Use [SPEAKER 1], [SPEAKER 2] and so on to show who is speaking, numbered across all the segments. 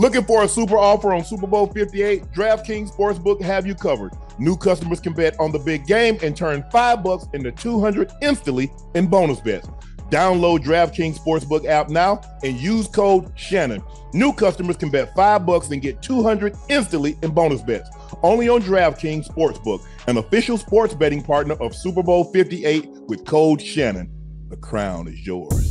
[SPEAKER 1] Looking for a super offer on Super Bowl 58? DraftKings Sportsbook have you covered. New customers can bet on the big game and turn 5 bucks into 200 instantly in bonus bets. Download DraftKings Sportsbook app now and use code Shannon. New customers can bet 5 bucks and get 200 instantly in bonus bets. Only on DraftKings Sportsbook, an official sports betting partner of Super Bowl 58 with code Shannon. The crown is yours.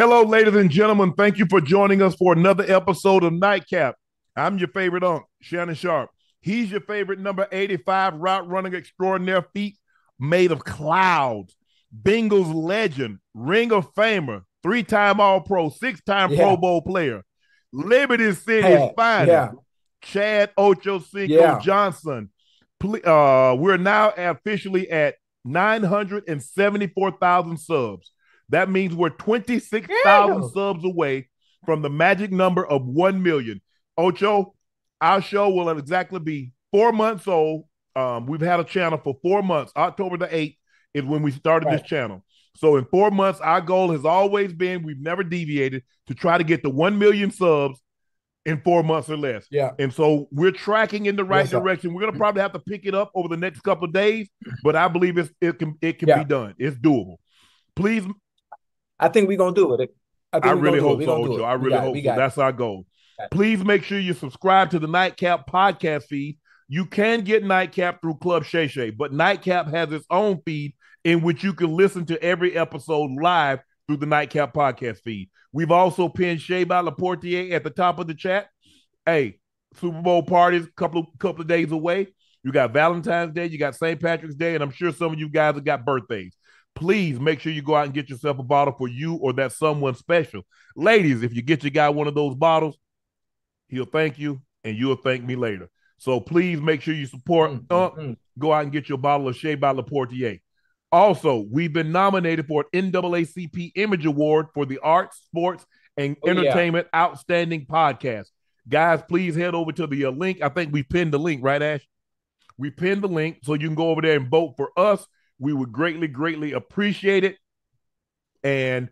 [SPEAKER 1] Hello, ladies and gentlemen. Thank you for joining us for another episode of Nightcap. I'm your favorite unk, Shannon Sharpe. He's your favorite number 85 route running extraordinaire feet made of clouds. Bengals legend, Ring of Famer, three time All Pro, six time yeah. Pro Bowl player, Liberty City's hey, finest, yeah. Chad Ochocinco yeah. Johnson. Uh, we're now officially at 974,000 subs. That means we're 26,000 subs away from the magic number of 1 million. Ocho, our show will exactly be four months old. Um, we've had a channel for four months. October the 8th is when we started right. this channel. So in four months, our goal has always been, we've never deviated, to try to get to 1 million subs in four months or less.
[SPEAKER 2] Yeah.
[SPEAKER 1] And so we're tracking in the right yes, direction. We're gonna probably have to pick it up over the next couple of days, but I believe it's, it can it can yeah. be done. It's doable. Please
[SPEAKER 2] I think we're gonna do it.
[SPEAKER 1] I, I really hope so, Ocho. I really hope so. That's our goal. Please make sure you subscribe to the Nightcap podcast feed. You can get Nightcap through Club Shay Shay, but Nightcap has its own feed in which you can listen to every episode live through the Nightcap podcast feed. We've also pinned Shea by Laportier at the top of the chat. Hey, Super Bowl parties, couple of couple of days away. You got Valentine's Day, you got St. Patrick's Day, and I'm sure some of you guys have got birthdays please make sure you go out and get yourself a bottle for you or that someone special. Ladies, if you get your guy one of those bottles, he'll thank you and you'll thank me later. So please make sure you support mm-hmm. Go out and get your bottle of Shea by Laportier. Also, we've been nominated for an NAACP Image Award for the Arts, Sports, and oh, Entertainment yeah. Outstanding Podcast. Guys, please head over to the uh, link. I think we pinned the link, right, Ash? We pinned the link so you can go over there and vote for us we would greatly, greatly appreciate it. And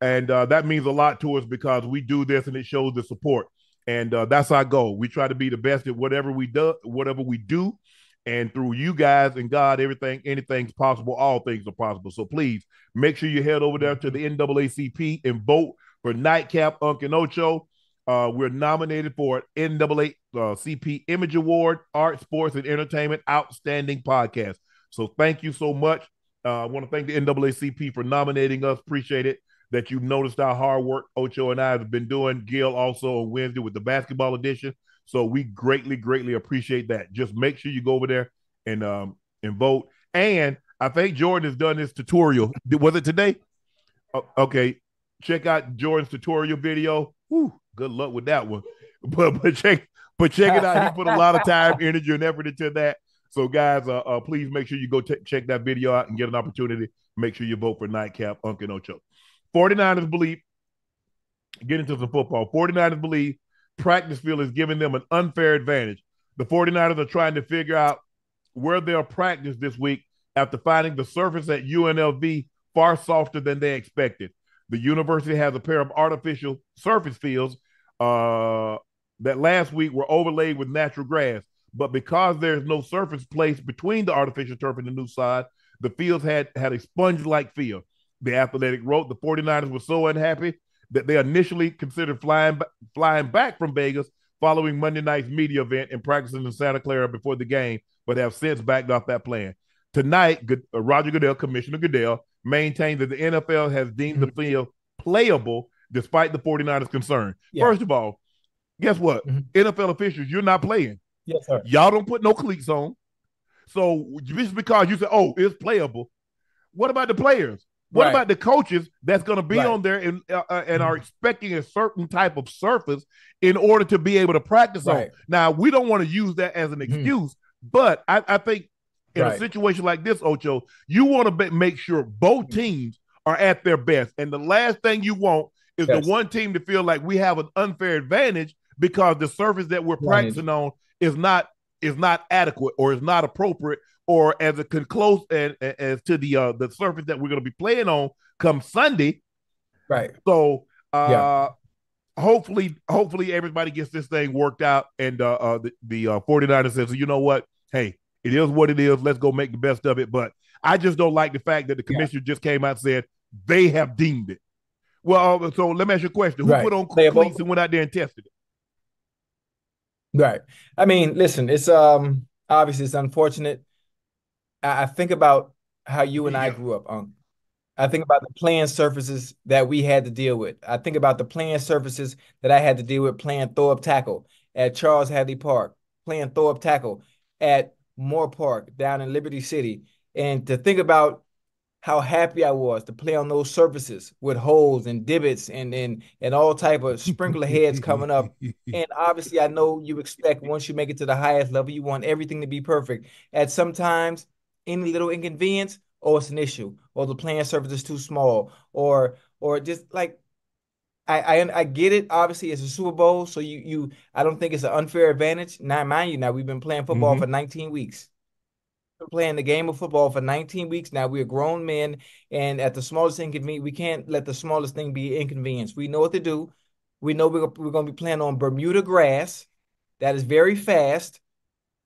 [SPEAKER 1] and uh, that means a lot to us because we do this and it shows the support. And uh, that's our goal. We try to be the best at whatever we do, whatever we do. And through you guys and God, everything, anything's possible. All things are possible. So please make sure you head over there to the NAACP and vote for Nightcap Uncle Ocho. Uh, we're nominated for an NAACP Image Award, Art, Sports, and Entertainment Outstanding Podcast. So thank you so much. Uh, I want to thank the NAACP for nominating us. Appreciate it that you've noticed our hard work. Ocho and I have been doing. Gil also on Wednesday with the basketball edition. So we greatly, greatly appreciate that. Just make sure you go over there and um and vote. And I think Jordan has done this tutorial. Was it today? okay, check out Jordan's tutorial video. Whew, good luck with that one. But but check but check it out. He put a lot of time, energy, and effort into that. So, guys, uh, uh, please make sure you go t- check that video out and get an opportunity. Make sure you vote for Nightcap, Uncle Ocho. 49ers believe, get into some football. 49ers believe practice field is giving them an unfair advantage. The 49ers are trying to figure out where they'll practice this week after finding the surface at UNLV far softer than they expected. The university has a pair of artificial surface fields uh, that last week were overlaid with natural grass. But because there's no surface placed between the artificial turf and the new side, the fields had had a sponge-like feel. The Athletic wrote the 49ers were so unhappy that they initially considered flying flying back from Vegas following Monday night's media event and practicing in Santa Clara before the game, but have since backed off that plan. Tonight, uh, Roger Goodell, Commissioner Goodell, maintained that the NFL has deemed mm-hmm. the field playable despite the 49ers' concern. Yeah. First of all, guess what? Mm-hmm. NFL officials, you're not playing.
[SPEAKER 2] Yes, sir.
[SPEAKER 1] Y'all don't put no cleats on. So just because you say, "Oh, it's playable," what about the players? What right. about the coaches that's going to be right. on there and uh, uh, and are mm-hmm. expecting a certain type of surface in order to be able to practice right. on? Now we don't want to use that as an mm-hmm. excuse, mm-hmm. but I, I, think in a situation like this, Ocho, you want to be- make sure both mm-hmm. teams are at their best, and the last thing you want is yes. the one team to feel like we have an unfair advantage because the surface that we're practicing on is not is not adequate or is not appropriate or as it can close and as to the uh the surface that we're going to be playing on come Sunday.
[SPEAKER 2] Right.
[SPEAKER 1] So yeah. hopefully, hopefully everybody gets this thing worked out. And uh, uh the, the uh, 49ers says, you know what? Hey, it is what it is. Let's go make the best of it. But I just don't like the fact that the commissioner yeah. just came out and said they have deemed it. Well, uh, so let me ask you a question. Who right. put on cleats and went out there and tested it?
[SPEAKER 3] Right. I mean, listen, it's um obviously it's unfortunate. I, I think about how you and yeah. I grew up, Unc. I think about the playing surfaces that we had to deal with. I think about the playing surfaces that I had to deal with playing throw up tackle at Charles Hadley Park, playing throw up tackle at Moore Park down in Liberty City. And to think about how happy I was to play on those surfaces with holes and divots and and and all type of sprinkler heads coming up. And obviously, I know you expect once you make it to the highest level, you want everything to be perfect. At sometimes, any little inconvenience, oh, it's an issue, or the playing surface is too small, or or just like I, I I get it. Obviously, it's a Super Bowl, so you you I don't think it's an unfair advantage. Now, mind you, now we've been playing football mm-hmm. for 19 weeks been playing the game of football for 19 weeks now. We're grown men, and at the smallest inconvenience, we can't let the smallest thing be inconvenience. We know what to do. We know we're, we're going to be playing on Bermuda grass that is very fast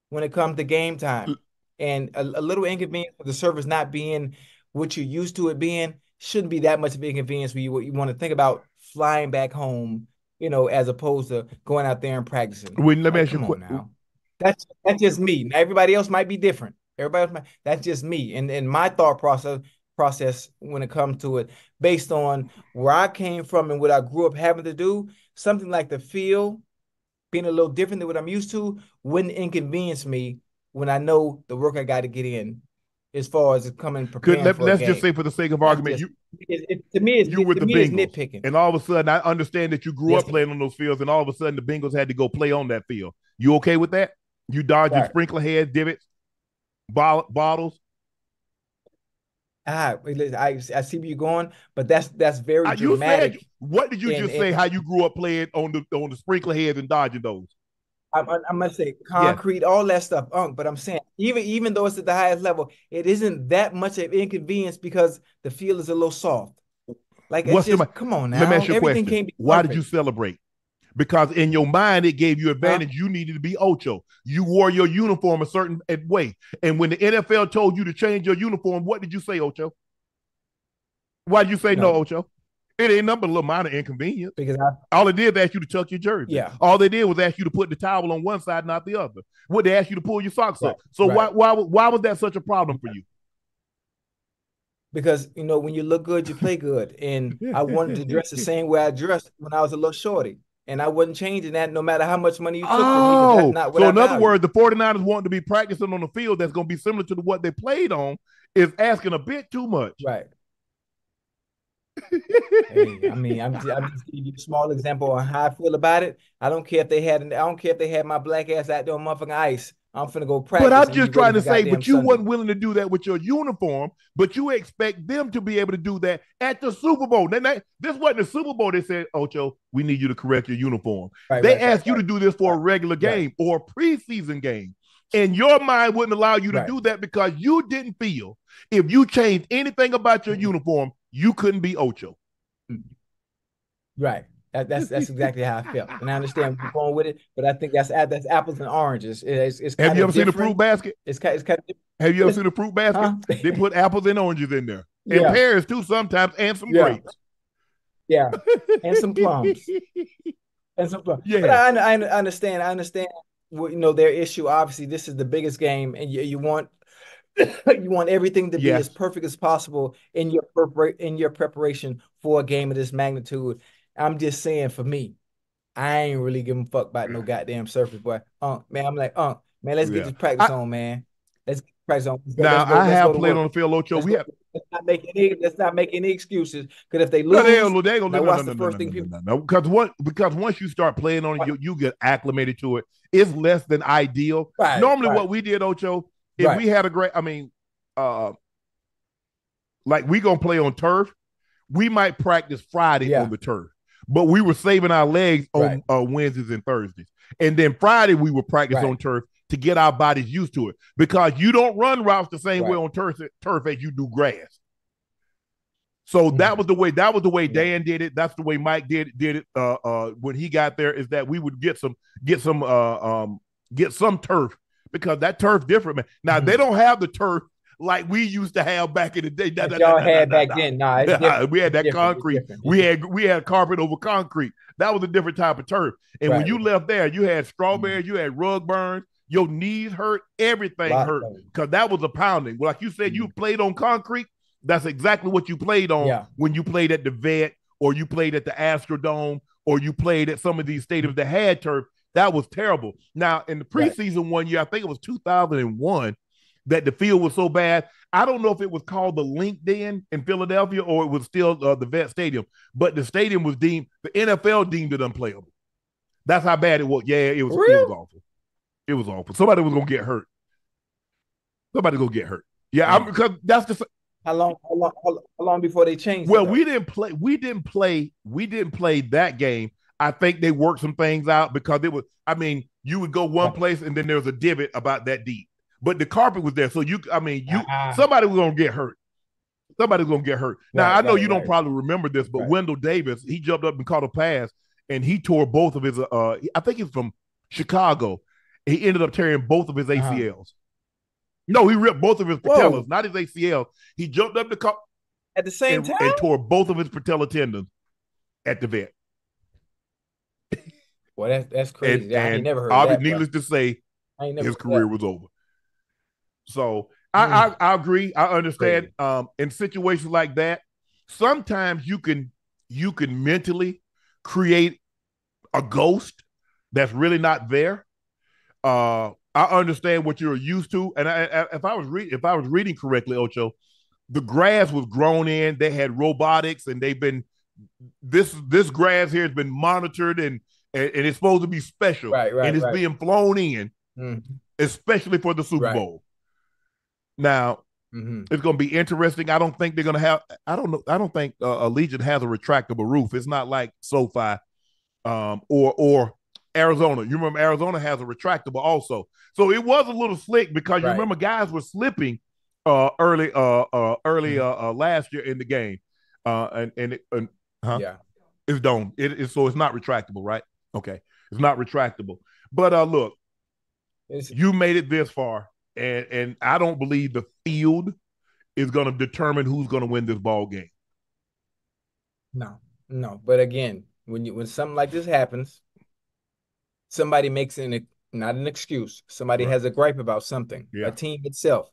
[SPEAKER 3] when it comes to game time. And a, a little inconvenience for the surface not being what you're used to it being shouldn't be that much of an inconvenience when you, you want to think about flying back home, you know, as opposed to going out there and practicing.
[SPEAKER 1] Wait, let me ask you a question.
[SPEAKER 3] That's that's just me. Now everybody else might be different. Everybody, that's just me and, and my thought process process when it comes to it, based on where I came from and what I grew up having to do. Something like the feel being a little different than what I'm used to wouldn't inconvenience me when I know the work I got to get in as far as coming prepared.
[SPEAKER 1] Let, us just say, for the sake of argument,
[SPEAKER 3] just, you it, it, to me, it's, you were the Bengals, nitpicking,
[SPEAKER 1] and all of a sudden, I understand that you grew yes, up playing on those fields, and all of a sudden, the Bengals had to go play on that field. You okay with that? You dodging right. sprinkler heads, divots, bottles?
[SPEAKER 3] Ah, I, I see where you're going, but that's that's very uh, dramatic.
[SPEAKER 1] Said, what did you and, just say? how you grew up playing on the on the sprinkler heads and dodging those?
[SPEAKER 3] I'm, I'm gonna say concrete, yeah. all that stuff, unk. But I'm saying even even though it's at the highest level, it isn't that much of inconvenience because the field is a little soft. Like What's just, the, come on now.
[SPEAKER 1] Let me ask you a question. Why did you celebrate? Because in your mind it gave you advantage. Huh? You needed to be Ocho. You wore your uniform a certain way, and when the NFL told you to change your uniform, what did you say, Ocho? Why did you say no, no Ocho? It ain't nothing but a little minor inconvenience. Because I, all it did was ask you to tuck your jersey.
[SPEAKER 3] Yeah.
[SPEAKER 1] All they did was ask you to put the towel on one side, not the other. What they asked you to pull your socks right. up. So right. why why why was that such a problem for you?
[SPEAKER 3] Because you know when you look good, you play good, and I wanted to dress the same way I dressed when I was a little shorty and I wasn't changing that no matter how much money you took oh, me.
[SPEAKER 1] So in other words, the 49ers wanting to be practicing on the field that's going to be similar to what they played on is asking a bit too much.
[SPEAKER 3] Right. hey, I mean, I'm, I'm just giving you a small example on how I feel about it. I don't care if they had, I don't care if they had my black ass out there on motherfucking ice. I'm finna go practice.
[SPEAKER 1] But I'm just trying to say, but you Sunday. wasn't willing to do that with your uniform, but you expect them to be able to do that at the Super Bowl. Then they, this wasn't the Super Bowl. They said, Ocho, we need you to correct your uniform. Right, they right, asked right, you to do this for a regular game or a preseason game. And your mind wouldn't allow you to do that because you didn't feel if you changed anything about your mm-hmm. uniform, you couldn't be Ocho.
[SPEAKER 3] Right. That, that's that's exactly how I felt, and I understand where you're going with it. But I think that's that's apples and oranges. It's, it's
[SPEAKER 1] Have you ever different. seen a fruit basket?
[SPEAKER 3] It's kind, it's kind of.
[SPEAKER 1] Have you ever seen a fruit basket? Huh? they put apples and oranges in there, and yeah. pears too sometimes, and some yeah. grapes.
[SPEAKER 3] Yeah, and some plums, and some plums. Yeah, but I, I understand. I understand. you know their issue. Obviously, this is the biggest game, and you, you want you want everything to be yes. as perfect as possible in your in your preparation for a game of this magnitude. I'm just saying for me, I ain't really giving a fuck about no goddamn surface boy. Uh, man, I'm like, uh, man, let's get yeah. this practice I, on, man. Let's get practice on.
[SPEAKER 1] Let's now go, I have played on the field, Ocho. Let's we go, have.
[SPEAKER 3] Let's not make any. Let's not make any excuses. Because if they lose, no, they, they gonna, no, what's no, the first thing people?
[SPEAKER 1] No, because what? Because once you start playing on it, you, you get acclimated to it. It's less than ideal. Right, Normally, right. what we did, Ocho, if right. we had a great, I mean, uh, like we gonna play on turf, we might practice Friday yeah. on the turf but we were saving our legs on right. uh, Wednesdays and Thursdays. And then Friday we would practice right. on turf to get our bodies used to it because you don't run routes the same right. way on turf, turf as you do grass. So mm-hmm. that was the way. That was the way Dan did it. That's the way Mike did did it. Uh, uh, when he got there, is that we would get some get some uh um get some turf because that turf different man. Now mm-hmm. they don't have the turf like we used to have back in the day.
[SPEAKER 3] Nah, y'all nah, had nah, back then. Nah,
[SPEAKER 1] we had that concrete. We had we had carpet over concrete. That was a different type of turf. And right. when you left there, you had strawberry, mm-hmm. you had rug burns, your knees hurt, everything hurt because that was a pounding. Like you said, mm-hmm. you played on concrete. That's exactly what you played on yeah. when you played at the vet or you played at the Astrodome or you played at some of these stadiums that had turf. That was terrible. Now, in the preseason right. one year, I think it was 2001, that the field was so bad. I don't know if it was called the Linc then in Philadelphia or it was still uh, the Vet Stadium, but the stadium was deemed, the NFL deemed it unplayable. That's how bad it was. Yeah, it was, it was awful. It was awful. Somebody was going to get hurt. Somebody to get hurt. Yeah, I'm, because that's the
[SPEAKER 3] how long, how long, how long before they changed?
[SPEAKER 1] Well, we didn't play. We didn't play. We didn't play that game. I think they worked some things out because it was. I mean, you would go one place and then there was a divot about that deep, but the carpet was there. So you, I mean, you uh-huh. somebody was gonna get hurt. Somebody's gonna get hurt. Now I know right, you don't probably remember this, but Wendell Davis, he jumped up and caught a pass and he tore both of his. Uh, I think he's from Chicago. He ended up tearing both of his ACLs. Uh-huh. No, he ripped both of his patellas, Whoa. not his ACL. He jumped up the car
[SPEAKER 3] at the same
[SPEAKER 1] and,
[SPEAKER 3] time
[SPEAKER 1] and tore both of his patella tendons at the vet.
[SPEAKER 3] Well, that's that's crazy.
[SPEAKER 1] And, and never heard that. Needless to say, his career that. was over. So mm. I, I, I agree. I understand. Um, in situations like that, sometimes you can you can mentally create a ghost that's really not there. Uh, I understand what you're used to, and I, I, if I was reading, if I was reading correctly, Ocho, the grass was grown in. They had robotics, and they've been this this grass here has been monitored, and and, and it's supposed to be special,
[SPEAKER 3] right, right,
[SPEAKER 1] and it's
[SPEAKER 3] right.
[SPEAKER 1] being flown in, mm-hmm. especially for the Super right. Bowl. Now, mm-hmm. it's going to be interesting. I don't think they're going to have. I don't know. I don't think uh, Allegiant has a retractable roof. It's not like SoFi um, or or Arizona. You remember Arizona has a retractable also. So it was a little slick because you remember guys were slipping uh early uh uh early mm-hmm. uh, uh last year in the game. Uh and and, it, and huh?
[SPEAKER 3] Yeah.
[SPEAKER 1] It's done. It is so it's not retractable, right? Okay. It's not retractable. But uh look, it's- you made it this far and and I don't believe the field is going to determine who's going to win this ball game.
[SPEAKER 3] No. No, but again, when you when something like this happens, somebody makes an not an excuse. Somebody right. has a gripe about something. Yeah. A team itself.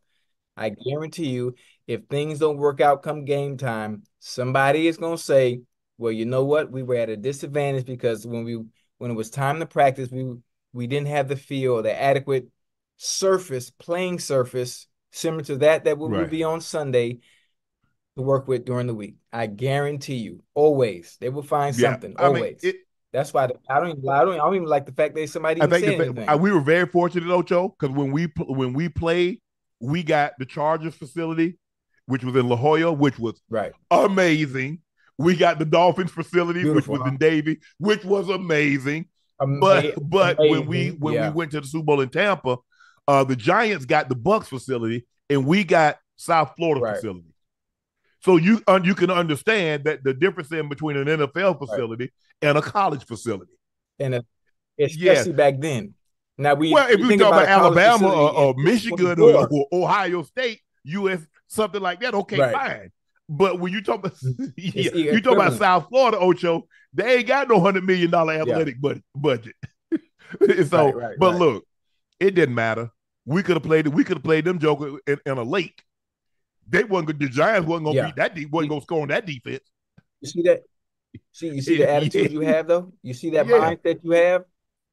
[SPEAKER 3] I guarantee you, if things don't work out come game time, somebody is gonna say, "Well, you know what? We were at a disadvantage because when we when it was time to practice, we we didn't have the field, the adequate surface, playing surface, similar to that that will right. be on Sunday." To work with during the week, I guarantee you, always they will find something. Always, mean, it, that's why I don't even I don't, I don't even like the fact that somebody I think anything.
[SPEAKER 1] Uh, we were very fortunate, Ocho, because when we when we played, we got the Chargers facility, which was in La Jolla, which was
[SPEAKER 3] right
[SPEAKER 1] amazing. We got the Dolphins facility, Beautiful, which was huh? in Davie, which was amazing. Ama- but but amazing. when we when yeah. we went to the Super Bowl in Tampa, uh, the Giants got the Bucks facility, and we got South Florida right. facility. So you uh, you can understand that the difference in between an NFL facility right and a college facility.
[SPEAKER 3] And a, especially yes. back then. Now we
[SPEAKER 1] well, if you, talk about, about Alabama or, or Michigan or, or, Ohio State, US, something like that, okay, right. fine. But when you talk about yeah, you talk about South Florida, Ocho, they ain't got no hundred million dollar athletic yeah. budget. so, right, right, but look, it didn't matter. We could have played. We could have played them joker in, in, a lake. They wasn't. The Giants wasn't gonna yeah. beat that. Deep, wasn't gonna score on that defense.
[SPEAKER 3] You see that? See, you see the attitude you have though. You see that yeah. mindset you have.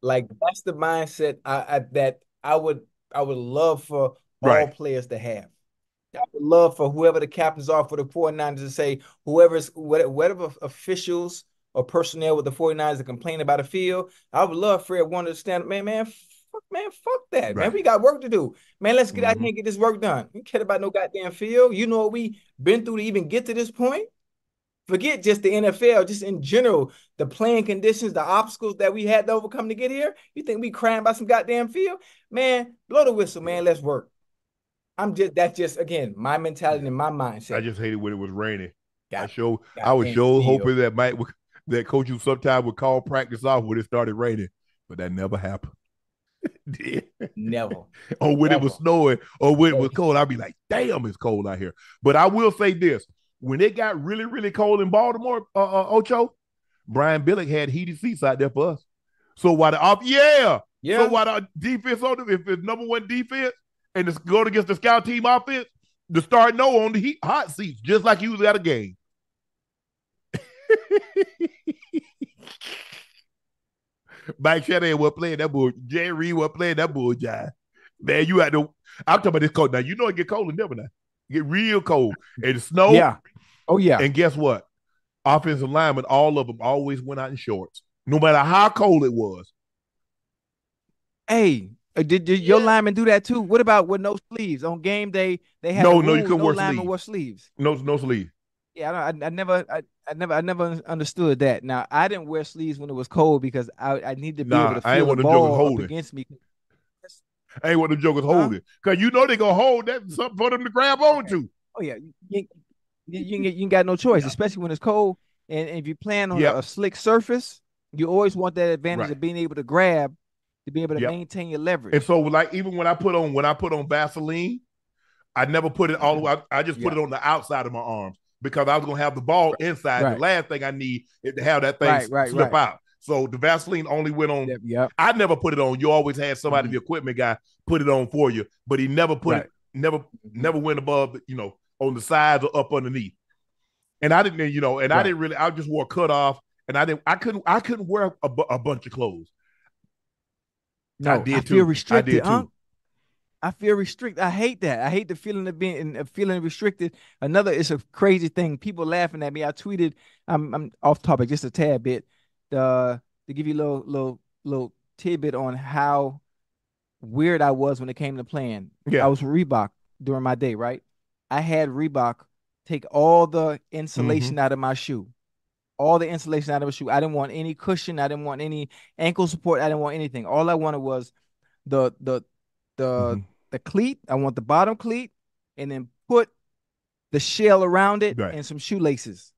[SPEAKER 3] Like that's the mindset I, I, that I would I would love for right. all players to have. I would love for whoever the captains are for the 49ers to say whoever's whatever officials or personnel with the 49ers that complain about a field. I would love for everyone to stand, up, man, man, fuck, man, fuck that. Right. Man, we got work to do. Man, let's get mm-hmm. out here and get this work done. We care about no goddamn field. You know what we been through to even get to this point? Forget just the NFL, just in general, the playing conditions, the obstacles that we had to overcome to get here. You think we crying about some goddamn field? Man, blow the whistle, man. Let's work. I'm just that's just again my mentality and my mindset.
[SPEAKER 1] I just hated when it was raining. I show I was sure hoping that Mike that coach you sometime would call practice off when it started raining, but that never happened.
[SPEAKER 2] Never.
[SPEAKER 1] or when Never. it was snowing or when it was cold, I'd be like, damn, it's cold out here. But I will say this when it got really, really cold in Baltimore, uh, uh, Ocho, Brian Billick had heated seats out there for us. So while the off, yeah, yeah. So while the defense on them, if it's number one defense and it's going against the scout team offense, the start no on the heat, hot seats, just like you was at a game. Mike Shanahan was playing that bull. Jerry was playing that bull jive. Man, you had to. I'm talking about this cold now. You know it get cold in Denver now. It get real cold and snow.
[SPEAKER 3] Yeah. Oh yeah.
[SPEAKER 1] And guess what? Offensive linemen, all of them always went out in shorts, no matter how cold it was.
[SPEAKER 3] Hey, uh, did, did your linemen do that too? What about with no sleeves on game day? They had
[SPEAKER 1] no, no, you couldn't
[SPEAKER 3] no
[SPEAKER 1] wear sleeves.
[SPEAKER 3] Sleeves.
[SPEAKER 1] No, no sleeves.
[SPEAKER 3] Yeah, I, I, I never, I, I never, I never understood that. Now I didn't wear sleeves when it was cold because I, I need to be nah, able to feel the ball up against me.
[SPEAKER 1] I ain't what the jokers holding because you know they gonna hold that something for them to grab onto.
[SPEAKER 3] Oh yeah, you, you, you, you ain't got no choice, yeah. especially when it's cold. And, and if you plan on yep. a, a, slick surface, you always want that advantage right. of being able to grab to be able to yep. maintain your leverage.
[SPEAKER 1] And so, like even when I put on when I put on Vaseline, I never put it all the way. I, I just put yep. it on the outside of my arms because I was gonna have the ball inside. Right. The last thing I need is to have that thing right, right, slip out. So the Vaseline only went on. Yep, yep. I never put it on. You always had somebody, mm-hmm. the equipment guy, put it on for you, but he never put it, never, mm-hmm. never went above, you know, on the sides or up underneath. And I didn't, you know, and I didn't really. I just wore cut off, and I didn't. I couldn't. I couldn't wear a, a bunch of clothes.
[SPEAKER 3] No, I did I too. feel restricted. I did too. I feel restricted. I hate that. I hate the feeling of being of feeling restricted. Another, it's a crazy thing. People laughing at me. I tweeted. I'm, I'm off topic just a tad bit. The to give you a little little little tidbit on how weird I was when it came to playing. Yeah. I was Reebok during my day. Right. I had Reebok take all the insulation mm-hmm. out of my shoe. All the insulation out of my shoe. I didn't want any cushion. I didn't want any ankle support. I didn't want anything. All I wanted was the the the mm-hmm the cleat. I want the bottom cleat, and then put the shell around it right. and some shoelaces.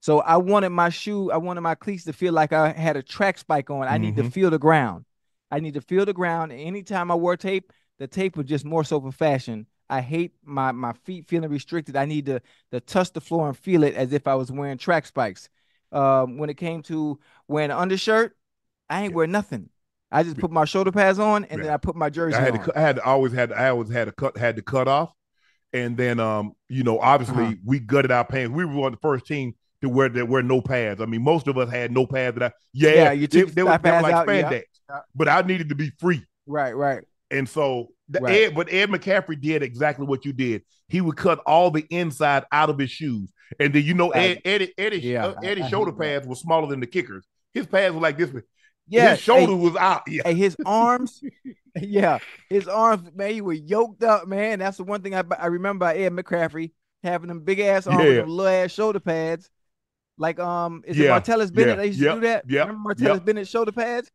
[SPEAKER 3] So I wanted my shoe, I wanted my cleats to feel like I had a track spike on. I mm-hmm. need to mm-hmm. feel the ground. I need to feel the ground. Anytime I wore tape, the tape was just more so for fashion. I hate my my feet feeling restricted. I need to to touch the floor and feel it as if I was wearing track spikes. Um, when it came to wearing an undershirt, I ain't wear nothing. I just put my shoulder pads on and yeah. then I put my jersey
[SPEAKER 1] I had
[SPEAKER 3] on.
[SPEAKER 1] To, I had to, always had I always had to cut had to cut off, and then um you know obviously uh-huh. we gutted our pants. We were on the first team to wear that wear no pads. I mean most of us had no pads. That I, yeah, yeah you took they, they, were, they were like out, spandex, yeah. but I needed to be free.
[SPEAKER 3] Right, right.
[SPEAKER 1] And so the right. Ed, but Ed McCaffrey did exactly what you did. He would cut all the inside out of his shoes, and then you know Ed, Eddie Eddie yeah, uh, Eddie's shoulder pads were smaller than the kickers. His pads were like this. Yeah, his shoulder hey, was out. Yeah.
[SPEAKER 3] Hey, his arms, yeah, his arms, man, he was yoked up, man. That's the one thing I, I remember about Ed McCaffrey having them big ass arms yeah. little ass shoulder pads. Like, um, is yeah. it Martellus Bennett? Yeah. They used to do that. Yeah, remember Martellus yep. Bennett shoulder pads?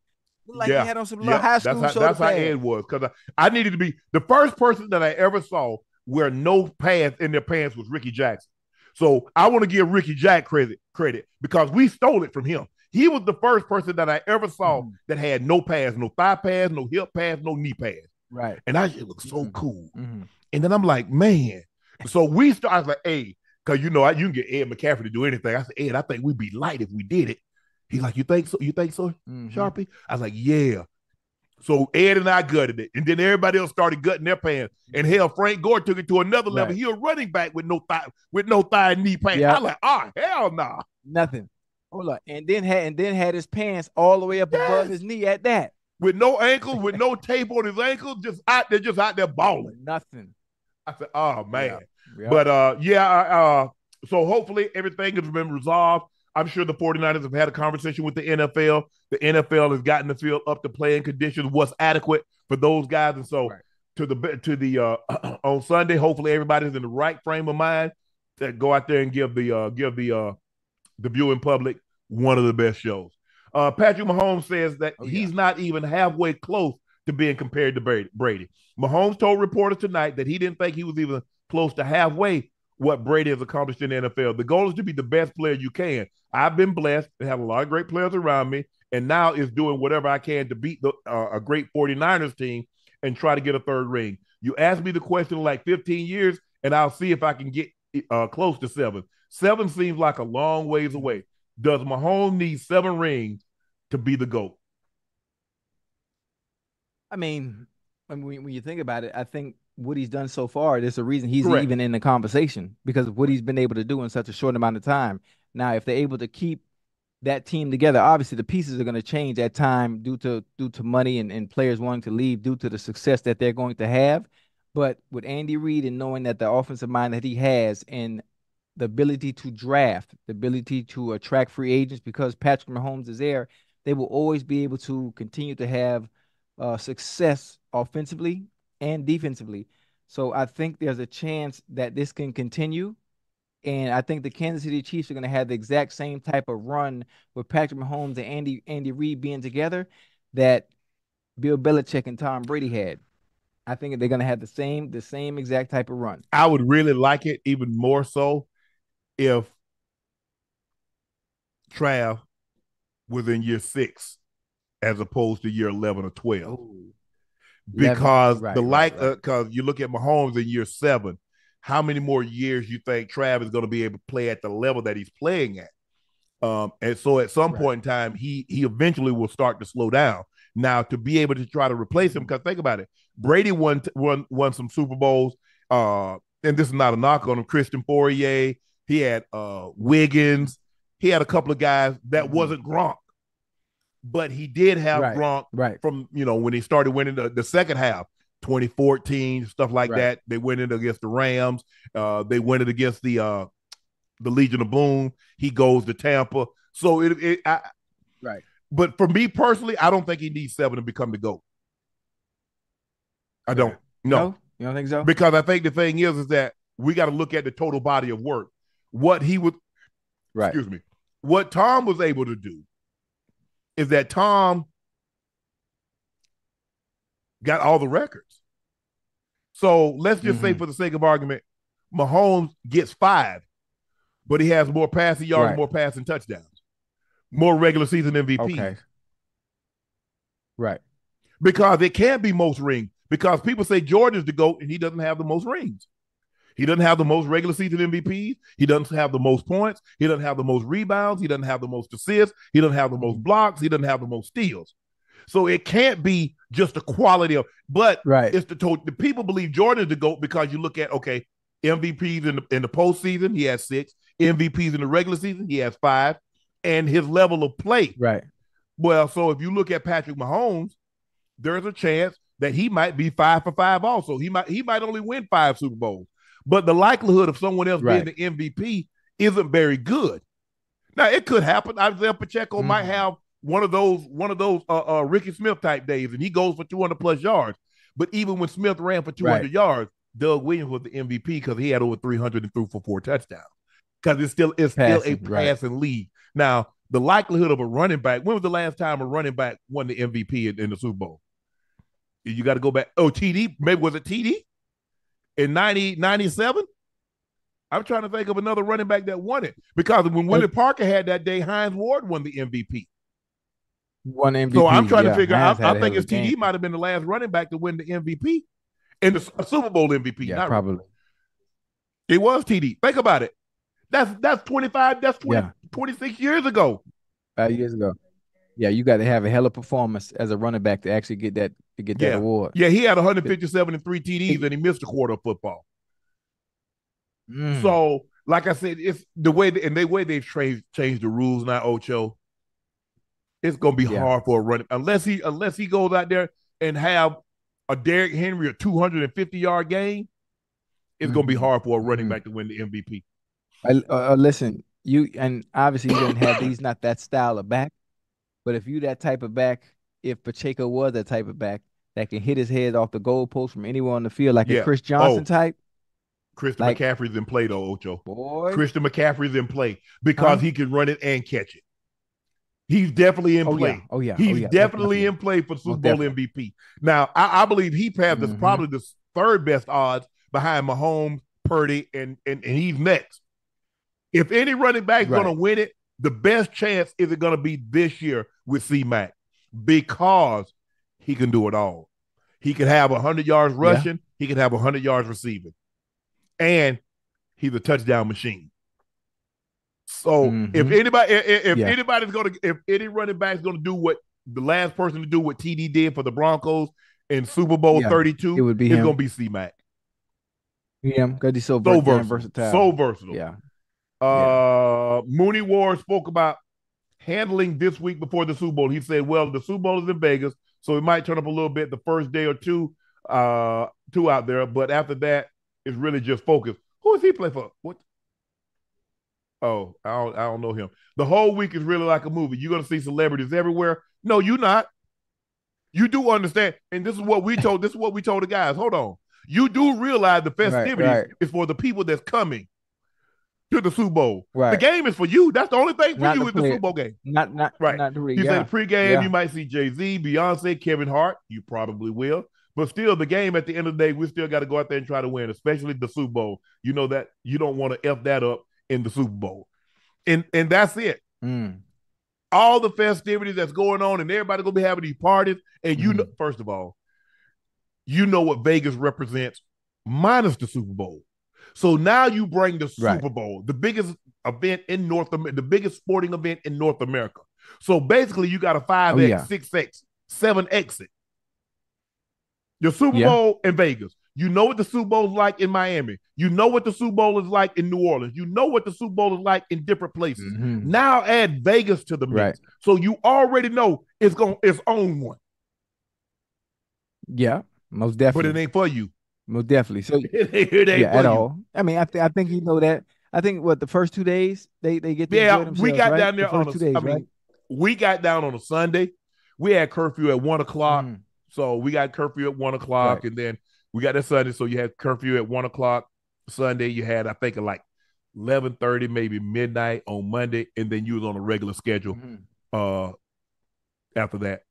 [SPEAKER 3] Like yeah. he had on some little high school
[SPEAKER 1] that's
[SPEAKER 3] how,
[SPEAKER 1] That's
[SPEAKER 3] pads.
[SPEAKER 1] how Ed was because I, I needed to be the first person that I ever saw wear no pads in their pants was Rickey Jackson. So I want to give Ricky Jack credit credit because we stole it from him. He was the first person that I ever saw mm-hmm. that had no pads, no thigh pads, no hip pads, no knee pads.
[SPEAKER 3] Right.
[SPEAKER 1] And I just looked so mm-hmm. cool. Mm-hmm. And then I'm like, man. So we started, I was like, hey, because you know, I, you can get Ed McCaffrey to do anything. I said, Ed, I think we'd be light if we did it. He's like, you think so? You think so, mm-hmm. Sharpie? I was like, yeah. So Ed and I gutted it, and then everybody else started gutting their pants. And hell, Frank Gore took it to another level. Right. He was running back with no thigh, with no thigh and knee pants. Yep. I like, oh hell no, nah.
[SPEAKER 3] nothing. Hold on, and then had and then had his pants all the way up yes. above his knee at that.
[SPEAKER 1] With no ankles, with no tape on his ankles, just out there, just out there balling.
[SPEAKER 3] Nothing.
[SPEAKER 1] I said, oh man. Yeah. But uh yeah, uh so hopefully everything has been resolved. I'm sure the 49ers have had a conversation with the NFL. The NFL has gotten the field up to playing conditions, what's adequate for those guys. And so right. to the to the uh on Sunday, hopefully everybody's in the right frame of mind to go out there and give the uh give the uh the viewing public one of the best shows. Uh, Patrick Mahomes says that oh, yeah. he's not even halfway close to being compared to Brady. Mahomes told reporters tonight that he didn't think he was even close to halfway what Brady has accomplished in the NFL. The goal is to be the best player you can. I've been blessed to have a lot of great players around me, and now is doing whatever I can to beat the, uh, a great 49ers team and try to get a third ring. You ask me the question like 15 years, and I'll see if I can get uh, close to seven. Seven seems like a long ways away. Does Mahomes need seven rings to be the GOAT?
[SPEAKER 3] I mean, I mean, when you think about it, I think what he's done so far, there's a reason he's Correct. even in the conversation because of what he's been able to do in such a short amount of time. Now, if they're able to keep that team together, obviously the pieces are going to change at time due to due to money and, and players wanting to leave due to the success that they're going to have. But with Andy Reid and knowing that the offensive mind that he has and the ability to draft, the ability to attract free agents because Patrick Mahomes is there, they will always be able to continue to have uh, success offensively and defensively. So I think there's a chance that this can continue. And I think the Kansas City Chiefs are going to have the exact same type of run with Patrick Mahomes and Andy Andy Reid being together that Bill Belichick and Tom Brady had. I think they're going to have the same the same exact type of run.
[SPEAKER 1] I would really like it even more so if Trav was in year six as opposed to year eleven or twelve. Ooh because right, the like because right, right. uh, you look at Mahomes in year seven, how many more years you think Trav is going to be able to play at the level that he's playing at? Um, and so at some point in time, he he eventually will start to slow down. Now to be able to try to replace him, because think about it, Brady won won won some Super Bowls. Uh, and this is not a knock on him. Christian Fauria, he had uh Wiggins, he had a couple of guys that mm-hmm. wasn't Gronk but he did have right, Gronk
[SPEAKER 3] right.
[SPEAKER 1] from you know when he started winning the, the second half, 2014 stuff like right. that. They went in against the Rams. Uh, they went it against the uh, the Legion of Boom. He goes to Tampa. So it, it I,
[SPEAKER 3] right.
[SPEAKER 1] But for me personally, I don't think he needs seven to become the goat. I don't. No. no.
[SPEAKER 3] You don't think so?
[SPEAKER 1] Because I think the thing is, is that we got to look at the total body of work. What he would, right. excuse me, what Tom was able to do is that Tom got all the records. So let's just mm-hmm. say, for the sake of argument, Mahomes gets five, but he has more passing yards, right. more passing touchdowns, more regular season MVP. Okay.
[SPEAKER 3] Right.
[SPEAKER 1] Because it can't be most rings. Because people say Jordan's the GOAT and he doesn't have the most rings. He doesn't have the most regular season MVPs. He doesn't have the most points. He doesn't have the most rebounds. He doesn't have the most assists. He doesn't have the most blocks. He doesn't have the most steals. So it can't be just the quality of, but
[SPEAKER 3] right.
[SPEAKER 1] it's the total. The people believe Jordan is the GOAT because you look at, okay, MVPs in the, in the postseason, he has six. MVPs in the regular season, he has five. And his level of play.
[SPEAKER 3] Right.
[SPEAKER 1] Well, so if you look at Patrick Mahomes, there's a chance that he might be five for five also. He might he might only win five Super Bowls. But the likelihood of someone else right. being the MVP isn't very good. Now it could happen. Isaiah Pacheco mm-hmm. might have one of those one of those uh, uh, Ricky Smith type days, and he goes for 200 plus yards. But even when Smith ran for 200 right. yards, Doug Williams was the MVP because he had over 300 and threw for four touchdowns. Because it's still it's passing, still a passing right. league. Now the likelihood of a running back. When was the last time a running back won the MVP in, in the Super Bowl? You got to go back. Oh, TD. Maybe was it TD? In 90, 97? I'm trying to think of another running back that won it because when Willie Parker had that day, Hines Ward won the MVP.
[SPEAKER 3] One MVP.
[SPEAKER 1] So I'm trying yeah, to figure out. I think it's TD might have been the last running back to win the MVP and the Super Bowl MVP.
[SPEAKER 3] Yeah, probably. Really.
[SPEAKER 1] It was TD. Think about it. That's that's 25. That's 20, yeah. 26 years ago.
[SPEAKER 3] Five years ago. Yeah, you got to have a hell of performance as a running back to actually get that to get
[SPEAKER 1] yeah.
[SPEAKER 3] that award.
[SPEAKER 1] Yeah, he had 157 and three TDs, and he missed a quarter of football. Mm. So, like I said, it's the way and the way they've changed changed the rules now, Ocho. It's gonna be yeah. hard for a running unless he unless he goes out there and have a Derrick Henry a 250 yard game. It's mm-hmm. gonna be mm-hmm. hard for a running mm-hmm. back to win the MVP.
[SPEAKER 3] Uh, uh, listen, you and obviously you didn't have these not that style of back. But if you that type of back, if Pacheco was that type of back that can hit his head off the goalpost from anywhere on the field, like yeah. a Chris Johnson oh. type.
[SPEAKER 1] Christian like, McCaffrey's in play though, Ocho. Boy. Christian McCaffrey's in play because he can run it and catch it. He's definitely in
[SPEAKER 3] oh,
[SPEAKER 1] play.
[SPEAKER 3] Yeah. Oh yeah.
[SPEAKER 1] He's
[SPEAKER 3] oh, yeah.
[SPEAKER 1] definitely in play for Super Bowl MVP. Now, I, I, believe he has mm-hmm. probably the third best odds behind Mahomes, Purdy, and and, and he's next. If any running back is right. going to win it, the best chance is it going to be this year with C Mac because he can do it all. He can have 100 yards rushing, yeah. he can have 100 yards receiving, and he's a touchdown machine. So mm-hmm. if anybody, if, if yeah. anybody's going to, if any running back is going to do what the last person to do what TD did for the Broncos in Super Bowl yeah, 32, it would be it's going to be C Mac.
[SPEAKER 3] Yeah, because he's so, so versatile, versatile.
[SPEAKER 1] So versatile.
[SPEAKER 3] Yeah.
[SPEAKER 1] Uh, yeah. Money Ward spoke about handling this week before the Super Bowl. He said, "Well, the Super Bowl is in Vegas, so it might turn up a little bit the first day or two, uh, two out there, but after that, it's really just focus. Who does he play for? What? Oh, I don't, I don't know him. The whole week is really like a movie. You're gonna see celebrities everywhere. No, you're not. You do understand, and this is what we told. this is what we told the guys. Hold on. You do realize the festivities right, right. is for the people that's coming to the Super Bowl. Right. The game is for you. That's the only thing for not you is the Super Bowl game.
[SPEAKER 3] Not not right. Not the
[SPEAKER 1] he yeah. said pregame, yeah. you might see Jay Z, Beyonce, Kevin Hart. You probably will. But still, the game at the end of the day, we still got to go out there and try to win, especially the Super Bowl. You know that you don't want to f that up in the Super Bowl, and and that's it.
[SPEAKER 3] Mm.
[SPEAKER 1] All the festivities that's going on, and everybody gonna be having these parties. And you mm. know, first of all, you know what Vegas represents, minus the Super Bowl. So now you bring the Super right. Bowl, the biggest event in North America, the biggest sporting event in North America. So basically, you got a 5X, oh, yeah. 6X, 7 exit. Your Super yeah. Bowl in Vegas. You know what the Super Bowl is like in Miami. You know what the Super Bowl is like in New Orleans. You know what the Super Bowl is like in different places. Mm-hmm. Now add Vegas to the mix. Right. So you already know it's going its own one.
[SPEAKER 3] Yeah, most definitely.
[SPEAKER 1] But it ain't for you.
[SPEAKER 3] Most definitely. So yeah, at all. I mean, I, th- I think you know that. I think what the first two days they they get to yeah.
[SPEAKER 1] we got
[SPEAKER 3] right?
[SPEAKER 1] down there the on a, days, I mean, right? we got down on a Sunday. We had curfew at one o'clock, mm. so we got curfew at one o'clock, right. and then we got that Sunday. So you had curfew at one o'clock Sunday. You had I think like eleven thirty, maybe midnight on Monday, and then you was on a regular schedule. Mm-hmm. Uh, after that,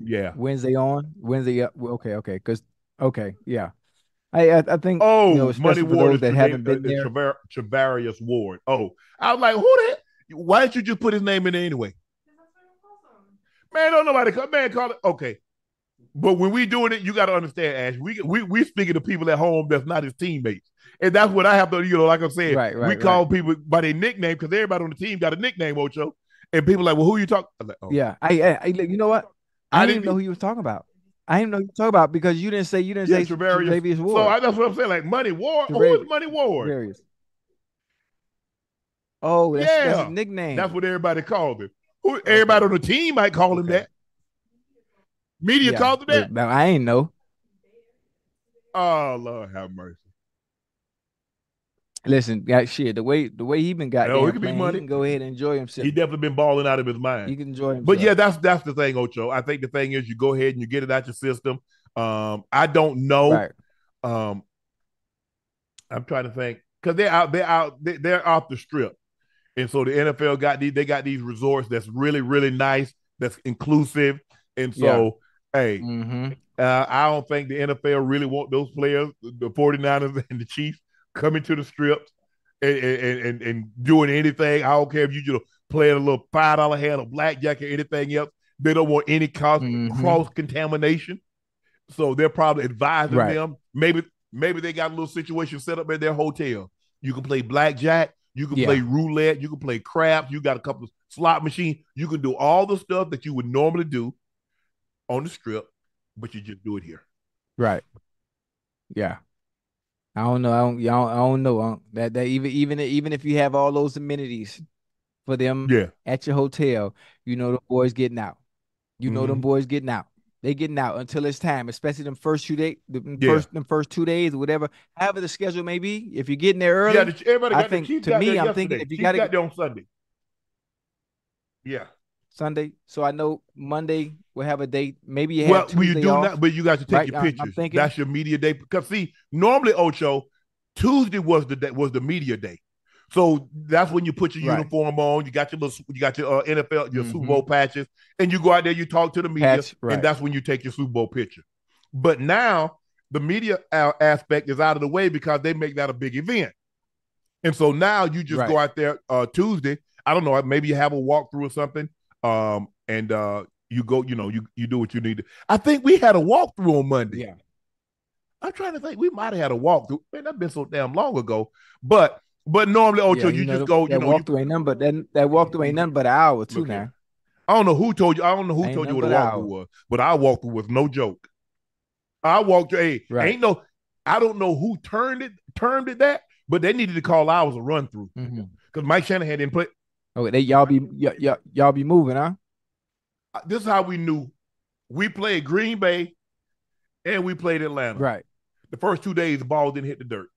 [SPEAKER 1] yeah,
[SPEAKER 3] Wednesday on Wednesday. Yeah, okay, okay, because okay, yeah. I I, I think
[SPEAKER 1] oh, you know, Money Ward that haven't been uh, there. Charvarius Ward. Oh, I was like, who the? Why didn't you just put his name in there anyway? Man, don't nobody call man call it okay. But when we doing it, you got to understand, Ash. We we we speaking to people at home that's not his teammates, and that's what I have to. You know, like I said, right, right, we call right. people by their nickname because everybody on the team got a nickname, Ocho. And people like, well, who you talking? Like,
[SPEAKER 3] oh. Yeah, I, I, I, you know what? I, I didn't, didn't know who you was talking about. I didn't know you talk about because you didn't say you didn't yeah, say Travarius Ward.
[SPEAKER 1] So I, that's what I'm saying. Like Money Ward. Who is Money Ward? Travarius.
[SPEAKER 3] Oh, that's, yeah. that's nickname.
[SPEAKER 1] That's what everybody called him. Who okay. everybody on the team might call him okay. that. Media yeah. called him that.
[SPEAKER 3] I ain't know.
[SPEAKER 1] Oh Lord, have mercy.
[SPEAKER 3] Listen, got shit. The way the way he been got, no, he can He can go ahead and enjoy himself.
[SPEAKER 1] He definitely been balling out of his mind.
[SPEAKER 3] He can enjoy himself.
[SPEAKER 1] But yeah, that's that's the thing, Ocho. I think the thing is, you go ahead and you get it out your system. Um, I don't know. Right. Um, I'm trying to think because they're out, they're out, they're off the strip, and so the NFL got these, they got these resorts that's really, really nice, that's inclusive, and so yeah. hey,
[SPEAKER 3] mm-hmm.
[SPEAKER 1] uh, I don't think the NFL really want those players, the 49ers and the Chiefs, coming to the strips and and, and, and doing anything. I don't care if you just playing a little five dollar hand or blackjack or anything else. They don't want any cross mm-hmm. cross contamination, so they're probably advising right. them. Maybe maybe they got a little situation set up at their hotel. You can play blackjack. You can yeah. play roulette. You can play craps. You got a couple of slot machines. You can do all the stuff that you would normally do on the strip, but you just do it here.
[SPEAKER 3] Right. Yeah. I don't know. I don't. I don't, I don't know. that that even even even if you have all those amenities for them
[SPEAKER 1] yeah.
[SPEAKER 3] at your hotel, you know the boys getting out. You know mm-hmm. them boys getting out. They getting out until it's time, especially them first two days, the yeah. first them first two days, or whatever. However the schedule may be. If you're getting there early, yeah, everybody got I think to me, I'm thinking if you got to
[SPEAKER 1] get there on Sunday. Yeah.
[SPEAKER 3] Sunday. So I know Monday we'll have a date. Maybe you have well, Tuesday you do off.
[SPEAKER 1] not, but you got to take right? your pictures. Thinking, That's your media day. Because see, normally Ocho, Tuesday was the day, was the media day. So that's when you put your right. uniform on. You got your little, you got your uh, NFL, your mm-hmm. Super Bowl patches, and you go out there. You talk to the media, Patch, right. and that's when you take your Super Bowl picture. But now the media aspect is out of the way because they make that a big event. And so now you just right. go out there uh, Tuesday. I don't know, maybe you have a walkthrough or something. Um, and uh, you go, you know, you you do what you need to. I think we had a walkthrough on Monday.
[SPEAKER 3] Yeah.
[SPEAKER 1] I'm trying to think. We might have had a walkthrough. Man, that's been so damn long ago. But but normally, Ocho, yeah, you, you know, just go. You know,
[SPEAKER 3] walkthrough you, ain't nothing but that that walkthrough ain't nothing but an hour too now.
[SPEAKER 1] I don't know who told you. I don't know who ain't told you what a walkthrough was, but I walked through with no joke. I walked. Hey, right. ain't no. I don't know who turned it termed it that, but they needed to call ours a run through because mm-hmm. Mike Shanahan didn't put.
[SPEAKER 3] Okay, they y'all be y'all, y'all be moving, huh?
[SPEAKER 1] Uh, this is how we knew. We played Green Bay, and we played Atlanta.
[SPEAKER 3] Right.
[SPEAKER 1] The first two days, the ball didn't hit the dirt.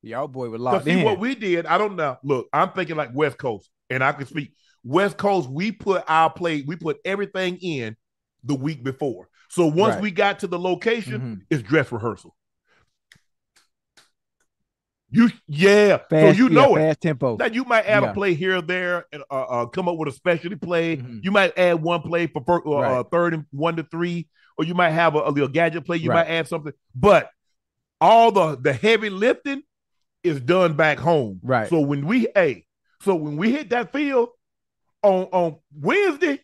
[SPEAKER 3] Y'all boy was locked
[SPEAKER 1] see
[SPEAKER 3] in.
[SPEAKER 1] what we did. I don't know. Look, I'm thinking like West Coast, and I can speak West Coast. We put our play. We put everything in the week before. So once right. we got to the location, mm-hmm. it's dress rehearsal. You yeah, fast, so you know
[SPEAKER 3] yeah,
[SPEAKER 1] it.
[SPEAKER 3] Fast tempo.
[SPEAKER 1] Now you might add yeah. a play here or there, and uh, uh, come up with a specialty play. Mm-hmm. You might add one play for first, uh, right. uh, third and one to three, or you might have a, a little gadget play. You right. might add something, but all the the heavy lifting is done back home.
[SPEAKER 3] Right.
[SPEAKER 1] So when we hey, so when we hit that field on on Wednesday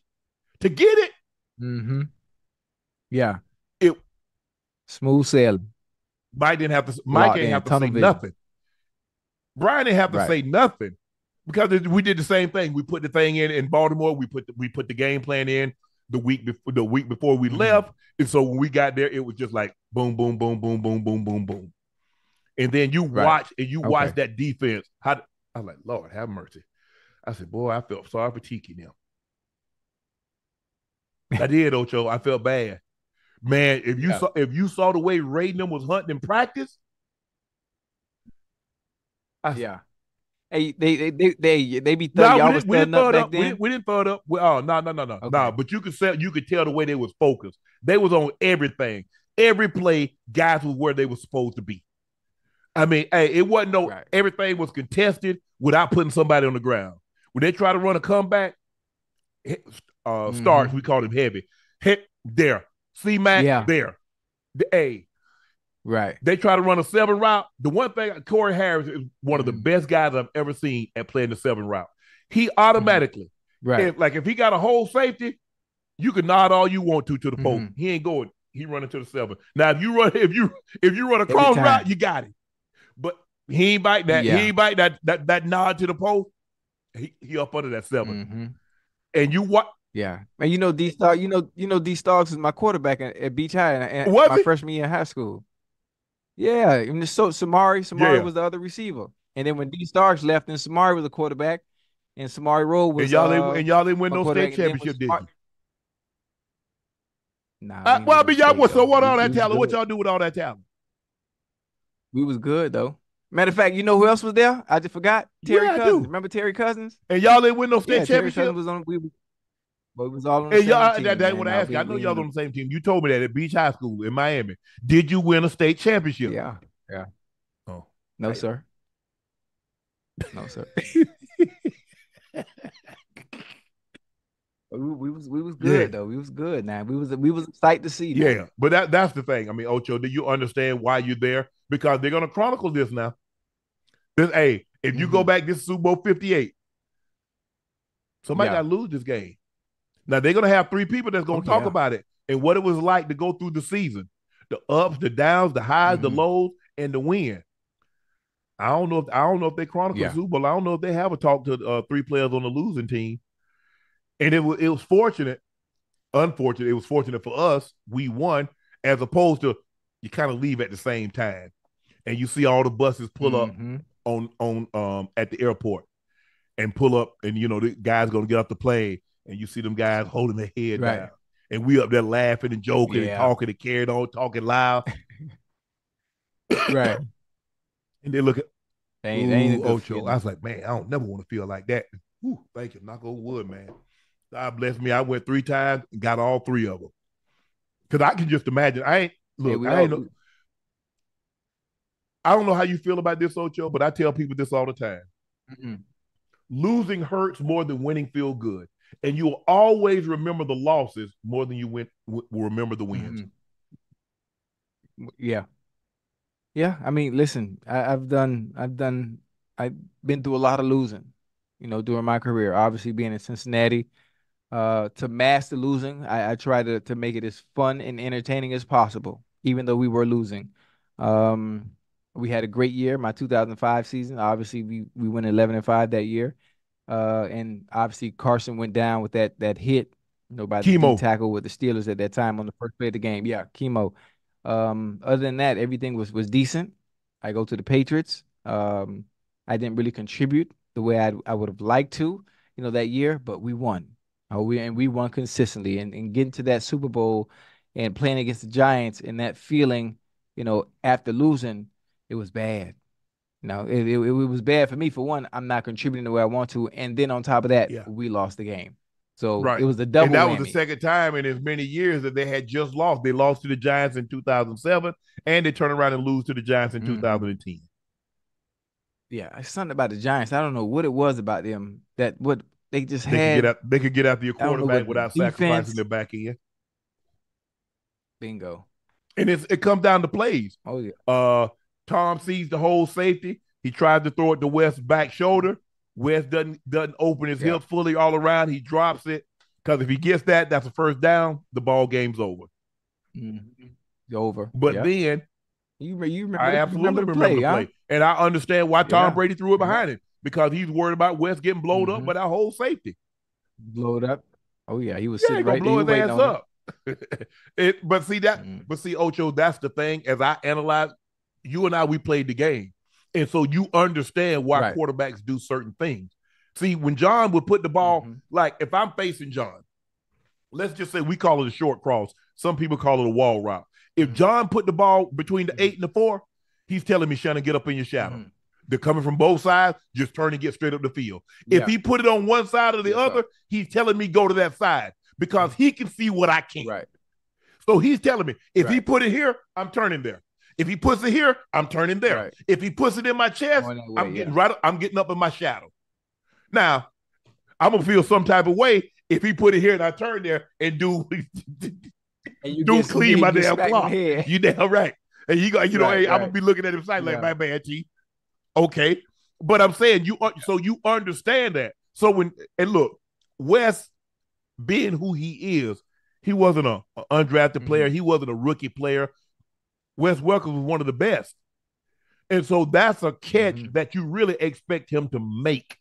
[SPEAKER 1] to get it,
[SPEAKER 3] mm-hmm. yeah,
[SPEAKER 1] it
[SPEAKER 3] smooth sailing.
[SPEAKER 1] Mike didn't have to. Mike didn't have to say nothing. Brian didn't have to right. say nothing because we did the same thing. We put the thing in in Baltimore. We put the, we put the game plan in the week before the week before we mm-hmm. left, and so when we got there, it was just like boom, boom, boom, boom, boom, boom, boom, boom and then you right. watch and you okay. watch that defense. How I was like, Lord, have mercy. I said, boy, I felt sorry for Tiki now. I did, Ocho. I felt bad. Man, if you yeah. saw if you saw the way Raiden was hunting in practice,
[SPEAKER 3] I, yeah. Hey, they they they they, they be thugging. Nah, y'all was standing up back
[SPEAKER 1] then. We, we, didn't throw it up. We, oh no no no no okay. no! But you could say you could tell the way they was focused. They was on everything. Every play, guys was where they were supposed to be. I mean, hey, it wasn't no right. everything was contested without putting somebody on the ground. When they try to run a comeback, uh, mm-hmm. starts we called him heavy. Hit there, C Mac yeah. there, the A.
[SPEAKER 3] Right.
[SPEAKER 1] They try to run a seven route. The one thing Corey Harris is one of the mm-hmm. best guys I've ever seen at playing the seven route. He automatically, mm-hmm. right? If, like if he got a whole safety, you can nod all you want to to the post. Mm-hmm. He ain't going. He running to the seven. Now if you run if you if you run a cross route, you got it. But he ain't bite that. Yeah. He ain't bite that that that nod to the post. He he up under that 7
[SPEAKER 3] mm-hmm.
[SPEAKER 1] And you what?
[SPEAKER 3] Yeah, and you know D Stark. You know you know D Starks is my quarterback at, at Beach High and, my it? freshman year in high school. Yeah, and so Samari Samari yeah. was the other receiver, and then when D Starks left, and Samari was the quarterback, and Samari Rolle was.
[SPEAKER 1] And y'all
[SPEAKER 3] uh,
[SPEAKER 1] and y'all didn't win no state championship, did you?
[SPEAKER 3] Nah,
[SPEAKER 1] uh, well, I mean, y'all. So what all that talent? What y'all do with all that talent?
[SPEAKER 3] We was good though. Matter of fact, you know who else was there? I just forgot. Terry yeah, Cousins. Remember Terry Cousins?
[SPEAKER 1] And y'all didn't win no state yeah, championship.
[SPEAKER 3] Terry Cousins was on. We, but it was all on.
[SPEAKER 1] And y'all,
[SPEAKER 3] team,
[SPEAKER 1] that, that's what I asked you. I know y'all on the same team. You told me that at Beach High School in Miami. Did you win a state championship?
[SPEAKER 3] Yeah. Yeah. Oh. No, sir. No, sir. We, we, was we was good yeah. though. We was good. Now we was we was excited to see.
[SPEAKER 1] That. Yeah, but that that's the thing. I mean, Ocho, do you understand why you're there? Because they're gonna chronicle this now. This, hey, if you mm-hmm. go back, this Super Bowl 58. Somebody yeah. got to lose this game. Now they're gonna have three people that's gonna oh, talk yeah. about it and what it was like to go through the season, the ups, the downs, the highs, mm-hmm. the lows, and the win. I don't know if I don't know if they chronicle yeah. Super Bowl. I don't know if they have a talk to uh, three players on the losing team and it was it was fortunate, unfortunate. It was fortunate for us. We won, as opposed to you kind of leave at the same time, and you see all the buses pull mm-hmm. up on on um at the airport, and pull up, and you know the guys gonna get off the plane, and you see them guys holding their head right. down, and we up there laughing and joking yeah. and talking and carrying on, talking loud,
[SPEAKER 3] right.
[SPEAKER 1] And they look at they ain't, they ain't Ocho. I was like, man, I don't never want to feel like that. Ooh, thank you. Knock on wood, man. God bless me. I went three times and got all three of them. Cause I can just imagine. I ain't look. Yeah, I ain't. Know, I don't know how you feel about this, Ocho, but I tell people this all the time. Mm-hmm. Losing hurts more than winning feel good. And you will always remember the losses more than you went will remember the wins.
[SPEAKER 3] Mm-hmm. Yeah, yeah. I mean, listen, I, have done, I've done, I've been through a lot of losing, you know, during my career. Obviously, being in Cincinnati, uh, to master losing, I, I try to to make it as fun and entertaining as possible, even though we were losing. Um, we had a great year, my 2005 season. Obviously, we we went 11 and five that year. Uh, and obviously Carson went down with that that hit, you know, by the tackle with the Steelers at that time on the first play of the game. Yeah, Kimo. Um, other than that, everything was was decent. I go to the Patriots. Um, I didn't really contribute the way I I would have liked to, you know, that year, but we won. Oh, we and we won consistently, and and getting to that Super Bowl and playing against the Giants and that feeling, you know, after losing, it was bad. No, it, it, it was bad for me. For one, I'm not contributing the way I want to, and then on top of that, yeah. we lost the game. So right. it was a double.
[SPEAKER 1] And that
[SPEAKER 3] whammy.
[SPEAKER 1] was the second time in as many years that they had just lost. They lost to the Giants in 2007, and they turned around and lose to the Giants in mm-hmm. 2010.
[SPEAKER 3] Yeah, it's something about the Giants. I don't know what it was about them that what they just
[SPEAKER 1] they
[SPEAKER 3] had.
[SPEAKER 1] Could get out, they could get after your quarterback without defense, sacrificing their back end.
[SPEAKER 3] Bingo.
[SPEAKER 1] And it's, it comes down to plays.
[SPEAKER 3] Oh yeah.
[SPEAKER 1] Uh, Tom sees the whole safety. He tries to throw it to Wes's back shoulder. Wes doesn't doesn't open his yeah. hip fully all around. He drops it because if he gets that, that's a first down. The ball game's over.
[SPEAKER 3] Mm-hmm. Over.
[SPEAKER 1] But
[SPEAKER 3] yep.
[SPEAKER 1] then
[SPEAKER 3] you you remember,
[SPEAKER 1] I absolutely remember, remember the play, huh? and I understand why Tom yeah. Brady threw it behind yeah. him because he's worried about Wes getting blowed mm-hmm. up by that whole safety.
[SPEAKER 3] Blowed up. Oh yeah, he was
[SPEAKER 1] yeah,
[SPEAKER 3] sitting right
[SPEAKER 1] blow
[SPEAKER 3] there.
[SPEAKER 1] his ass up. it, but see that, mm-hmm. but see Ocho, that's the thing. As I analyze you and I, we played the game. And so you understand why right. quarterbacks do certain things. See, when John would put the ball, mm-hmm. like if I'm facing John, let's just say we call it a short cross. Some people call it a wall route. If mm-hmm. John put the ball between the mm-hmm. eight and the four, he's telling me, Shannon, get up in your shadow. Mm-hmm. They're coming from both sides, just turn and get straight up the field. Yeah. If he put it on one side or the yes, other, he's telling me go to that side because he can see what I can't.
[SPEAKER 3] Right.
[SPEAKER 1] So he's telling me if right. he put it here, I'm turning there. If he puts it here, I'm turning there. Right. If he puts it in my chest, way, I'm getting yeah. right. I'm getting up in my shadow. Now, I'm gonna feel some type of way if he put it here and I turn there and do and do clean my damn clock. You damn right. And you got you know, right, hey, right. I'm gonna be looking at him side like my bad T. Okay, but I'm saying you are, so you understand that. So when and look, Wes being who he is, he wasn't a, a undrafted mm-hmm. player. He wasn't a rookie player. Wes Welker was one of the best. And so that's a catch mm-hmm. that you really expect him to make.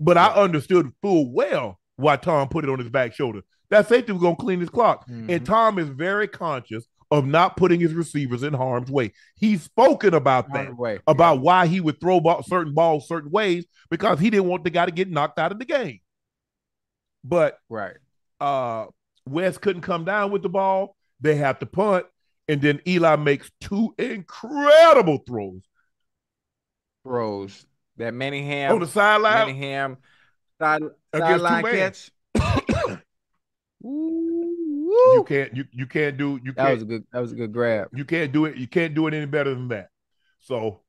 [SPEAKER 1] But I understood full well why Tom put it on his back shoulder. That safety was going to clean his clock. Mm-hmm. And Tom is very conscious of not putting his receivers in harm's way. He's spoken about that, way. about yeah. why he would throw ball, certain balls certain ways because he didn't want the guy to get knocked out of the game. But
[SPEAKER 3] right,
[SPEAKER 1] uh, Wes couldn't come down with the ball. They have to punt. And then Eli makes two incredible throws.
[SPEAKER 3] Throws that Manningham
[SPEAKER 1] on the sideline.
[SPEAKER 3] Manningham side, sideline catch.
[SPEAKER 1] you can't you you can't do you
[SPEAKER 3] that
[SPEAKER 1] can't,
[SPEAKER 3] was a good that was a good grab.
[SPEAKER 1] You can't do it. You can't do it any better than that. So,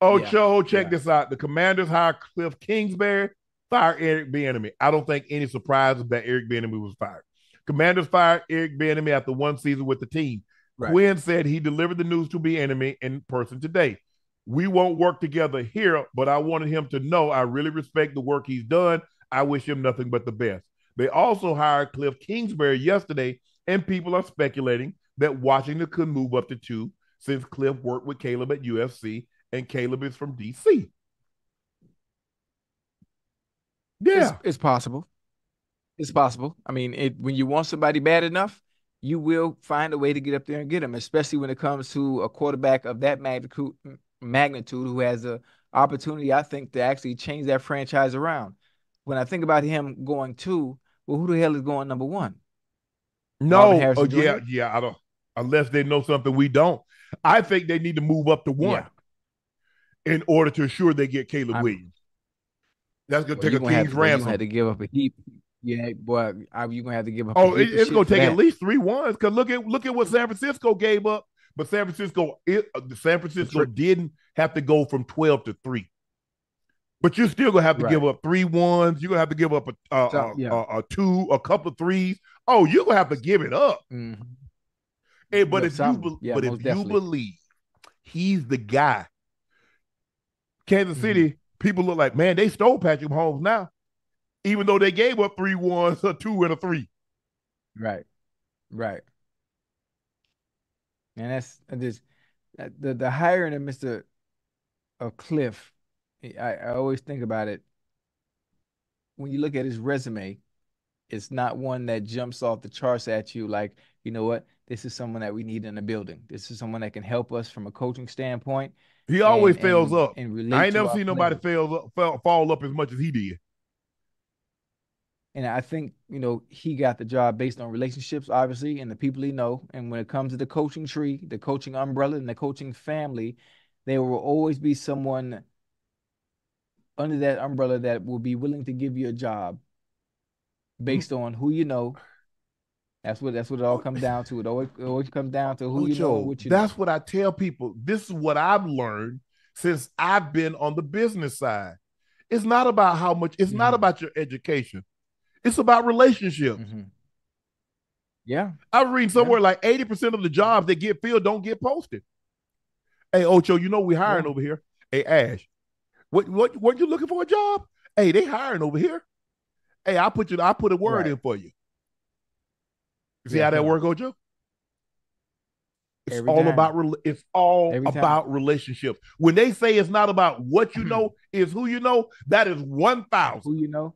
[SPEAKER 1] Ocho, yeah. check yeah. this out. The Commanders hire Kliff Kingsbury, fire Eric Bieniemy. I don't think any surprise that Eric Bieniemy was fired. Commanders fired Eric Bieniemy after one season with the team. Right. Quinn said he delivered the news to Bieniemy in person today. We won't work together here, but I wanted him to know I really respect the work he's done. I wish him nothing but the best. They also hired Kliff Kingsbury yesterday, and people are speculating that Washington could move up to two since Kliff worked with Caleb at USC and Caleb is from DC.
[SPEAKER 3] Yeah, it's, it's possible. It's possible. I mean, it, when you want somebody bad enough, you will find a way to get up there and get him, especially when it comes to a quarterback of that magnitude, magnitude who has a opportunity, I think, to actually change that franchise around. When I think about him going two, well, who the hell is going number one?
[SPEAKER 1] No, oh, yeah, yeah, I don't. Unless they know something we don't, I think they need to move up to one yeah. in order to ensure they get Caleb I'm, Williams. That's gonna well, take a king's ransom.
[SPEAKER 3] Had to give up a heap. Yeah, boy, you gonna have to give up?
[SPEAKER 1] Oh, it, it's gonna take at least three ones. Cause look at look at what San Francisco gave up. But San Francisco, it, uh, San Francisco didn't have to go from twelve to three. But you're still gonna have to right. give up three ones. You're gonna have to give up a a, so, a, yeah. a, a, two, a couple of threes. Oh, you're gonna have to give it up. Mm-hmm. Hey, but if you yeah, but if definitely. you believe he's the guy, Kansas mm-hmm. City people look like man they stole Patrick Mahomes now, even though they gave up three ones, a two, and a three.
[SPEAKER 3] Right, right. And that's just the the hiring of Mister of Kliff I, I always think about it when you look at his resume, it's not one that jumps off the charts at you like, you know what, this is someone that we need in the building. This is someone that can help us from a coaching standpoint.
[SPEAKER 1] He always and, fails and, up. And I ain't never seen nobody fail up, fall, fall up as much as he did.
[SPEAKER 3] And I think, you know, he got the job based on relationships, obviously, and the people he know. And when it comes to the coaching tree, the coaching umbrella, and the coaching family, there will always be someone under that umbrella that will be willing to give you a job based on who you know. That's what that's what it all comes down to. It always, it always comes down to who you know. What you
[SPEAKER 1] that's
[SPEAKER 3] know.
[SPEAKER 1] what I tell people. This is what I've learned since I've been on the business side. It's not about how much. It's mm-hmm. not about your education. It's about relationships. Mm-hmm.
[SPEAKER 3] Yeah,
[SPEAKER 1] I read somewhere yeah. like eighty percent of the jobs that get filled don't get posted. Hey Ocho, you know we hiring yeah. over here. Hey Ash, what what what you looking for a job? Hey, they hiring over here. Hey, I put you. I put a word right. in for you. See yeah, how that work, Ocho? It's Every all time. about it's all Every about time. relationships. When they say it's not about what you know, is who you know. That is one thousand.
[SPEAKER 3] Who you know?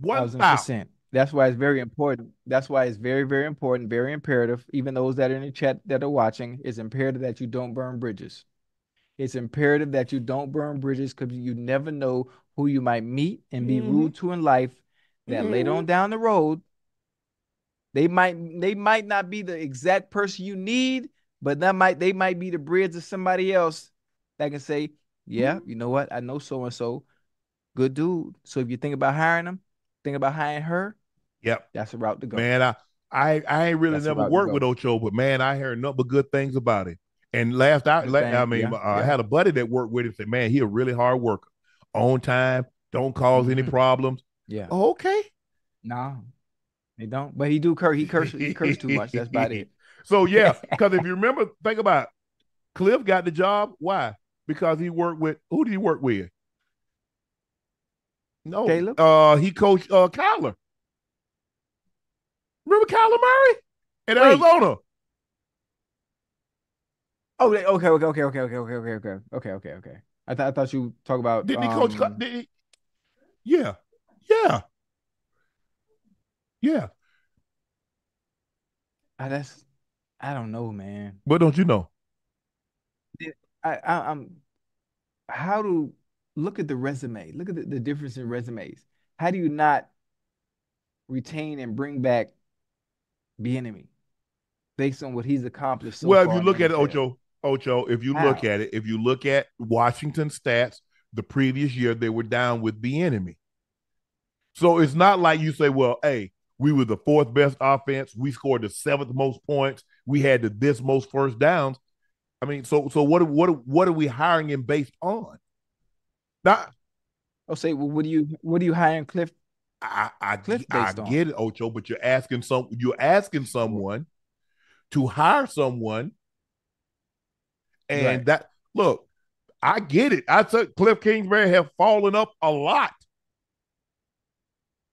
[SPEAKER 1] One thousand.
[SPEAKER 3] That's why it's very important. That's why it's very, very important, very imperative. Even those that are in the chat that are watching, it's imperative that you don't burn bridges. It's imperative that you don't burn bridges because you never know who you might meet and be mm-hmm. rude to in life. That mm-hmm. later on down the road, they might they might not be the exact person you need, but that might they might be the bridge to somebody else that can say, "Yeah, mm-hmm. you know what? I know so and so, good dude." So if you think about hiring them, think about hiring her.
[SPEAKER 1] Yep,
[SPEAKER 3] that's a route to go.
[SPEAKER 1] Man, I I, I ain't really that's never worked with Ocho, but man, I heard nothing but good things about it. And last I, I mean, yeah, uh, yeah. I had a buddy that worked with him. Said, "Man, he a really hard worker, on time, don't cause mm-hmm. any problems."
[SPEAKER 3] Yeah.
[SPEAKER 1] Oh, okay.
[SPEAKER 3] No, they don't. But he do curse. He curse. He curse too much. That's about it.
[SPEAKER 1] So yeah, because if you remember, think about it. Kliff got the job. Why? Because he worked with who did he work with? No, Caleb. Uh, he coached uh Kyler. Remember Kyler Murray in Wait. Arizona?
[SPEAKER 3] Oh, okay, okay, okay, okay, okay, okay, okay, okay, okay, okay, okay. I thought I thought you talk about.
[SPEAKER 1] Didn't he coach? Um, did he? Yeah, yeah, yeah.
[SPEAKER 3] I that's I don't know, man.
[SPEAKER 1] What don't you know?
[SPEAKER 3] I, I I'm how to look at the resume. Look at the, the difference in resumes. How do you not retain and bring back Bieniemy based on what he's accomplished so
[SPEAKER 1] well, if you look at it, Ocho, Ocho, if you look at it, if you look at Washington stats, the previous year they were down with Bieniemy. So it's not like you say, well, hey, we were the fourth best offense. We scored the seventh most points. We had the this most first downs. I mean, so so what what what are we hiring him based on? Not.
[SPEAKER 3] I'll say, well, what do you what are you hiring Kliff?
[SPEAKER 1] I I, Kliff I, I get it, Ocho, but you're asking some you're asking someone to hire someone and right. that look, I get it. I said Kliff Kingsbury have fallen up a lot.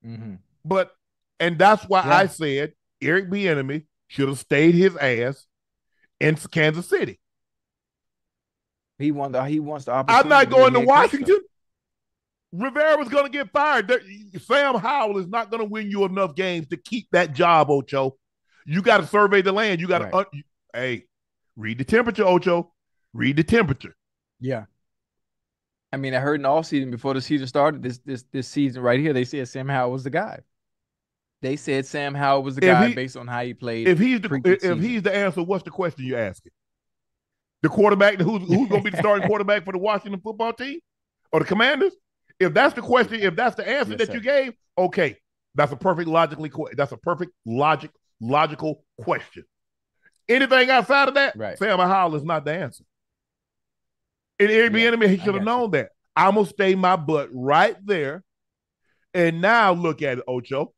[SPEAKER 1] Mm-hmm. But and that's why yeah. I said Eric Bieniemy should have stayed his ass in Kansas City.
[SPEAKER 3] He wants the, he wants the
[SPEAKER 1] I'm not going to, to Washington. Rivera was going to get fired. Sam Howell is not going to win you enough games to keep that job, Ocho. You got to survey the land. You got to, right. hey, read the temperature, Ocho. Read the temperature.
[SPEAKER 3] Yeah. I mean, I heard in all season before the season started, this this this season right here, they said Sam Howell was the guy. They said Sam Howell was the guy he, based on how he played.
[SPEAKER 1] If he's the if he's the answer, what's the question you asking? The quarterback, who's who's going to be the starting quarterback for the Washington football team or the Commanders? If that's the question, if that's the answer yes, that sir. you gave, okay, that's a perfect logically that's a perfect logic logical question. Anything outside of that, right. Sam Howell is not the answer. And Eric yeah, Bieniemy, he should have known that. I'm gonna stay my butt right there. And now look at it, Ocho.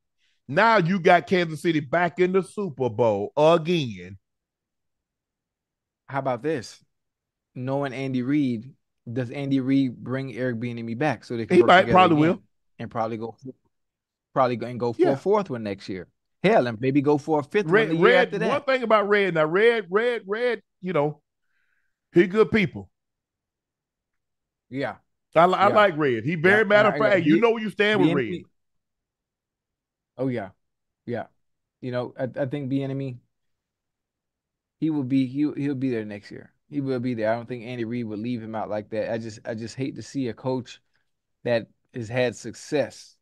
[SPEAKER 1] Now you got Kansas City back in the Super Bowl again.
[SPEAKER 3] How about this? Knowing Andy Reid, does Andy Reid bring Eric Bieniemy back so they
[SPEAKER 1] can he might probably will
[SPEAKER 3] and probably go probably go and go for yeah. a fourth one next year. Hell, and maybe go for a fifth
[SPEAKER 1] Red,
[SPEAKER 3] one the
[SPEAKER 1] year
[SPEAKER 3] Red, after that.
[SPEAKER 1] One thing about Red now, Red, Red, Red, you know, he good people.
[SPEAKER 3] Yeah.
[SPEAKER 1] I, I yeah. like Red. He very yeah. matter of fact. You know where you stand with Red.
[SPEAKER 3] Oh yeah, yeah. You know, I, I think Bieniemy. He will be he he'll be there next year. He will be there. I don't think Andy Reid would leave him out like that. I just I just hate to see a coach that has had success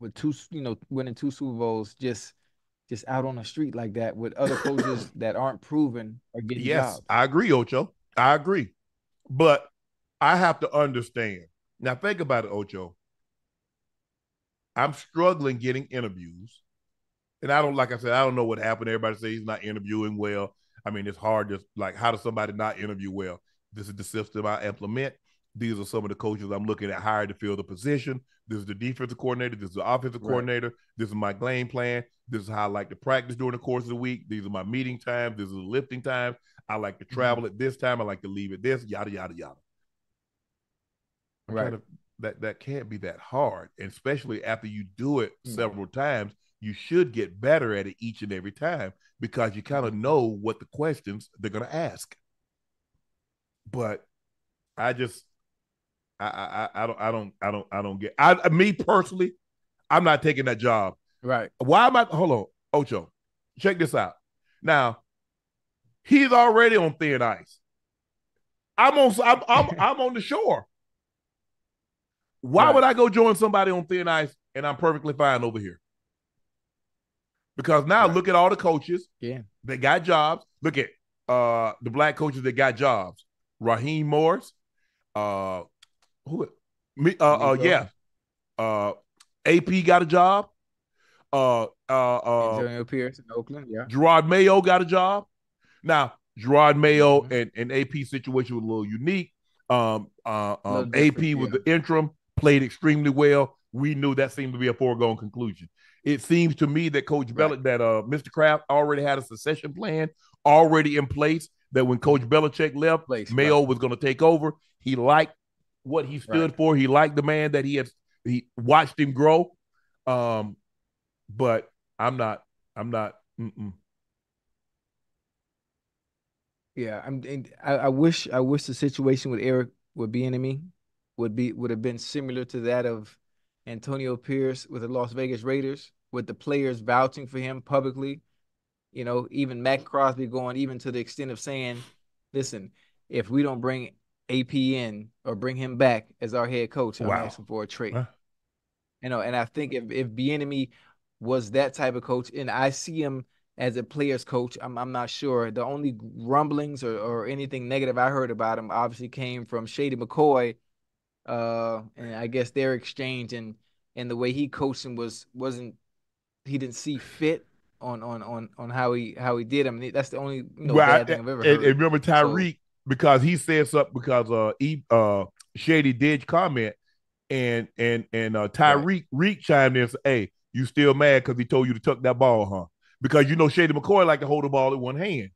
[SPEAKER 3] with two you know winning two Super Bowls just just out on the street like that with other coaches that aren't proven are getting yes, jobs.
[SPEAKER 1] I agree, Ocho. I agree, but I have to understand. Now think about it, Ocho. I'm struggling getting interviews. And I don't, like I said, I don't know what happened. Everybody say he's not interviewing well. I mean, it's hard just like, how does somebody not interview well? This is the system I implement. These are some of the coaches I'm looking at hired to fill the position. This is the defensive coordinator. This is the offensive right. coordinator. This is my game plan. This is how I like to practice during the course of the week. These are my meeting times. This is the lifting time. I like to travel mm-hmm. at this time. I like to leave at this, yada, yada, yada. Right. To, that that can't be that hard, and especially after you do it mm-hmm. several times, you should get better at it each and every time because you kind of mm-hmm. know what the questions they're going to ask. But I just, I, I, I don't, I don't, I don't, I don't get. I, me personally, I'm not taking that job.
[SPEAKER 3] Right.
[SPEAKER 1] Why am I? Hold on, Ocho. Check this out. Now, he's already on thin ice. I'm on. I'm, I'm, I'm on the shore. Why right. would I go join somebody on thin ice and I'm perfectly fine over here? Because now right. look at all the coaches.
[SPEAKER 3] Yeah.
[SPEAKER 1] They got jobs. Look at uh the black coaches that got jobs. Raheem Morris, uh who me uh, uh yeah. Uh AP got a job. Uh uh uh
[SPEAKER 3] Antonio Pierce in Oakland, yeah.
[SPEAKER 1] Jerod Mayo got a job. Now, Jerod Mayo mm-hmm. and, and AP situation was a little unique. Um uh um, AP yeah. was the interim played extremely well. We knew that seemed to be a foregone conclusion. It seems to me that Coach right. Belichick, that uh, Mr. Kraft already had a succession plan already in place. That when Coach Belichick left, place, Mayo right. was going to take over. He liked what he stood right. for. He liked the man that he had. He watched him grow. Um, but I'm not. I'm not. Mm-mm.
[SPEAKER 3] Yeah, I'm. I, I wish. I wish the situation with Eric would Bieniemy would be would have been similar to that of Antonio Pierce with the Las Vegas Raiders, with the players vouching for him publicly. You know, even Maxx Crosby going even to the extent of saying, "Listen, if we don't bring AP in or bring him back as our head coach, I'm wow. asking for a trade." Huh? You know, and I think if if Bieniemy was that type of coach, and I see him as a player's coach, I'm I'm not sure. The only rumblings or, or anything negative I heard about him obviously came from Shady McCoy uh, and I guess their exchange and and the way he coached him was wasn't he didn't see fit on on on on how he how he did. I mean, that's the only you know, well, bad I, thing I've ever
[SPEAKER 1] heard. And, remember Tyreek so, because he said something because uh he uh Shady did comment and and and uh Tyreek right. Reek chimed in and said, "Hey, you still mad because he told you to tuck that ball, huh?" Because you know Shady McCoy like to hold the ball in one hand.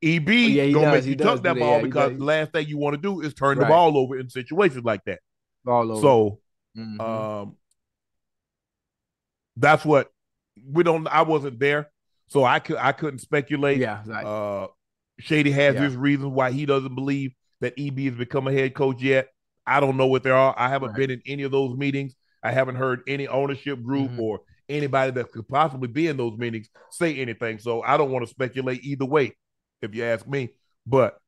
[SPEAKER 1] EB oh, yeah, gonna does, make you tuck that ball yeah, because the last thing you want to do is turn right. the ball over in situations like that.
[SPEAKER 3] Ball over.
[SPEAKER 1] So, mm-hmm. um, that's what we don't. I wasn't there, so I could I couldn't speculate.
[SPEAKER 3] Yeah, right.
[SPEAKER 1] uh, Shady has yeah. his reasons why he doesn't believe that EB has become a head coach yet. I don't know what there are. I haven't right. been in any of those meetings. I haven't heard any ownership group mm-hmm. or anybody that could possibly be in those meetings say anything. So I don't want to speculate either way if you ask me. But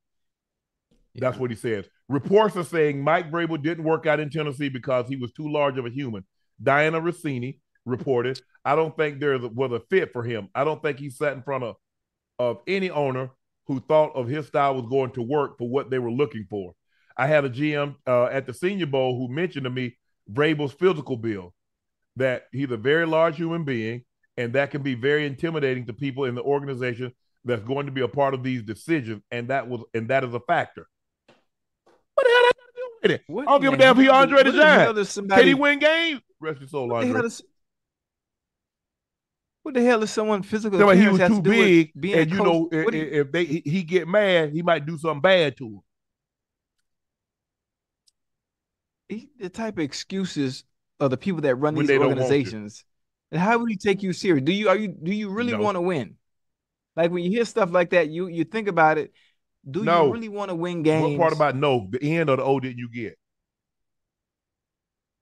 [SPEAKER 1] yeah. that's what he says. Reports are saying Mike Vrabel didn't work out in Tennessee because he was too large of a human. Dianna Russini reported, I don't think there was a fit for him. I don't think he sat in front of, of any owner who thought of his style was going to work for what they were looking for. I had a GM uh, at the Senior Bowl who mentioned to me Vrabel's physical build, that he's a very large human being, and that can be very intimidating to people in the organization that's going to be a part of these decisions, and that was and that is a factor. What the hell I do with it. What, I don't give a damn if he Andre the Giant. Can he win games? Rest his soul, Andre.
[SPEAKER 3] What the hell is someone physical?
[SPEAKER 1] So he was too big, and you know, if, if they he get mad, he might do something bad to him.
[SPEAKER 3] He, the type of excuses of the people that run when these organizations. And how would he take you serious? Do you are you do you really no. want to win? Like when you hear stuff like that, you you think about it. Do no. you really want to win games?
[SPEAKER 1] What part about no? The end or the O did you get?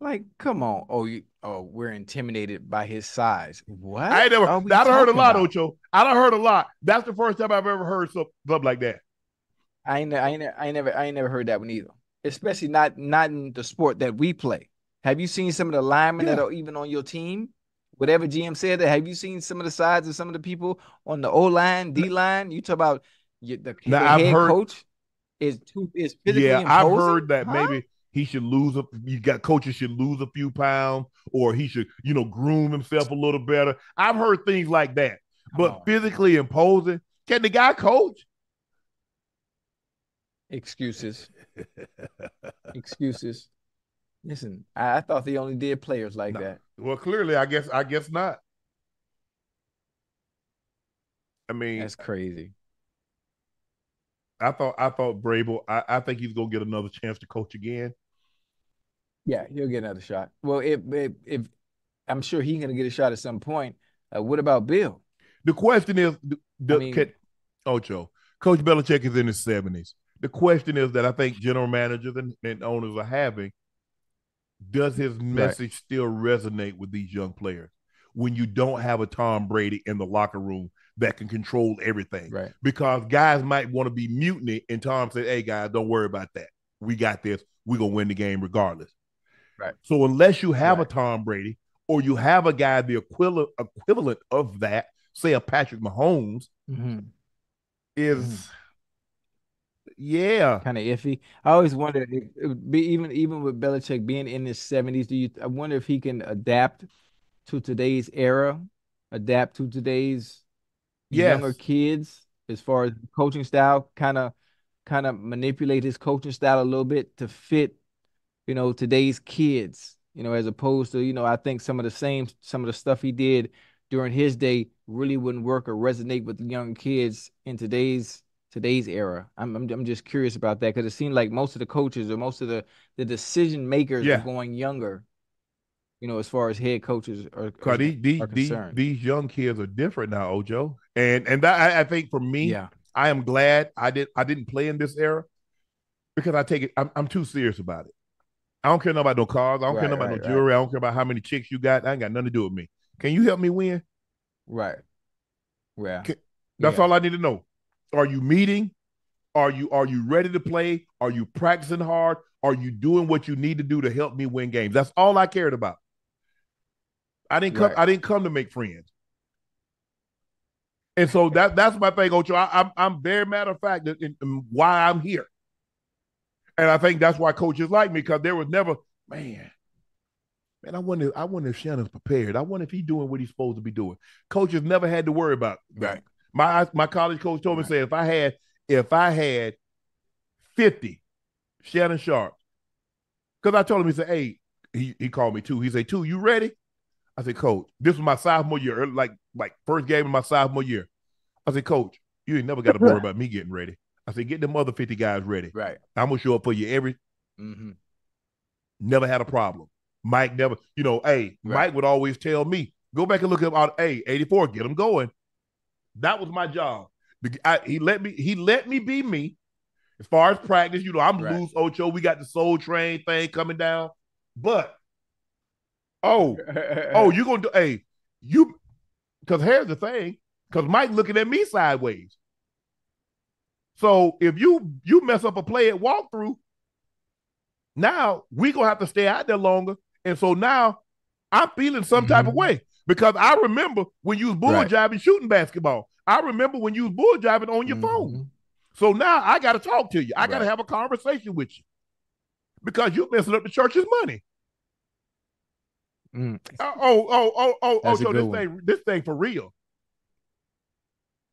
[SPEAKER 3] Like, come on. Oh, you oh, we're intimidated by his size. What?
[SPEAKER 1] I ain't never I heard a lot, about? Ocho. I don't heard a lot. That's the first time I've ever heard something like that.
[SPEAKER 3] I ain't I ain't I ain't never I ain't never heard that one either. Especially not not in the sport that we play. Have you seen some of the linemen yeah. that are even on your team? Whatever GM said that. Have you seen some of the sides of some of the people on the O line, D line? You talk about the, the now, head heard, coach is too is physically yeah. Imposing?
[SPEAKER 1] I've heard that huh? maybe he should lose a you got coaches should lose a few pounds or he should you know groom himself a little better i've heard things like that but oh. physically imposing can the guy coach
[SPEAKER 3] excuses excuses listen I, I, thought they only did players like no. that
[SPEAKER 1] well clearly i guess i guess not i mean
[SPEAKER 3] that's crazy
[SPEAKER 1] I thought I thought Vrabel. I, I think he's gonna get another chance to coach again.
[SPEAKER 3] Yeah, he'll get another shot. Well, if if, if I'm sure he's gonna get a shot at some point. Uh, what about Bill?
[SPEAKER 1] The question is, the, I mean, can, Ocho, Coach Belichick is in his seventies. The question is that I think general managers and, and owners are having: Does his message right. still resonate with these young players? When you don't have a Tom Brady in the locker room that can control everything.
[SPEAKER 3] Right.
[SPEAKER 1] Because guys might want to be mutiny, and Tom said, Hey guys, don't worry about that. We got this. We're gonna win the game regardless.
[SPEAKER 3] Right.
[SPEAKER 1] So unless you have right. a Tom Brady or you have a guy the equivalent equivalent of that, say a Patrick Mahomes, mm-hmm. is mm-hmm. yeah,
[SPEAKER 3] kind of iffy. I always wonder if it would be even even with Belichick being in his seventies. Do you? I wonder if he can adapt to today's era, adapt to today's yes. younger kids as far as coaching style, kind of kind of manipulate his coaching style a little bit to fit, you know, today's kids, you know, as opposed to, you know, I think some of the same some of the stuff he did during his day really wouldn't work or resonate with young kids in today's today's era. I'm I'm, I'm just curious about that because it seemed like most of the coaches or most of the the decision makers yeah. are going younger you know, as far as head coaches are, are,
[SPEAKER 1] these, these, these, these, young kids are different now, Ocho. And and that I, I, think for me,
[SPEAKER 3] yeah.
[SPEAKER 1] I am glad I did I didn't play in this era because I take it I'm, I'm too serious about it. I don't care about no cars. I don't right, care about right, no jewelry. Right. I don't care about how many chicks you got. I ain't got nothing to do with me. Can you help me win?
[SPEAKER 3] Right. Yeah.
[SPEAKER 1] Can, that's yeah. all I need to know. Are you meeting? Are you are you ready to play? Are you practicing hard? Are you doing what you need to do to help me win games? That's all I cared about. I didn't come. I didn't come to make friends. And so that that's my thing, Ocho. I, am I'm, I'm very matter of fact in why I'm here. And I think that's why coaches like me because there was never, man, man. I wonder, I wonder if Shannon's prepared. I wonder if he's doing what he's supposed to be doing. Coaches never had to worry about
[SPEAKER 3] right.
[SPEAKER 1] My my college coach told me right. say if I had if I had fifty Shannon Sharpe, because I told him he said, hey, he, he called me too. He said, two, you ready? I said, Coach, this was my sophomore year, er, like like first game of my sophomore year. I said, Coach, you ain't never got to worry about me getting ready. I said, get them other 50 guys ready.
[SPEAKER 3] Right.
[SPEAKER 1] I'm gonna show up for you every mm-hmm. never had a problem. Mike never, you know, hey, right. Mike would always tell me, go back and look at about hey, 84, get them going. That was my job. I, he let me, he let me be me. As far as practice, you know, I'm right. loose, Ocho. We got the soul train thing coming down. But Oh, oh, you're gonna do? Hey, you? Because here's the thing. Because Mike looking at me sideways. So if you you mess up a play at walkthrough, now we gonna have to stay out there longer. And so now I'm feeling some mm-hmm. type of mm-hmm. way because I remember when you was bull right. driving shooting basketball. I remember when you was bull driving on your mm-hmm. phone. So now I got to talk to you. I right. got to have a conversation with you because you're messing up the church's money. Mm. Oh, oh, oh, oh, oh, oh, so this one. thing, this thing for real.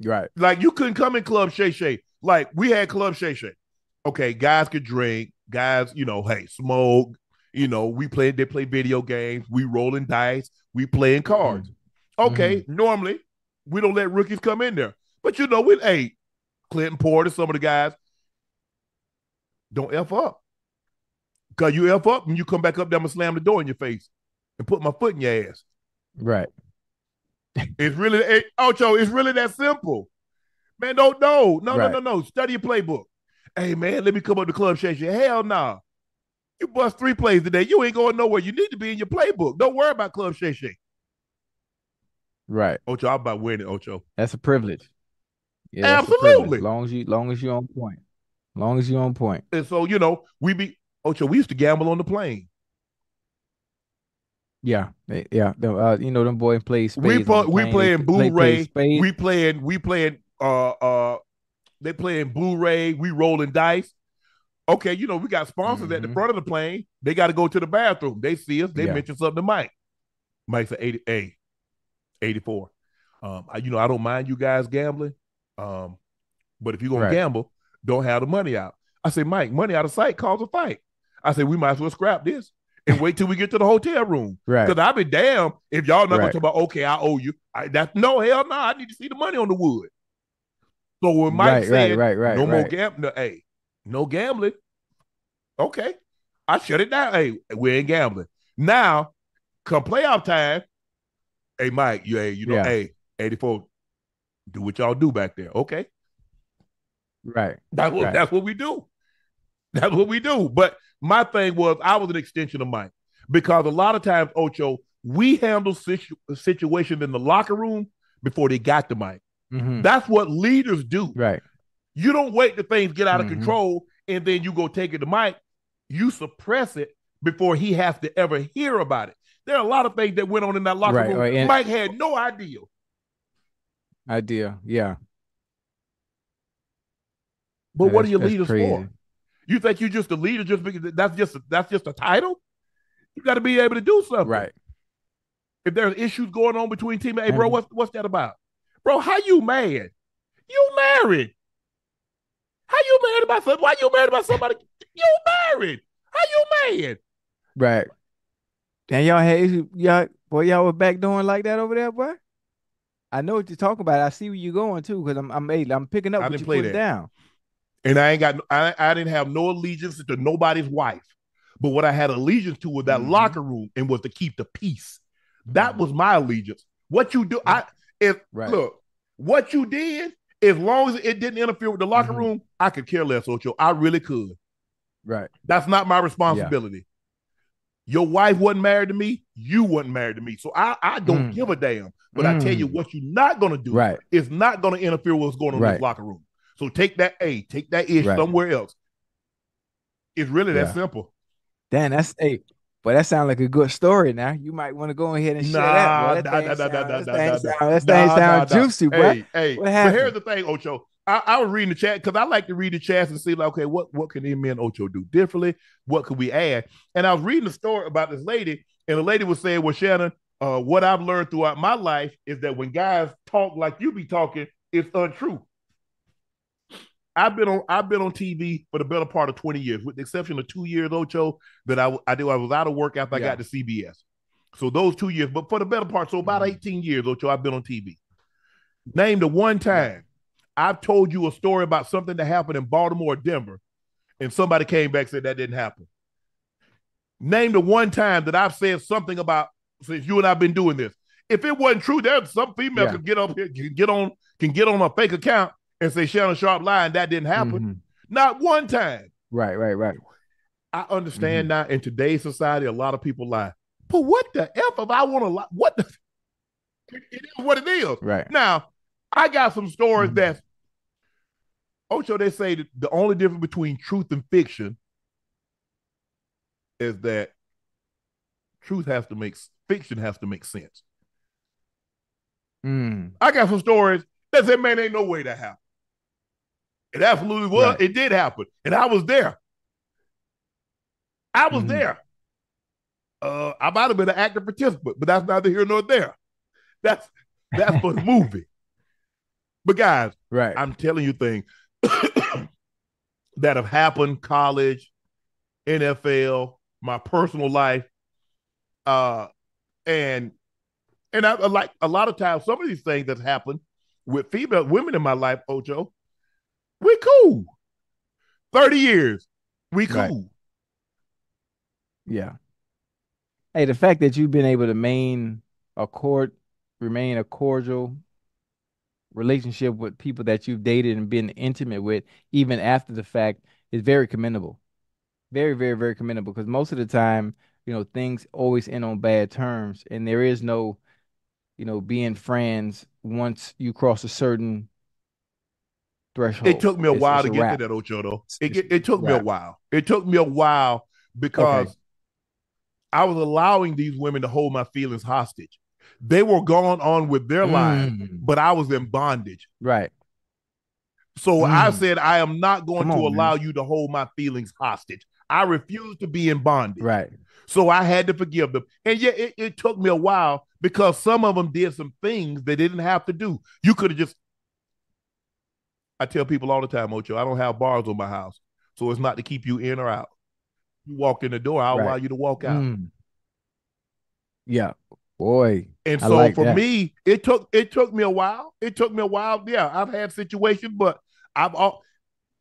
[SPEAKER 3] Right.
[SPEAKER 1] Like you couldn't come in Club Shay Shay. Like we had Club Shay Shay. Okay, guys could drink, guys, you know, hey, smoke, you know, we play, they play video games, we rolling dice, we playing cards. Mm-hmm. Okay, mm-hmm. normally we don't let rookies come in there. But you know, with hey, Clinton Portis, some of the guys, don't F up. Cause you F up and you come back up there, I'm gonna slam the door in your face and put my foot in your ass.
[SPEAKER 3] Right.
[SPEAKER 1] it's really it, Ocho, it's really that simple. Man, don't know. No, right. no, no, no. Study your playbook. Hey man, let me come up to Club Shay Shay. Hell no. Nah. You bust three plays today. You ain't going nowhere. You need to be in your playbook. Don't worry about Club Shay Shay.
[SPEAKER 3] Right.
[SPEAKER 1] Ocho, I'm about winning, Ocho.
[SPEAKER 3] That's a privilege.
[SPEAKER 1] Yeah, Absolutely.
[SPEAKER 3] As long as you long as you're on point. Long as you're on point.
[SPEAKER 1] And so, you know, we be Ocho, we used to gamble on the plane.
[SPEAKER 3] Yeah, yeah. Uh, you know, them boys play spades.
[SPEAKER 1] We play, we playing Blu-ray. Play we playing we playing uh uh they playing Blu-ray. We rolling dice. Okay, you know, we got sponsors mm-hmm. at the mm-hmm. front of the plane. They got to go to the bathroom. They see us. They yeah. mention something to Mike. Mike said 80, a 84. Um, I, you know, I don't mind you guys gambling. Um, but if you're gonna right. gamble, don't have the money out. I say, Mike, money out of sight cause a fight. I said, we might as well scrap this and wait till we get to the hotel room.
[SPEAKER 3] Right.
[SPEAKER 1] Because I'll be damn if y'all not right. gonna talk about okay, I owe you. I, that's no hell no. I need to see the money on the wood. So when Mike right, said right, right, no more gambling, hey, no gambling. Okay. I shut it down. Hey, we ain't gambling. Now, come playoff time, hey Mike, you hey, you know, yeah. hey, 84, do what y'all do back there. Okay.
[SPEAKER 3] Right.
[SPEAKER 1] That's what
[SPEAKER 3] right.
[SPEAKER 1] that's what we do. That's what we do. But my thing was I was an extension of Mike because a lot of times, Ocho, we handle situ- situations in the locker room before they got the mic. Mm-hmm. That's what leaders do.
[SPEAKER 3] Right.
[SPEAKER 1] You don't wait till things get out of mm-hmm. control and then you go take it to Mike. You suppress it before he has to ever hear about it. There are a lot of things that went on in that locker right, room. Right. Mike had no idea.
[SPEAKER 3] Idea, yeah.
[SPEAKER 1] But what are your leaders crazy. for? You think you're just a leader just because that's just a, that's just a title? You got to be able to do something,
[SPEAKER 3] right?
[SPEAKER 1] If there's issues going on between teammates, hey, bro, what's what's that about, bro? How you mad? You married? How you mad about something? Why you mad about somebody? You married? How you mad?
[SPEAKER 3] Right. And y'all had y'all boy, y'all were back doing like that over there, boy. I know what you're talking about. I see where you're going too, because I'm I'm I'm picking up I what you put down.
[SPEAKER 1] And I ain't got I, I didn't have no allegiance to nobody's wife. But what I had allegiance to was that mm-hmm. locker room and was to keep the peace. That mm-hmm. was my allegiance. What you do, I if right. look, what you did as long as it didn't interfere with the locker mm-hmm. room, I could care less, Ocho. I really could.
[SPEAKER 3] Right.
[SPEAKER 1] That's not my responsibility. Yeah. Your wife wasn't married to me. You wasn't married to me. So I, I don't mm. give a damn. But mm. I tell you mm. what you're not gonna do
[SPEAKER 3] right.
[SPEAKER 1] is not gonna interfere with what's going on right. in this locker room. So take that A, take that ish right. somewhere else. It's really yeah. that simple.
[SPEAKER 3] Damn, that's a but that sounds like a good story now. You might want to go ahead and share that. Nah, nah, nah, nah, nah, nah, That thing sounds juicy, bro.
[SPEAKER 1] Hey, hey. What happened? But here's the thing, Ocho. I, I was reading the chat because I like to read the chats and see, like, okay, what what can me and Ocho do differently? What could we add? And I was reading the story about this lady, and the lady was saying, "Well, Shannon, uh, what I've learned throughout my life is that when guys talk like you be talking, it's untrue. I've been on I've been on TV for the better part of 20 years, with the exception of two years, Ocho, that I I do I was out of work after yeah. I got to CBS. So those two years, but for the better part, so about mm-hmm. 18 years, Ocho, I've been on TV. Name the one time I've told you a story about something that happened in Baltimore or Denver, and somebody came back and said that didn't happen. Name the one time that I've said something about since you and I've been doing this. If it wasn't true, there's some female yeah. can get up here, can get on, can get on a fake account and say Shannon Sharpe lied that didn't happen. Mm-hmm. Not one time.
[SPEAKER 3] Right, right, right.
[SPEAKER 1] I understand mm-hmm. now in today's society, a lot of people lie. But what the F if I want to lie? What the it is what it is.
[SPEAKER 3] Right.
[SPEAKER 1] Now, I got some stories mm-hmm. that Ocho, they say that the only difference between truth and fiction is that truth has to make fiction has to make sense.
[SPEAKER 3] Mm.
[SPEAKER 1] I got some stories that said, man, ain't no way that happened. It absolutely was. Right. It did happen. And I was there. I was mm-hmm. there. Uh, I might have been an active participant, but that's neither here nor there. That's that's for the movie. But guys,
[SPEAKER 3] right,
[SPEAKER 1] I'm telling you things that have happened, college, NFL, my personal life, uh, and and I like a lot of times some of these things that happened with female women in my life, Ocho, we cool. 30 years. We cool. Right.
[SPEAKER 3] Yeah. Hey, the fact that you've been able to maintain a court, remain a cordial relationship with people that you've dated and been intimate with, even after the fact, is very commendable. Very, very, very commendable. Because most of the time, you know, things always end on bad terms, and there is no, you know, being friends once you cross a certain threshold.
[SPEAKER 1] It took me a it's, while it's to a get wrap. to that, Ocho. Though it, it, it took me a while. It took me a while because okay. I was allowing these women to hold my feelings hostage. They were going on with their mm. lives, but I was in bondage.
[SPEAKER 3] Right.
[SPEAKER 1] So mm. I said, I am not going Come to on, allow man. you to hold my feelings hostage. I refuse to be in bondage.
[SPEAKER 3] Right.
[SPEAKER 1] So I had to forgive them. And yet it, it took me a while because some of them did some things they didn't have to do. You could have just I tell people all the time, Ocho, I don't have bars on my house. So it's not to keep you in or out. You walk in the door, I'll right. allow you to walk out. Mm.
[SPEAKER 3] Yeah. Boy.
[SPEAKER 1] And so like for that. me, it took it took me a while. It took me a while. Yeah, I've had situations, but I've all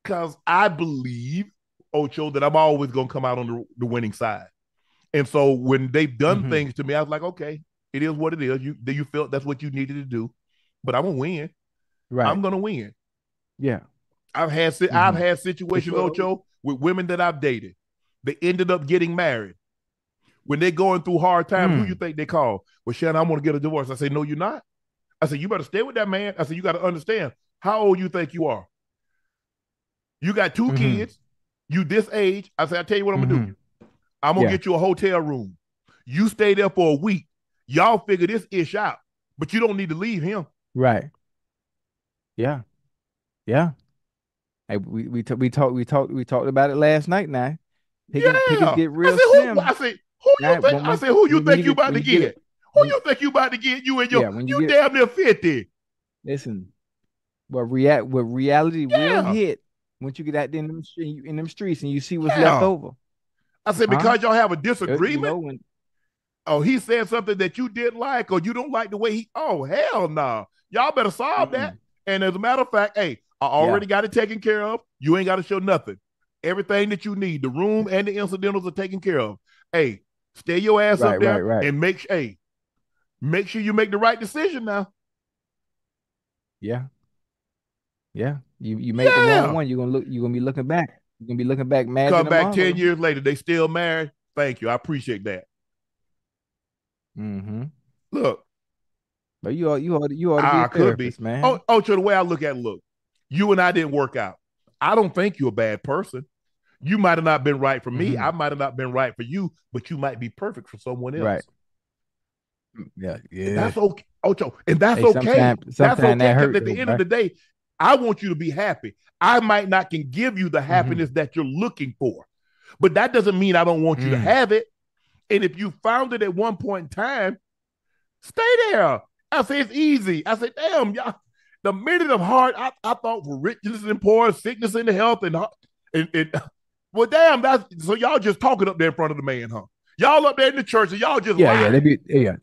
[SPEAKER 1] because I believe, Ocho, that I'm always gonna come out on the, the winning side. And so when they've done mm-hmm. things to me, I was like, okay, it is what it is. You you felt that's what you needed to do, but I'm gonna win. Right. I'm gonna win.
[SPEAKER 3] Yeah.
[SPEAKER 1] I've had mm-hmm. I've had situations, Ocho, with women that I've dated. They ended up getting married. When they're going through hard times, mm. who you think they call? Well, Shannon, I'm gonna get a divorce. I say, No, you're not. I said, You better stay with that man. I said, You got to understand how old you think you are. You got 2 mm-hmm. kids, you this age. I said, I tell you what I'm mm-hmm. gonna do. Mm-hmm. I'm gonna yeah. get you a hotel room. You stay there for a week. Y'all figure this ish out, but you don't need to leave him.
[SPEAKER 3] Right. Yeah. Yeah. Hey, we we t- we talked we talked we talked about it last night. Now,
[SPEAKER 1] Pickens, yeah. Pickens get real I said, slim. Who, I said, who you think? I said, who you think you, you about to get? get who you think you about to get? You and your yeah, you, you get, damn near fifty.
[SPEAKER 3] Listen, what react what reality yeah. will hit once you get out there in them, in them streets and you see what's yeah. left over.
[SPEAKER 1] I said because huh? y'all have a disagreement. You know, when, oh, he said something that you didn't like, or you don't like the way he. Oh hell no! Nah. Y'all better solve mm-hmm. that. And as a matter of fact, hey, I already yeah. got it taken care of. You ain't got to show nothing. Everything that you need, the room and the incidentals are taken care of. Hey, stay your ass right, up there right, right. and make sure, hey, make sure you make the right decision now.
[SPEAKER 3] Yeah. Yeah. You you make yeah. the wrong one, you're gonna look, you're gonna be looking back. You're gonna be looking back mad.
[SPEAKER 1] Come back 10 years later, they still married. Thank you. I appreciate that.
[SPEAKER 3] Mm-hmm.
[SPEAKER 1] Look.
[SPEAKER 3] But you ought you ought you ought to I could be man.
[SPEAKER 1] Oh, oh, to the way I look at it, look, you and I didn't work out. I don't think you're a bad person. You might have not been right for me. Mm-hmm. I might have not been right for you, but you might be perfect for someone else.
[SPEAKER 3] Right. Yeah, yeah.
[SPEAKER 1] And that's okay. Ocho, and that's hey, okay. Sometime, sometime that's okay. That hurt, at the end of the day, I want you to be happy. I might not can give you the mm-hmm. happiness mm-hmm. that you're looking for, but that doesn't mean I don't want you mm. to have it. And if you found it at one point in time, stay there. I say it's easy. I say, damn, y'all, the minute of heart, I, I thought for riches and poor, sickness and health, and, and, and well, damn, that's so y'all just talking up there in front of the man, huh? Y'all up there in the church, and y'all just
[SPEAKER 3] yeah, lying. yeah, they be yeah,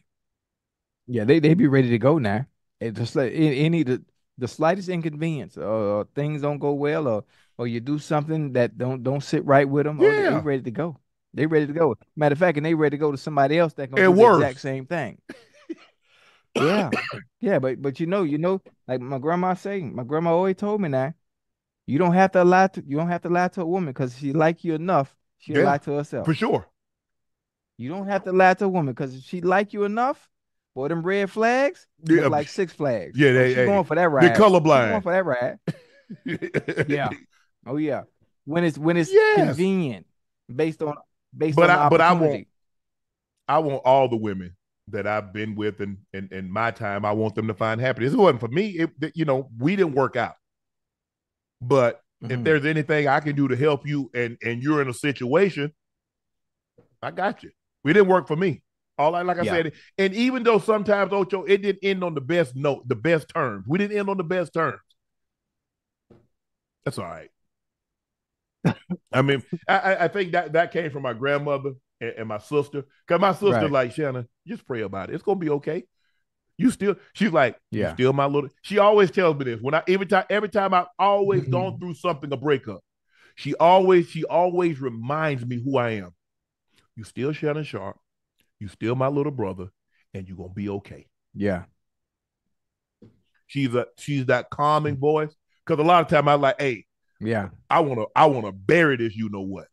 [SPEAKER 3] yeah, they they be ready to go now. It just like any the the slightest inconvenience, or, or, things don't go well, or or you do something that don't don't sit right with them, yeah, oh, they, ready to go. They ready to go. Matter of fact, and they ready to go to somebody else that can do the exact same thing. Yeah, yeah, but but you know, you know, like my grandma saying, my grandma always told me that you don't have to lie to you don't have to lie to a woman because she like you enough, she'll yeah, lie to herself.
[SPEAKER 1] For sure.
[SPEAKER 3] You don't have to lie to a woman because if she like you enough, boy, them red flags, yeah, um, like six flags.
[SPEAKER 1] Yeah, they
[SPEAKER 3] hey, going for that ride.
[SPEAKER 1] They're colorblind.
[SPEAKER 3] She's going for that ride. yeah. Oh yeah. When it's when it's yes. convenient, based on based but on I, but I
[SPEAKER 1] want I want all the women that I've been with and in, in, in, my time, I want them to find happiness. It wasn't for me. It, you know, we didn't work out. But mm-hmm. if there's anything I can do to help you and and you're in a situation, I got you. We didn't work for me. All I like I yeah. said, and even though sometimes Ocho, it didn't end on the best note, the best terms. We didn't end on the best terms. That's all right. I mean, I, I think that that came from my grandmother and, and my sister. Cause my sister right. like Shannon, just pray about it. It's gonna be okay. You still, she's like, yeah, still my little. She always tells me this when I every time every time I've always mm-hmm. gone through something a breakup. She always she always reminds me who I am. You still Shannon Sharpe. You still my little brother, and you're gonna be okay.
[SPEAKER 3] Yeah.
[SPEAKER 1] She's a she's that calming voice. Cause a lot of time I like, hey,
[SPEAKER 3] yeah,
[SPEAKER 1] I wanna I wanna bury this. You know what?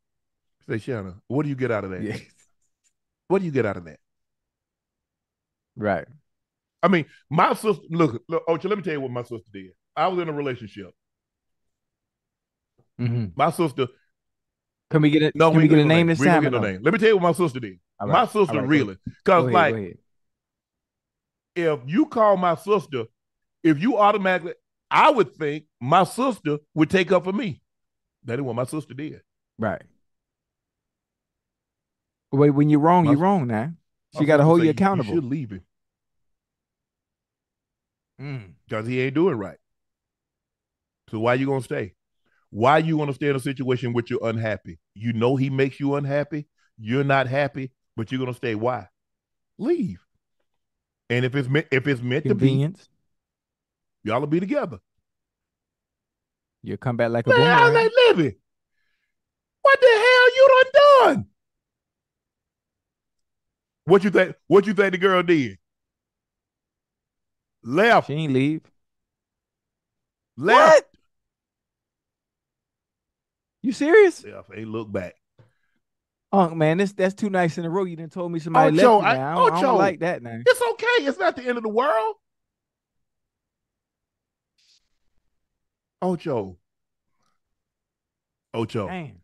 [SPEAKER 1] Say, Shannon, what do you get out of that? What do you get out of that?
[SPEAKER 3] Right.
[SPEAKER 1] I mean, my sister. Look, look, Ocho. Let me tell you what my sister did. I was in a relationship. Mm-hmm. My sister.
[SPEAKER 3] Can we get it? No, can we, we get a name, name this time? Get
[SPEAKER 1] no? name. Let me tell you what my sister did. Right. My sister right. really, because like, if you call my sister, if you automatically, I would think my sister would take up for me. That is what my sister did.
[SPEAKER 3] Right. Wait, when you're wrong, my, you're wrong now. She got to hold you accountable.
[SPEAKER 1] You should leave him. Because mm. he ain't doing right. So why you gonna stay? Why you want to stay in a situation which you're unhappy? You know he makes you unhappy. You're not happy, but you're gonna stay. Why? Leave. And if it's meant if it's meant to be, y'all will be together.
[SPEAKER 3] You'll come back like a Man, boomerang.
[SPEAKER 1] Like living. What the hell you done done? What you think? What you think the girl did? Left.
[SPEAKER 3] She ain't leave.
[SPEAKER 1] Left. What?
[SPEAKER 3] You serious?
[SPEAKER 1] Yeah, ain't look back.
[SPEAKER 3] Oh man, this that's too nice in a row. You didn't told me somebody Ocho, left you now. I, don't, I don't like that now.
[SPEAKER 1] It's okay. It's not the end of the world. Ocho. Ocho. Damn.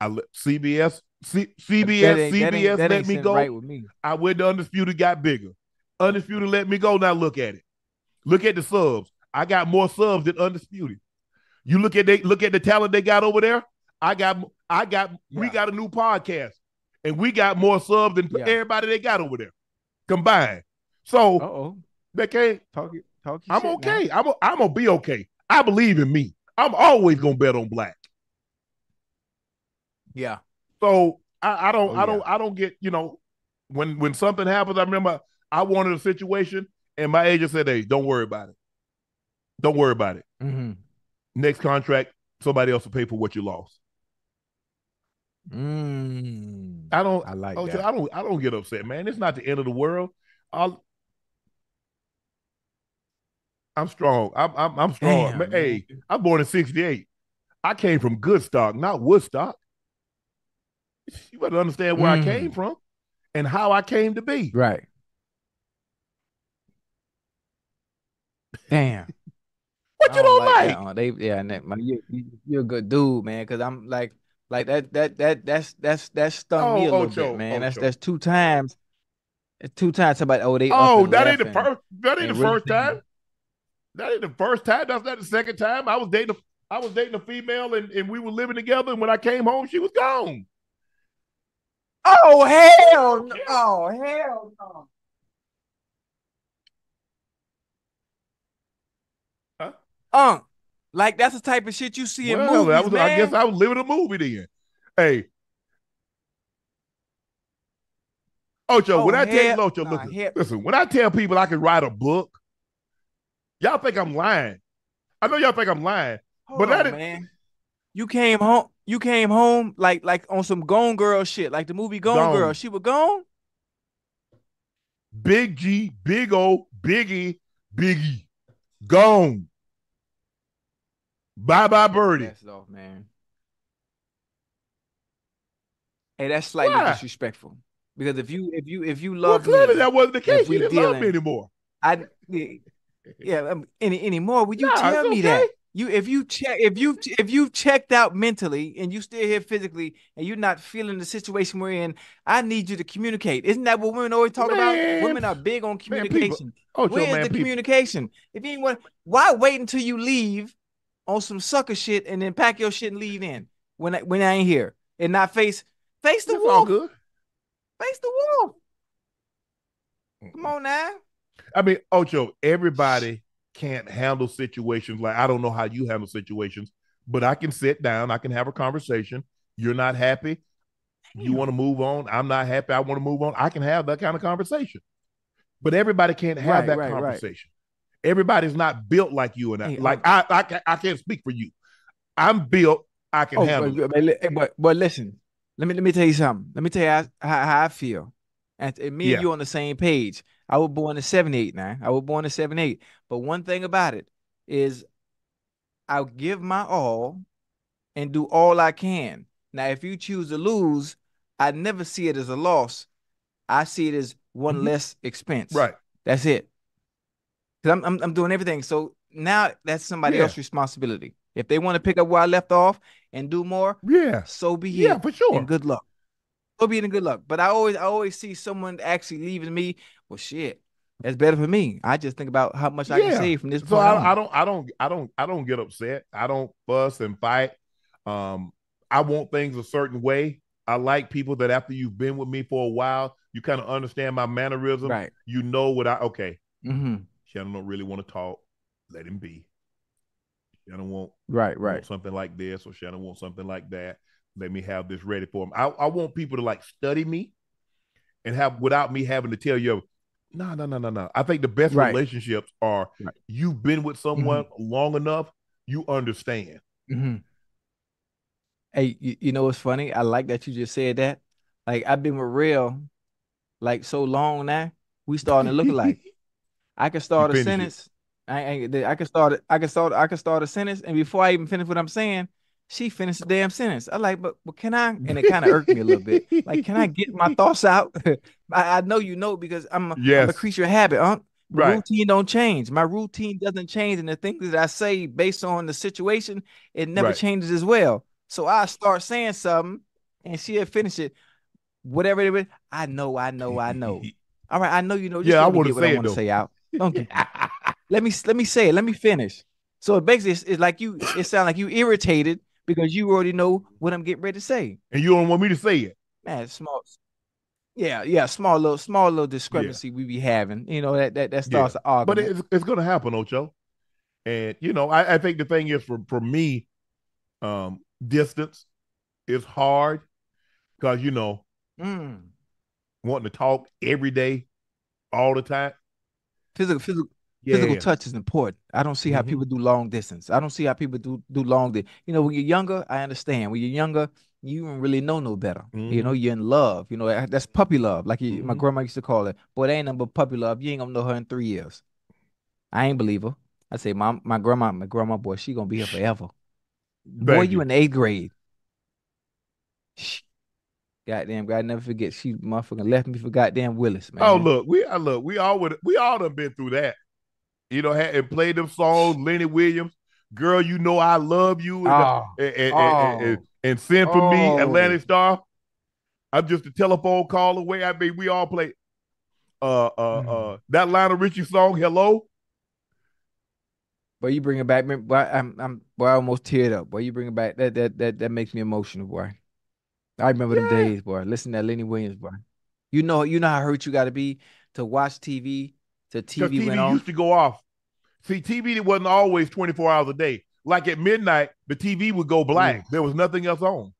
[SPEAKER 1] I let CBS C, CBS that CBS that let me go. Right with me. I went to Undisputed, got bigger. Undisputed let me go. Now look at it. Look at the subs. I got more subs than Undisputed. You look at they look at the talent they got over there. I got I got yeah. we got a new podcast, and we got more subs than yeah. everybody they got over there combined. So Uh-oh. they can't talk. Talk. I'm okay. Now. I'm a, I'm gonna be okay. I believe in me. I'm always gonna bet on black.
[SPEAKER 3] Yeah.
[SPEAKER 1] So I, I don't, oh, I don't, I don't get, you know, when when something happens. I remember I wanted a situation, and my agent said, "Hey, don't worry about it. Don't worry about it. Mm-hmm. Next contract, somebody else will pay for what you lost."
[SPEAKER 3] Mm,
[SPEAKER 1] I don't. I like that. I don't. I don't get upset, man. It's not the end of the world. I'll, I'm strong. I'm I'm, I'm strong. Damn, hey, I'm born in '68. I came from good stock, not Woodstock. You better understand where mm. I came from and how I came to be.
[SPEAKER 3] Right. Damn.
[SPEAKER 1] what you don't, don't like?
[SPEAKER 3] like? They yeah, man, you, you're a good dude, man. Because I'm like, like that, that, that, that's that's that stung oh, me a little Ocho, bit, man. Ocho. That's that's two times. It's two times somebody. Oh, they.
[SPEAKER 1] Oh, that ain't the first. That ain't the first time. That ain't the first time. That's not the second time. I was dating. A, I was dating a female, and, and we were living together. And when I came home, she was gone.
[SPEAKER 3] Oh hell no! Oh hell no! Huh? Um, like that's the type of shit you see well, in movies. I, was, man.
[SPEAKER 1] I guess I was living a movie then. Hey. Ocho, oh, when I tell you, Ocho, nah, listen, listen, when I tell people I can write a book, y'all think I'm lying. I know y'all think I'm lying, Hold but on, that is, man.
[SPEAKER 3] You came home. You came home like like on some Gone Girl shit, like the movie Gone, gone. Girl. She was gone.
[SPEAKER 1] Big G, Big O, Biggie, Biggie, gone. Bye bye, Birdie.
[SPEAKER 3] That's off, man. Hey, that's slightly Why? disrespectful. Because if you if you if you love
[SPEAKER 1] well, clearly me, that wasn't the case. You didn't dealing, love me anymore.
[SPEAKER 3] I yeah um, any anymore. Would you nah, tell me okay. that? You if you check if you if you've checked out mentally and you still here physically and you're not feeling the situation we're in, I need you to communicate. Isn't that what women always talk man, about? Women are big on communication. Oh, Where's man, the people. communication? If you want, why wait until you leave on some sucker shit and then pack your shit and leave in when I, when I ain't here and not face face the wall. Good. Face the wall. Come on now.
[SPEAKER 1] I mean, Ocho, everybody can't handle situations like I don't know how you handle situations, but I can sit down, I can have a conversation. You're not happy. You want to move on. I'm not happy. I want to move on. I can have that kind of conversation. But everybody can't have right, that right, conversation. Right. Everybody's not built like you and I. Like I, I, I can't speak for you. I'm built. I can oh, handle.
[SPEAKER 3] But, but, eh, but, but, listen, let me let me tell you something. Let me tell you how, how, I feel. And, and me yeah. and you on the same page. I was born in '78. Now I was born in '78. But one thing about it is, I'll give my all and do all I can. Now, if you choose to lose, I never see it as a loss. I see it as one mm-hmm. less expense.
[SPEAKER 1] Right.
[SPEAKER 3] That's it. Because I'm, I'm, I'm doing everything. So now that's somebody yeah. else's responsibility. If they want to pick up where I left off and do more,
[SPEAKER 1] yeah,
[SPEAKER 3] so be
[SPEAKER 1] it. Yeah, for sure.
[SPEAKER 3] And good luck. So be it and good luck. But I always I always see someone actually leaving me. Well, shit, that's better for me. I just think about how much I can save from this.
[SPEAKER 1] So I, I, don't I don't I don't I don't get upset. I don't fuss and fight. Um, I want things a certain way. I like people that after you've been with me for a while, you kind of understand my mannerism.
[SPEAKER 3] Right.
[SPEAKER 1] You know what I okay.
[SPEAKER 3] Mm-hmm.
[SPEAKER 1] Shannon don't really want to talk. Let him be. Shannon won't
[SPEAKER 3] right, right.
[SPEAKER 1] Want something like this, or Shannon wants something like that. Let me have this ready for him. I, I want people to like study me and have without me having to tell you, no, no, no, no, no. I think the best right. relationships are right. you've been with someone mm-hmm. long enough, you understand.
[SPEAKER 3] Mm-hmm. Hey, you, you know what's funny? I like that you just said that. Like I've been with real like so long now. We starting to look like I can start a sentence. I, I, I can start. I can start. I can start a sentence, and before I even finish what I'm saying, she finished the damn sentence. I like, but but can I? And it kind of irked me a little bit. Like, can I get my thoughts out? I, I, know you know because I'm a, yes. I'm a creature of habit, huh? Right. Routine don't change. My routine doesn't change, and the things that I say based on the situation, it never right. changes as well. So I start saying something, and she'll finish it. Whatever it is, I know, I know, I know. All right, I know you know. Just
[SPEAKER 1] yeah, I want to say
[SPEAKER 3] I want to say out. Don't get, let me let me say it. Let me finish. So it basically, it's, it's like you. It sounds like you irritated because you already know what I'm getting ready to say,
[SPEAKER 1] and you don't want me to say it.
[SPEAKER 3] Man, small. Yeah, yeah, small little, small little discrepancy yeah. we be having. You know that that that starts yeah. argument.
[SPEAKER 1] But it's it's gonna happen, Ocho. And you know, I, I think the thing is for for me, um, distance is hard because you know
[SPEAKER 3] mm.
[SPEAKER 1] wanting to talk every day, all the time.
[SPEAKER 3] Physical, physical, yeah. physical touch is important. I don't see how mm-hmm. people do long distance. I don't see how people do do long. Di- you know, when you're younger, I understand. When you're younger, you don't really know no better. Mm-hmm. You know, you're in love. You know, that's puppy love, like mm-hmm. my grandma used to call it. Boy, that ain't nothing but puppy love. You ain't gonna know her in three years. I ain't believe her. I say, my my grandma, my grandma boy, she gonna be here forever. Boy, you. in eighth grade. Goddamn, God never forget. She motherfucking left me for goddamn Willis, man.
[SPEAKER 1] Oh, look, we I look, we all would we all done been through that. You know, had, and played them songs, Lenny Williams, Girl, You Know I Love You, and, oh. and, and, oh. and, and Send for oh. Me, Atlantic Starr. I'm just a telephone call away. I mean, we all play uh uh mm. uh that Lionel Richie song, Hello.
[SPEAKER 3] But you bring it back, boy. I'm, I'm, boy, I almost teared up. Boy, you bring it back. That, that, that, that makes me emotional, boy. I remember yeah. them days, boy. Listen to Lenny Williams, boy. You know, you know how hurt you got to be to watch TV. To TV,
[SPEAKER 1] TV
[SPEAKER 3] went
[SPEAKER 1] used to go off. See, TV wasn't always 24 hours a day. Like at midnight, the TV would go black. There was nothing else on.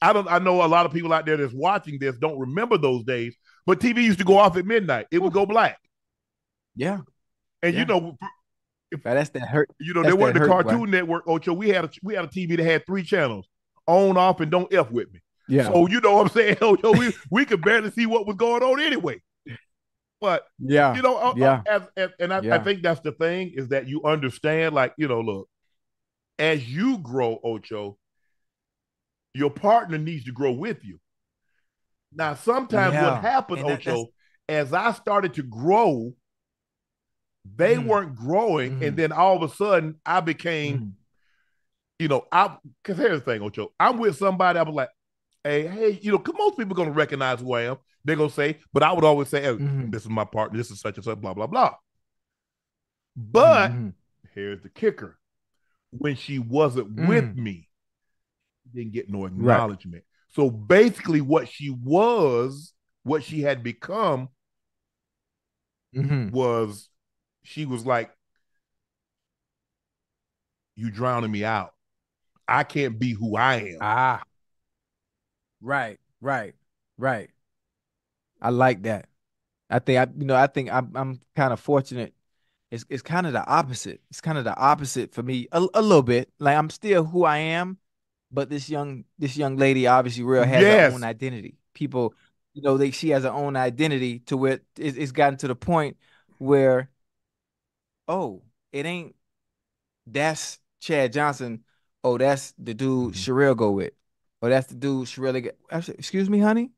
[SPEAKER 1] I don't. I know a lot of people out there that's watching this don't remember those days, but TV used to go off at midnight. It would go black.
[SPEAKER 3] Yeah.
[SPEAKER 1] And yeah. you know,
[SPEAKER 3] if, that's that hurt.
[SPEAKER 1] You know, there wasn't the Cartoon Network, Ocho. We had a we had a TV that had three channels, on, off, and don't f with me.
[SPEAKER 3] Yeah.
[SPEAKER 1] So you know what I'm saying, Ocho. we we could barely see what was going on anyway. But
[SPEAKER 3] yeah,
[SPEAKER 1] you know, uh, uh,
[SPEAKER 3] yeah,
[SPEAKER 1] as, as, and I, yeah. I think that's the thing is that you understand, like you know, look, as you grow, Ocho, your partner needs to grow with you. Now, sometimes yeah. what happened, and Ocho, as I started to grow, they mm. weren't growing, mm. and then all of a sudden I became, mm. you know, I because here's the thing, Ocho. I'm with somebody, I was like, hey, hey, you know, cause most people gonna recognize who I am. They're gonna say, but I would always say, hey, mm-hmm. this is my partner, this is such and such, blah, blah, blah. But mm-hmm. here's the kicker. When she wasn't mm. with me, didn't get no acknowledgement. Right. So basically, what she was, what she had become,
[SPEAKER 3] mm-hmm.
[SPEAKER 1] was she was like, You drowning me out. I can't be who I am.
[SPEAKER 3] Ah. Right, right, right. I like that. I think I, you know, I think I'm, I'm kind of fortunate. It's, it's kind of the opposite. It's kind of the opposite for me a, a little bit. Like I'm still who I am, but this young, this young lady obviously real has yes. her own identity. People, you know, they she has her own identity to where it, it's gotten to the point where, oh, it ain't. That's Chad Johnson. Oh, that's the dude mm-hmm. Sharelle go with. Oh, that's the dude. Get, excuse me, honey.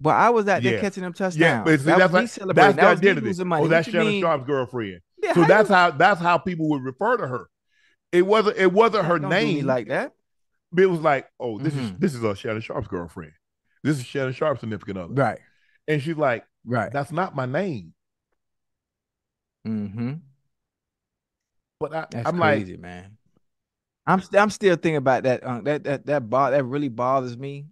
[SPEAKER 3] But I was out there yeah. catching them touchdowns. Yeah, but see,
[SPEAKER 1] that that's, like, that's that identity. Oh, that's Shannon mean? Sharpe's girlfriend. Yeah, so how that's you... how that's how people would refer to her. It wasn't it wasn't her
[SPEAKER 3] Don't
[SPEAKER 1] name
[SPEAKER 3] like that.
[SPEAKER 1] It was like, oh, this mm-hmm. is this is a Shannon Sharpe's girlfriend. This is Shannon Sharpe's significant other.
[SPEAKER 3] Right.
[SPEAKER 1] And she's like,
[SPEAKER 3] right,
[SPEAKER 1] that's not my name.
[SPEAKER 3] Mm-hmm.
[SPEAKER 1] But I, am crazy,
[SPEAKER 3] like, man. I'm st- I'm still thinking about that. Uh, that that that bo- that really bothers me.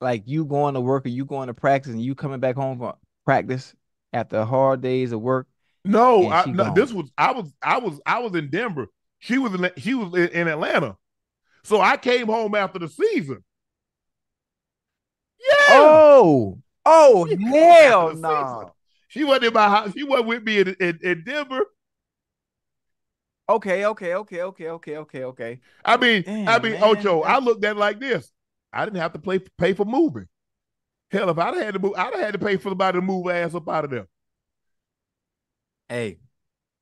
[SPEAKER 3] Like you going to work or you going to practice and you coming back home from practice after hard days of work.
[SPEAKER 1] No, I, no this was I was I was I was in Denver. She was in she was in, in Atlanta. So I came home after the season.
[SPEAKER 3] Yeah. Oh. Oh hell no. Nah.
[SPEAKER 1] She wasn't in my house. She wasn't with me in, in, in Denver.
[SPEAKER 3] Okay, okay, okay, okay, okay, okay, okay.
[SPEAKER 1] I mean, Damn, I mean, man. Ocho, I looked at it like this. I didn't have to play, pay for moving. Hell, if I'd had to move, I'd have had to pay for somebody to move ass up out of there.
[SPEAKER 3] Hey,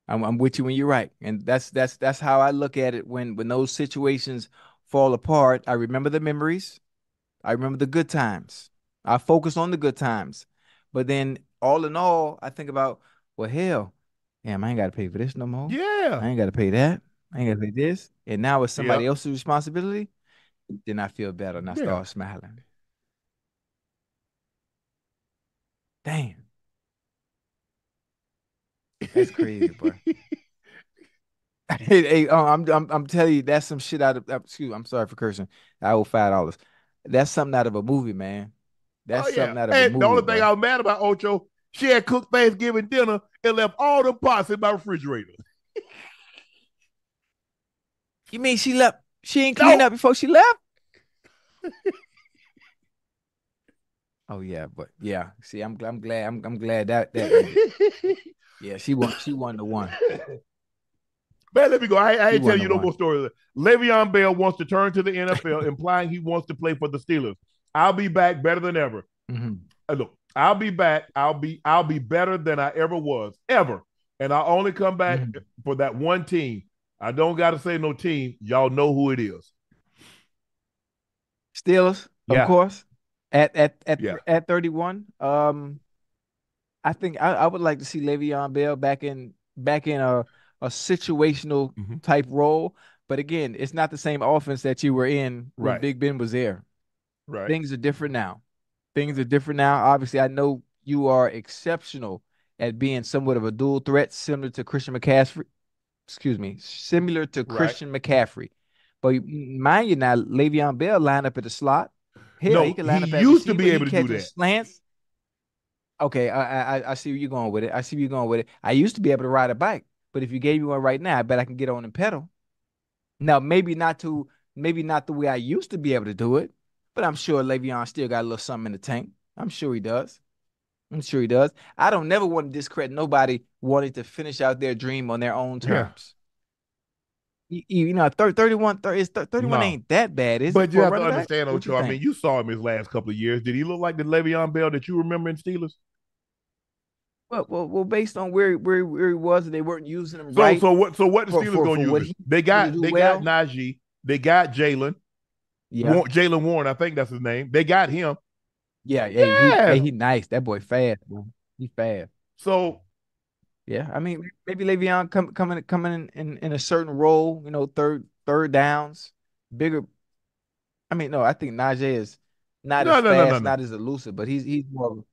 [SPEAKER 3] I'm, I'm with you when you're right, and that's that's that's how I look at it. When when those situations fall apart, I remember the memories. I remember the good times. I focus on the good times, but then all in all, I think about well, hell, damn, I ain't got to pay for this no more.
[SPEAKER 1] Yeah.
[SPEAKER 3] I ain't got to pay that. I ain't got to pay this. And now it's somebody yep. else's responsibility. Then I feel better and I yeah. start smiling. Damn. That's crazy, bro. hey, hey oh, I'm, I'm I'm telling you, that's some shit out of uh, excuse. I'm sorry for cursing. I owe five dollars. That's something out of a movie, man. That's oh, yeah. something out of
[SPEAKER 1] hey,
[SPEAKER 3] a movie.
[SPEAKER 1] The only bro. thing I was mad about Ocho she had cooked Thanksgiving dinner and left all the pots in my refrigerator.
[SPEAKER 3] you mean she left? She ain't cleaned up before she left? oh yeah, but yeah. See, I'm I'm glad I'm I'm glad that that yeah she won she won the one.
[SPEAKER 1] Man, let me go. I, I ain't telling you no one. more stories. Le'Veon Bell wants to turn to the NFL, implying he wants to play for the Steelers. I'll be back better than ever.
[SPEAKER 3] Mm-hmm.
[SPEAKER 1] Uh, look, I'll be back. I'll be I'll be better than I ever was ever, and I'll only come back mm-hmm. for that one team. I don't got to say no team. Y'all know who it is.
[SPEAKER 3] Steelers, yeah. of course. At at at yeah. at thirty one. Um, I think I, I would like to see Le'Veon Bell back in back in a a situational mm-hmm. type role. But again, it's not the same offense that you were in when right. Big Ben was there.
[SPEAKER 1] Right.
[SPEAKER 3] Things are different now things are different now. Obviously, I know you are exceptional at being somewhat of a dual threat, similar to Christian McCaffrey. Excuse me, similar to right. Christian McCaffrey. But mind you, now Le'Veon Bell line up at the slot.
[SPEAKER 1] Hell, no, he can line he up. He used to be able to do that.
[SPEAKER 3] Slants. Okay, I, I I see where you're going with it. I see where you're going with it. I used to be able to ride a bike, but if you gave me one right now, I bet I can get on and pedal. Now, maybe not to maybe not the way I used to be able to do it, but I'm sure Le'Veon still got a little something in the tank. I'm sure he does. I'm sure he does. I don't never want to discredit nobody wanting to finish out their dream on their own terms. Yeah. You, you, know, 30, 31, 30, 31 no. ain't that bad, is
[SPEAKER 1] but it? But you have to understand, Ocho. I mean, you saw him his last couple of years. Did he look like the Le'Veon Bell that you remember in Steelers?
[SPEAKER 3] Well, well, well, based on where where, where he was, they weren't using him
[SPEAKER 1] so,
[SPEAKER 3] right.
[SPEAKER 1] So what? So what the Steelers for, for, gonna use? He, they got they well? got Najee, they got Jaylen, yeah, Jaylen Warren, I think that's his name. They got him.
[SPEAKER 3] Yeah, yeah, yeah. He, hey, he nice. That boy fast. Bro. He fast.
[SPEAKER 1] So,
[SPEAKER 3] yeah, I mean, maybe Le'Veon come, coming coming in, in in a certain role. You know, third third downs, bigger. I mean, no, I think Najee is not no, as no, fast, no, not as elusive, but he's he's more of,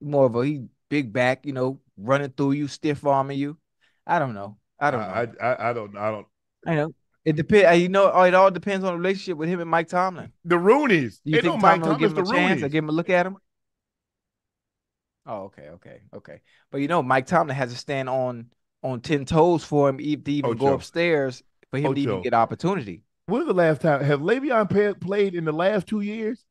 [SPEAKER 3] more of a he big back. You know, running through you, stiff arming you. I don't know. I don't know. I,
[SPEAKER 1] I, I don't I don't.
[SPEAKER 3] I know. It depends. Uh, you know, oh, it all depends on the relationship with him and Mike Tomlin.
[SPEAKER 1] The Rooneys.
[SPEAKER 3] You it think Tomlin will give him a chance? I give him a look at him. Oh, okay, okay, okay. But you know, Mike Tomlin has to stand on on ten toes for him to even Ocho. go upstairs for him Ocho. to even get opportunity.
[SPEAKER 1] When's the last time have Le'Veon played in the last two years?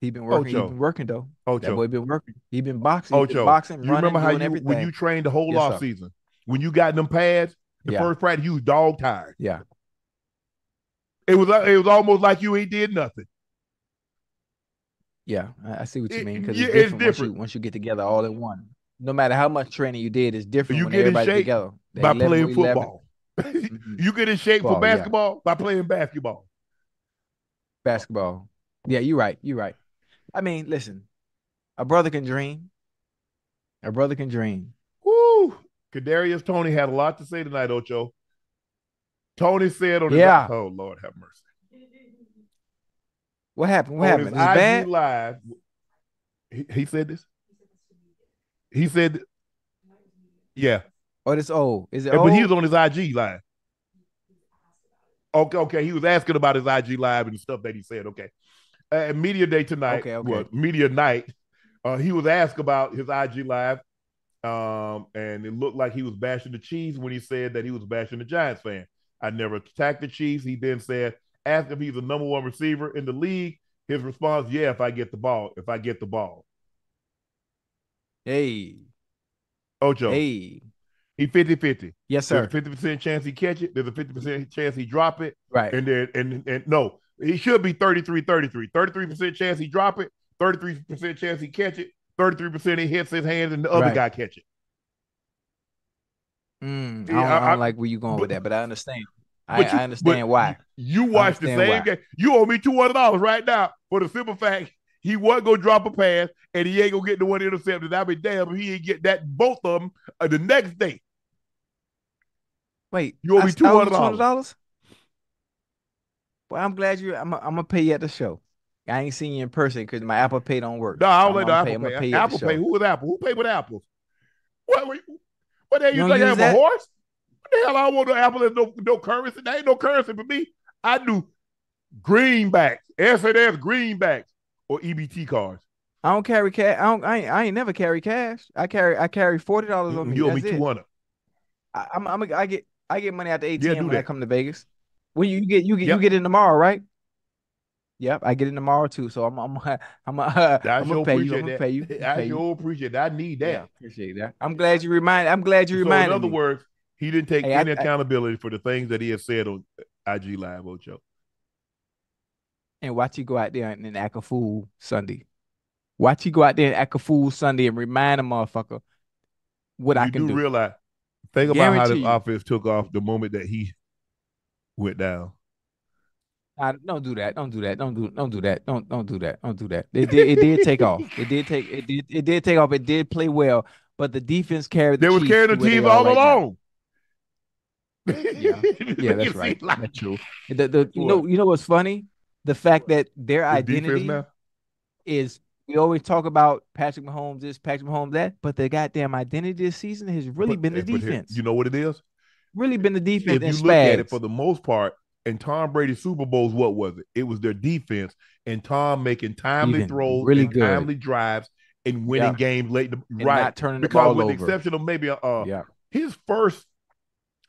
[SPEAKER 3] He been working. He been working though. Ocho. That boy been working. He been boxing. Ocho. Been boxing.
[SPEAKER 1] You remember how you everything. when you trained the whole yes, off sir. season when you got them pads the yeah. first practice you was dog tired.
[SPEAKER 3] Yeah.
[SPEAKER 1] It was it was almost like you ain't did nothing.
[SPEAKER 3] Yeah, I, see what you mean because it's, different, it's different. Once, you, once you get together all in one. No matter how much training you did, it's different. You get in shape together.
[SPEAKER 1] by playing football. mm-hmm. You get in shape Ball, for basketball yeah. by playing basketball.
[SPEAKER 3] Basketball. Yeah, you're right. You're right. I mean, listen, a brother can dream. A brother can dream.
[SPEAKER 1] Woo! Kadarius Toney had a lot to say tonight, Ocho. Toney said on
[SPEAKER 3] yeah.
[SPEAKER 1] his, oh Lord have mercy.
[SPEAKER 3] What happened? What on happened? Is bad?
[SPEAKER 1] Live, he, he, said this. He said, yeah.
[SPEAKER 3] Oh, it's old. Is it?
[SPEAKER 1] But he was on his IG live. Okay, okay. He was asking about his IG live and stuff that he said. Okay, uh, media day tonight. Okay, okay. Well, media night. Uh, he was asked about his IG live, um, and it looked like he was bashing the Chiefs when he said that he was bashing the Giants fan. I never attacked the Chiefs. He then said asked if he's the number one receiver in the league. His response, yeah, if I get the ball, if I get the ball.
[SPEAKER 3] Hey.
[SPEAKER 1] Ocho.
[SPEAKER 3] Hey.
[SPEAKER 1] He 50-50.
[SPEAKER 3] Yes, sir.
[SPEAKER 1] There's a 50% chance he catch it. There's a 50% chance he drop it.
[SPEAKER 3] Right.
[SPEAKER 1] And then and and no, he should be 33-33. 33% chance he drop it, 33% chance he catch it, 33% he hits his hands and the other right. guy catch it.
[SPEAKER 3] Mm, I, don't, I, I, don't like where you going but, with that, but I understand. I, you, I understand why.
[SPEAKER 1] You watched the same why. game. You owe me two hundred dollars right now for the simple fact he wasn't gonna drop a pass and he ain't gonna get the one intercepted. I'd be damned if he ain't get that both of them uh, the next day.
[SPEAKER 3] Wait,
[SPEAKER 1] you owe me two hundred dollars.
[SPEAKER 3] Well, I'm glad you. I'm. I'm gonna pay you at the show. I ain't seen you in person because my Apple Pay don't work.
[SPEAKER 1] No, I don't so like the Apple Pay. Pay. Apple Pay. Who was Apple? Who paid with Apple? What? What, what the hell you, you think I have that? a horse? What the hell I want no Apple and no, no currency? There ain't no currency for me. I do greenbacks, S&S greenbacks, or EBT cards.
[SPEAKER 3] I don't carry cash. I don't. I ain't, I ain't never carry cash. I carry. I carry forty dollars on me.
[SPEAKER 1] You owe me two hundred.
[SPEAKER 3] I'm. I'm. A, I get. I get money at the ATM yeah, when that. I come to Vegas. When you get you get yep. you get in tomorrow, right? Yep, I get in tomorrow too. So I'm. I'm. I'm. Uh, I'm gonna pay you. I'm gonna pay you.
[SPEAKER 1] I sure appreciate that. I need that. Yeah,
[SPEAKER 3] appreciate that. I'm glad you remind. I'm glad you so reminded.
[SPEAKER 1] In other
[SPEAKER 3] me.
[SPEAKER 1] words, he didn't take hey, any I, accountability I, for the things that he has said on IG Live, Ocho.
[SPEAKER 3] And watch you go out there and act a fool Sunday. Watch you go out there and act a fool Sunday and remind a motherfucker what you I can do.
[SPEAKER 1] do. realize, think about how this offense took off the moment that he went down.
[SPEAKER 3] I, don't do that. Don't do that. Don't do. Don't do that. Don't don't do that. Don't do that. It did. It did take off. It did take. It did. It did take off. It did play well, but the defense carried.
[SPEAKER 1] The they was carrying the team all right along.
[SPEAKER 3] yeah, yeah, that's right. Like, that's true. The, the you know you know what's funny? The fact that their the identity is we always talk about Patrick Mahomes this, Patrick Mahomes that, but the goddamn identity this season has really but, been the eh, defense.
[SPEAKER 1] you know what it is?
[SPEAKER 3] Really been the defense.
[SPEAKER 1] If you look at it for the most part, and Tom Brady's Super Bowls, what was it? It was their defense and Tom making timely Even throws, really good. timely drives, and winning games late.
[SPEAKER 3] And
[SPEAKER 1] right,
[SPEAKER 3] turning the
[SPEAKER 1] because
[SPEAKER 3] ball
[SPEAKER 1] with
[SPEAKER 3] over.
[SPEAKER 1] the exception of maybe uh, yeah. his first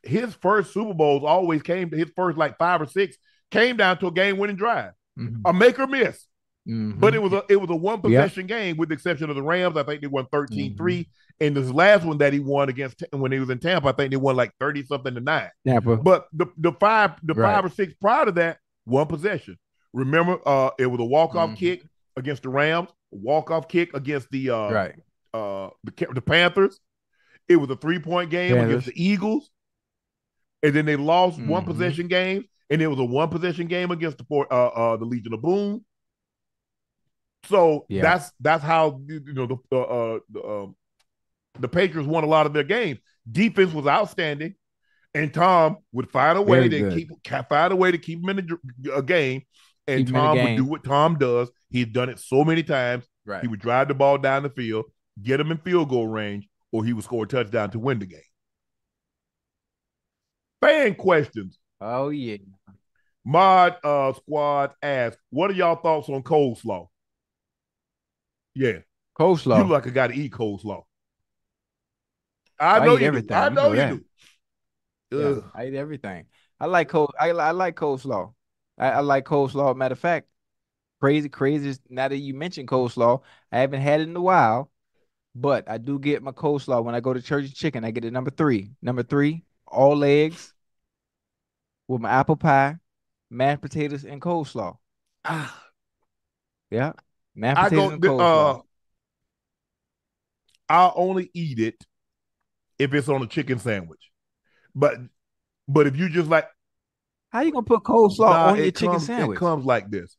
[SPEAKER 1] his first Super Bowls always came to his first like five or six came down to a game winning drive, mm-hmm. a make or miss. Mm-hmm. But it was a it was a one possession yep. game with the exception of the Rams. I think they won 13-3. Mm-hmm. And this last one that he won against when he was in Tampa, I think they won like 30 something to nine.
[SPEAKER 3] Tampa.
[SPEAKER 1] But the, the five the right. five or six prior to that, one possession. Remember, uh, it was a walk-off mm-hmm. kick against the Rams, walk-off kick against the uh
[SPEAKER 3] right
[SPEAKER 1] uh the, the Panthers. It was a three-point game Panthers. against the Eagles and then they lost mm-hmm. one possession game, and it was a one possession game against the uh, uh, the Legion of Boom. So yeah. that's that's how you know the uh, the, um, the Patriots won a lot of their games. Defense was outstanding, and Tom would find a way Very to good. keep find a way to keep him in a, a game. And keep Tom would do what Tom does. He's done it so many times.
[SPEAKER 3] Right.
[SPEAKER 1] He would drive the ball down the field, get him in field goal range, or he would score a touchdown to win the game. Fan questions.
[SPEAKER 3] Oh yeah.
[SPEAKER 1] Mod uh, Squad asked, "What are y'all thoughts on coleslaw?" Yeah,
[SPEAKER 3] coleslaw.
[SPEAKER 1] You like a guy to eat coleslaw. I know you everything. Do. I know you, know
[SPEAKER 3] you do. Yeah, I eat everything. I like cold. I, I like coleslaw. I, I like coleslaw. Matter of fact, crazy, crazy. Now that you mentioned coleslaw, I haven't had it in a while, but I do get my coleslaw when I go to Church Chicken. I get it number three. Number three, all legs with my apple pie, mashed potatoes, and coleslaw. Ah, yeah, mashed potatoes go, and coleslaw. Uh,
[SPEAKER 1] I'll only eat it if it's on a chicken sandwich, but but if you just like,
[SPEAKER 3] how you gonna put coleslaw nah, on your chicken
[SPEAKER 1] comes,
[SPEAKER 3] sandwich?
[SPEAKER 1] It comes like this.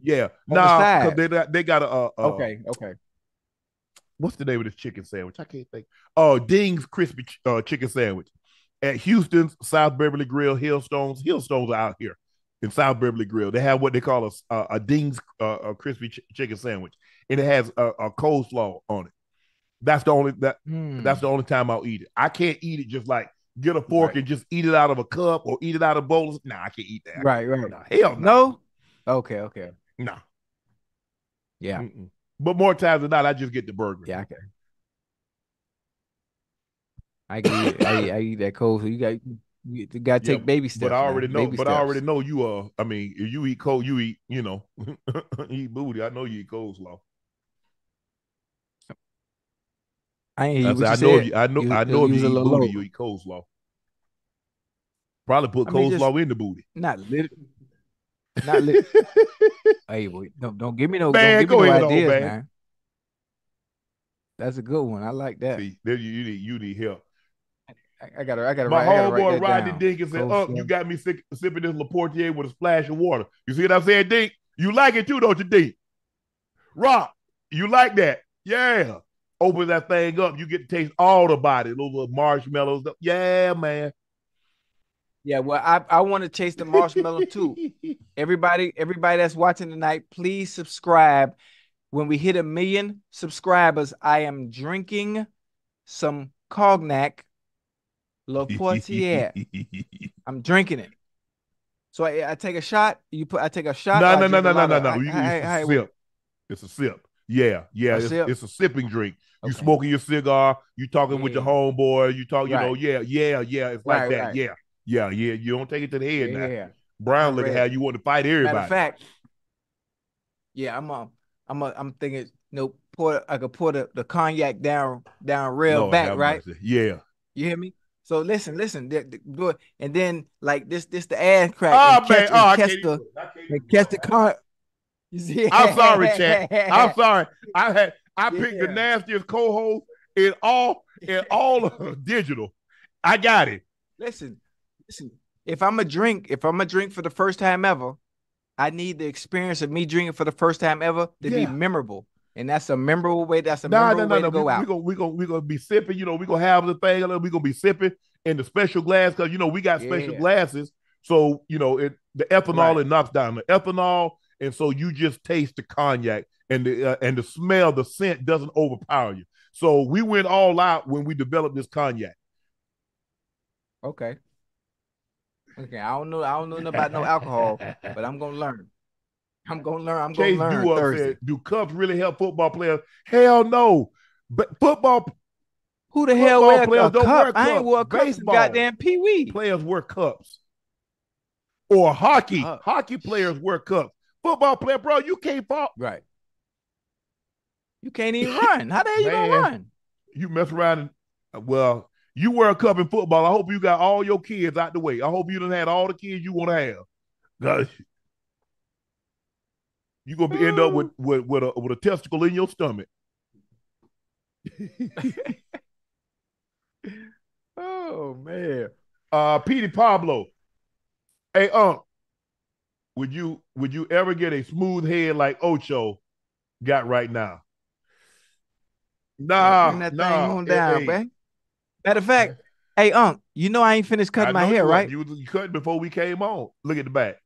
[SPEAKER 1] Yeah, on nah, because they they got a uh,
[SPEAKER 3] okay, okay.
[SPEAKER 1] What's the name of this chicken sandwich? I can't think. Oh, Ding's crispy uh, chicken sandwich at Houston's South Beverly Grill, Hillstones. Hillstones are out here in South Beverly Grill. They have what they call a a, a Ding's uh, a crispy ch- chicken sandwich, and it has a, a, coleslaw on it. That's the only that mm. that's the only time I'll eat it. I can't eat it just like get a fork right. and just eat it out of a cup or eat it out of bowls. Nah, I can't eat that.
[SPEAKER 3] Right, right.
[SPEAKER 1] Nah, hell no.
[SPEAKER 3] no. Okay, okay.
[SPEAKER 1] No.
[SPEAKER 3] Yeah. Mm-mm.
[SPEAKER 1] But more times than not, I just get the burger.
[SPEAKER 3] Yeah, okay. I can eat, I, I eat that cold. So you got you, got to take yeah, baby steps.
[SPEAKER 1] But I already
[SPEAKER 3] man.
[SPEAKER 1] know.
[SPEAKER 3] Baby
[SPEAKER 1] but
[SPEAKER 3] steps.
[SPEAKER 1] I already know you. Uh, I mean, if you eat cold, you eat. You know, eat booty. I know you eat coleslaw.
[SPEAKER 3] I ain't.
[SPEAKER 1] I, I know. You, I know. You, I know. If you eat booty, low. you eat coleslaw. Probably put I mean, coleslaw just, in the booty.
[SPEAKER 3] Not literally. Not li- hey, boy, don't don't give me no, man, don't give me no ideas, man. man. That's a good one. I like that. See,
[SPEAKER 1] you, you need you need help.
[SPEAKER 3] I, I gotta I gotta.
[SPEAKER 1] My
[SPEAKER 3] homeboy
[SPEAKER 1] Rodney Dinkins said, "Up, you got me sick, sipping this Le Portier with a splash of water." You see what I'm saying, Dink? You like it too, don't you, Dink? Rock, you like that? Yeah. Open that thing up, you get to taste all the body, those little marshmallows. Yeah, man.
[SPEAKER 3] Yeah, well, I, I want to taste the marshmallow too. everybody, everybody that's watching tonight, please subscribe. When we hit a million subscribers, I am drinking some cognac Le Portier. I'm drinking it. So I, I, take a shot. You put. I take a shot.
[SPEAKER 1] No, no, no, no, no, no, no. It's a sip. It's a sip. Yeah, yeah. A it's, sip? it's a sipping drink. You smoking your cigar. You talking yeah. with your homeboy. You talk. You right. know. Yeah, yeah, yeah. It's like right, that. Right. Yeah. Yeah, yeah, you don't take it to the head yeah. now. Brown look at how you want to fight everybody.
[SPEAKER 3] Matter of fact, yeah, I'm um, I'm a, I'm thinking, you know, pour I could pour the, the cognac down down real back, right?
[SPEAKER 1] Yeah.
[SPEAKER 3] You hear me? So listen, listen, and then like this, this the ass crack.
[SPEAKER 1] Oh man, catch, oh, I
[SPEAKER 3] catch the, and catch the car.
[SPEAKER 1] You see? I'm sorry, Chad. I'm sorry. I had I picked yeah. the nastiest co-host in all in all of digital. I got it.
[SPEAKER 3] Listen, listen, if I'm a drink, if I'm a drink for the first time ever, I need the experience of me drinking for the first time ever to yeah. be memorable. And that's a memorable way. That's a nah, memorable nah, nah, way to go
[SPEAKER 1] we,
[SPEAKER 3] out.
[SPEAKER 1] We're gonna we gonna we gonna be sipping, you know, we're gonna have the thing, we're gonna be sipping in the special glass because you know we got special yeah. glasses. So, you know, it the ethanol right. it knocks down the ethanol, and so you just taste the cognac and the uh, and the smell, the scent doesn't overpower you. So we went all out when we developed this cognac.
[SPEAKER 3] Okay. Okay, I don't know. I don't know about no alcohol, but I'm gonna learn. I'm gonna learn. I'm gonna learn. Duo Thursday. Said,
[SPEAKER 1] Do cups really help football players? Hell no. But football.
[SPEAKER 3] Who the hell wear players don't cup? wear cups. I ain't wore cups Baseball goddamn pee wee.
[SPEAKER 1] Players wear cups. Or hockey. Uh, hockey players wear cups. Football player, bro, you can't fall.
[SPEAKER 3] Right. You can't even run. How the hell you gonna run?
[SPEAKER 1] You mess around and well, you wear a cup in football. I hope you got all your kids out the way. I hope you done had all the kids you want to have. You gonna be, end up with with with a with a testicle in your stomach.
[SPEAKER 3] oh man.
[SPEAKER 1] Uh Petey Pablo. Hey, um, would you would you ever get a smooth head like Ocho got right now? Nah, Bring that nah, thing on down,
[SPEAKER 3] hey, man. Matter of fact, hey Unc, you know I ain't finished cutting my hair,
[SPEAKER 1] you
[SPEAKER 3] right?
[SPEAKER 1] You was cutting before we came on. Look at the back.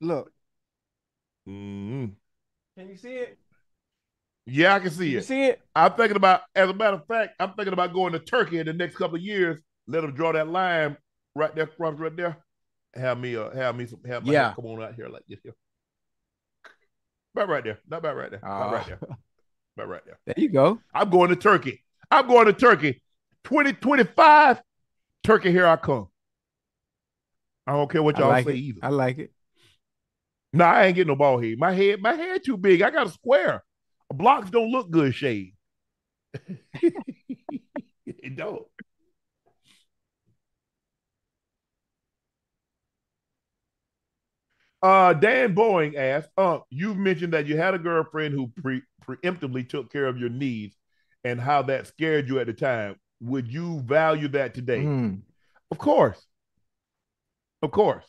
[SPEAKER 3] Look.
[SPEAKER 1] Mm-hmm.
[SPEAKER 3] Can you see it?
[SPEAKER 1] Yeah, I can see
[SPEAKER 3] can
[SPEAKER 1] it.
[SPEAKER 3] You see it?
[SPEAKER 1] I'm thinking about, as a matter of fact, I'm thinking about going to Turkey in the next couple of years. Let them draw that line right there, right there. Have me, uh, have me some, have my yeah. come on out here like this here. About right there, not about right there, uh, about right there, about right there.
[SPEAKER 3] There you go.
[SPEAKER 1] I'm going to Turkey. I'm going to Turkey 2025, turkey, here I come. I don't care what y'all
[SPEAKER 3] like
[SPEAKER 1] say
[SPEAKER 3] it.
[SPEAKER 1] either.
[SPEAKER 3] I like it.
[SPEAKER 1] No, nah, I ain't getting no ball head. My head, my head too big. I got a square. Blocks don't look good shade. it don't. Uh, Dan Boeing asked, uh, you've mentioned that you had a girlfriend who pre- preemptively took care of your needs and how that scared you at the time. Would you value that today?
[SPEAKER 3] Mm.
[SPEAKER 1] Of course. Of course.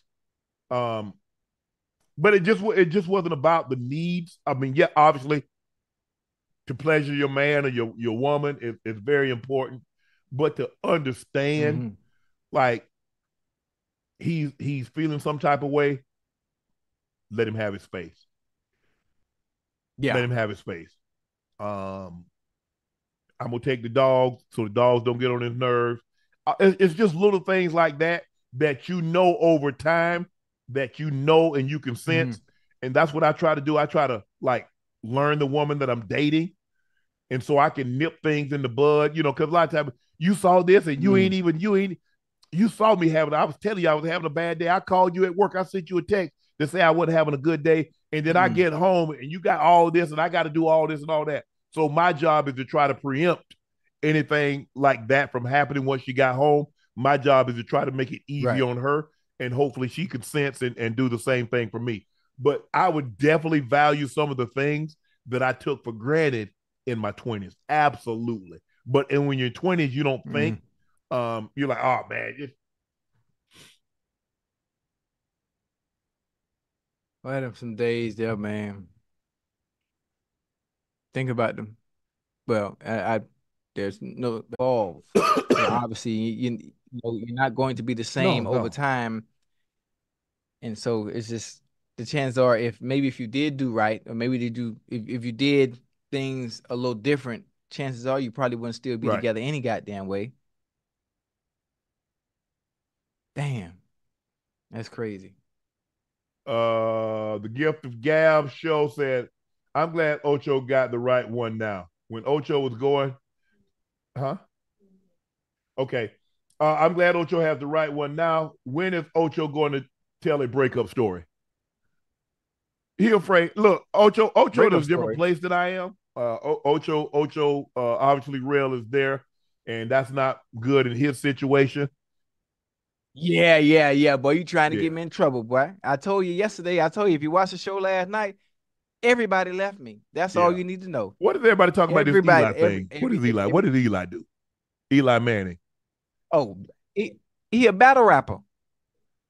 [SPEAKER 1] Um, but it just it just wasn't about the needs. I mean, yeah, obviously to pleasure your man or your your woman is, is very important, but to understand mm-hmm. like he's he's feeling some type of way, let him have his space. Yeah. Let him have his space. Um, I'm gonna take the dogs so the dogs don't get on his nerves. Uh, it's just little things like that that you know over time that you know and you can sense, mm-hmm. and that's what I try to do. I try to like learn the woman that I'm dating, and so I can nip things in the bud. You know, because a lot of times you saw this and you mm-hmm. ain't even you ain't you saw me having. I was telling you I was having a bad day. I called you at work. I sent you a text to say I wasn't having a good day. And then mm. I get home and you got all this and I got to do all this and all that. So my job is to try to preempt anything like that from happening once she got home. My job is to try to make it easy right. on her and hopefully she can sense and, and do the same thing for me. But I would definitely value some of the things that I took for granted in my 20s. Absolutely. But and when you're 20s, you don't think, mm. um, you're like, oh man, just
[SPEAKER 3] I had some days there, man. Think about them. Well, I, I there's no balls. obviously, you, you know you're not going to be the same no, over time, and so it's just the chances are if maybe if you did do right, or maybe did you if, if you did things a little different, chances are you probably wouldn't still be right. together any goddamn way. Damn, that's crazy.
[SPEAKER 1] Uh, the gift of gab show said, "I'm glad Ocho got the right one now. When Ocho was going, huh? Okay, uh, I'm glad Ocho has the right one now. When is Ocho going to tell a breakup story? He afraid. Look, Ocho. Ocho is a different place than I am. Uh, Ocho. Ocho. Uh, obviously, Real is there, and that's not good in his situation.
[SPEAKER 3] Yeah, yeah, yeah, boy. You trying to yeah. get me in trouble, boy. I told you yesterday, I told you if you watched the show last night, everybody left me. That's yeah. all you need to know.
[SPEAKER 1] What is everybody talking everybody, about this Eli every, thing? Every, what is Eli? Every, what did Eli do? Eli Manning.
[SPEAKER 3] Oh, he, he a battle rapper.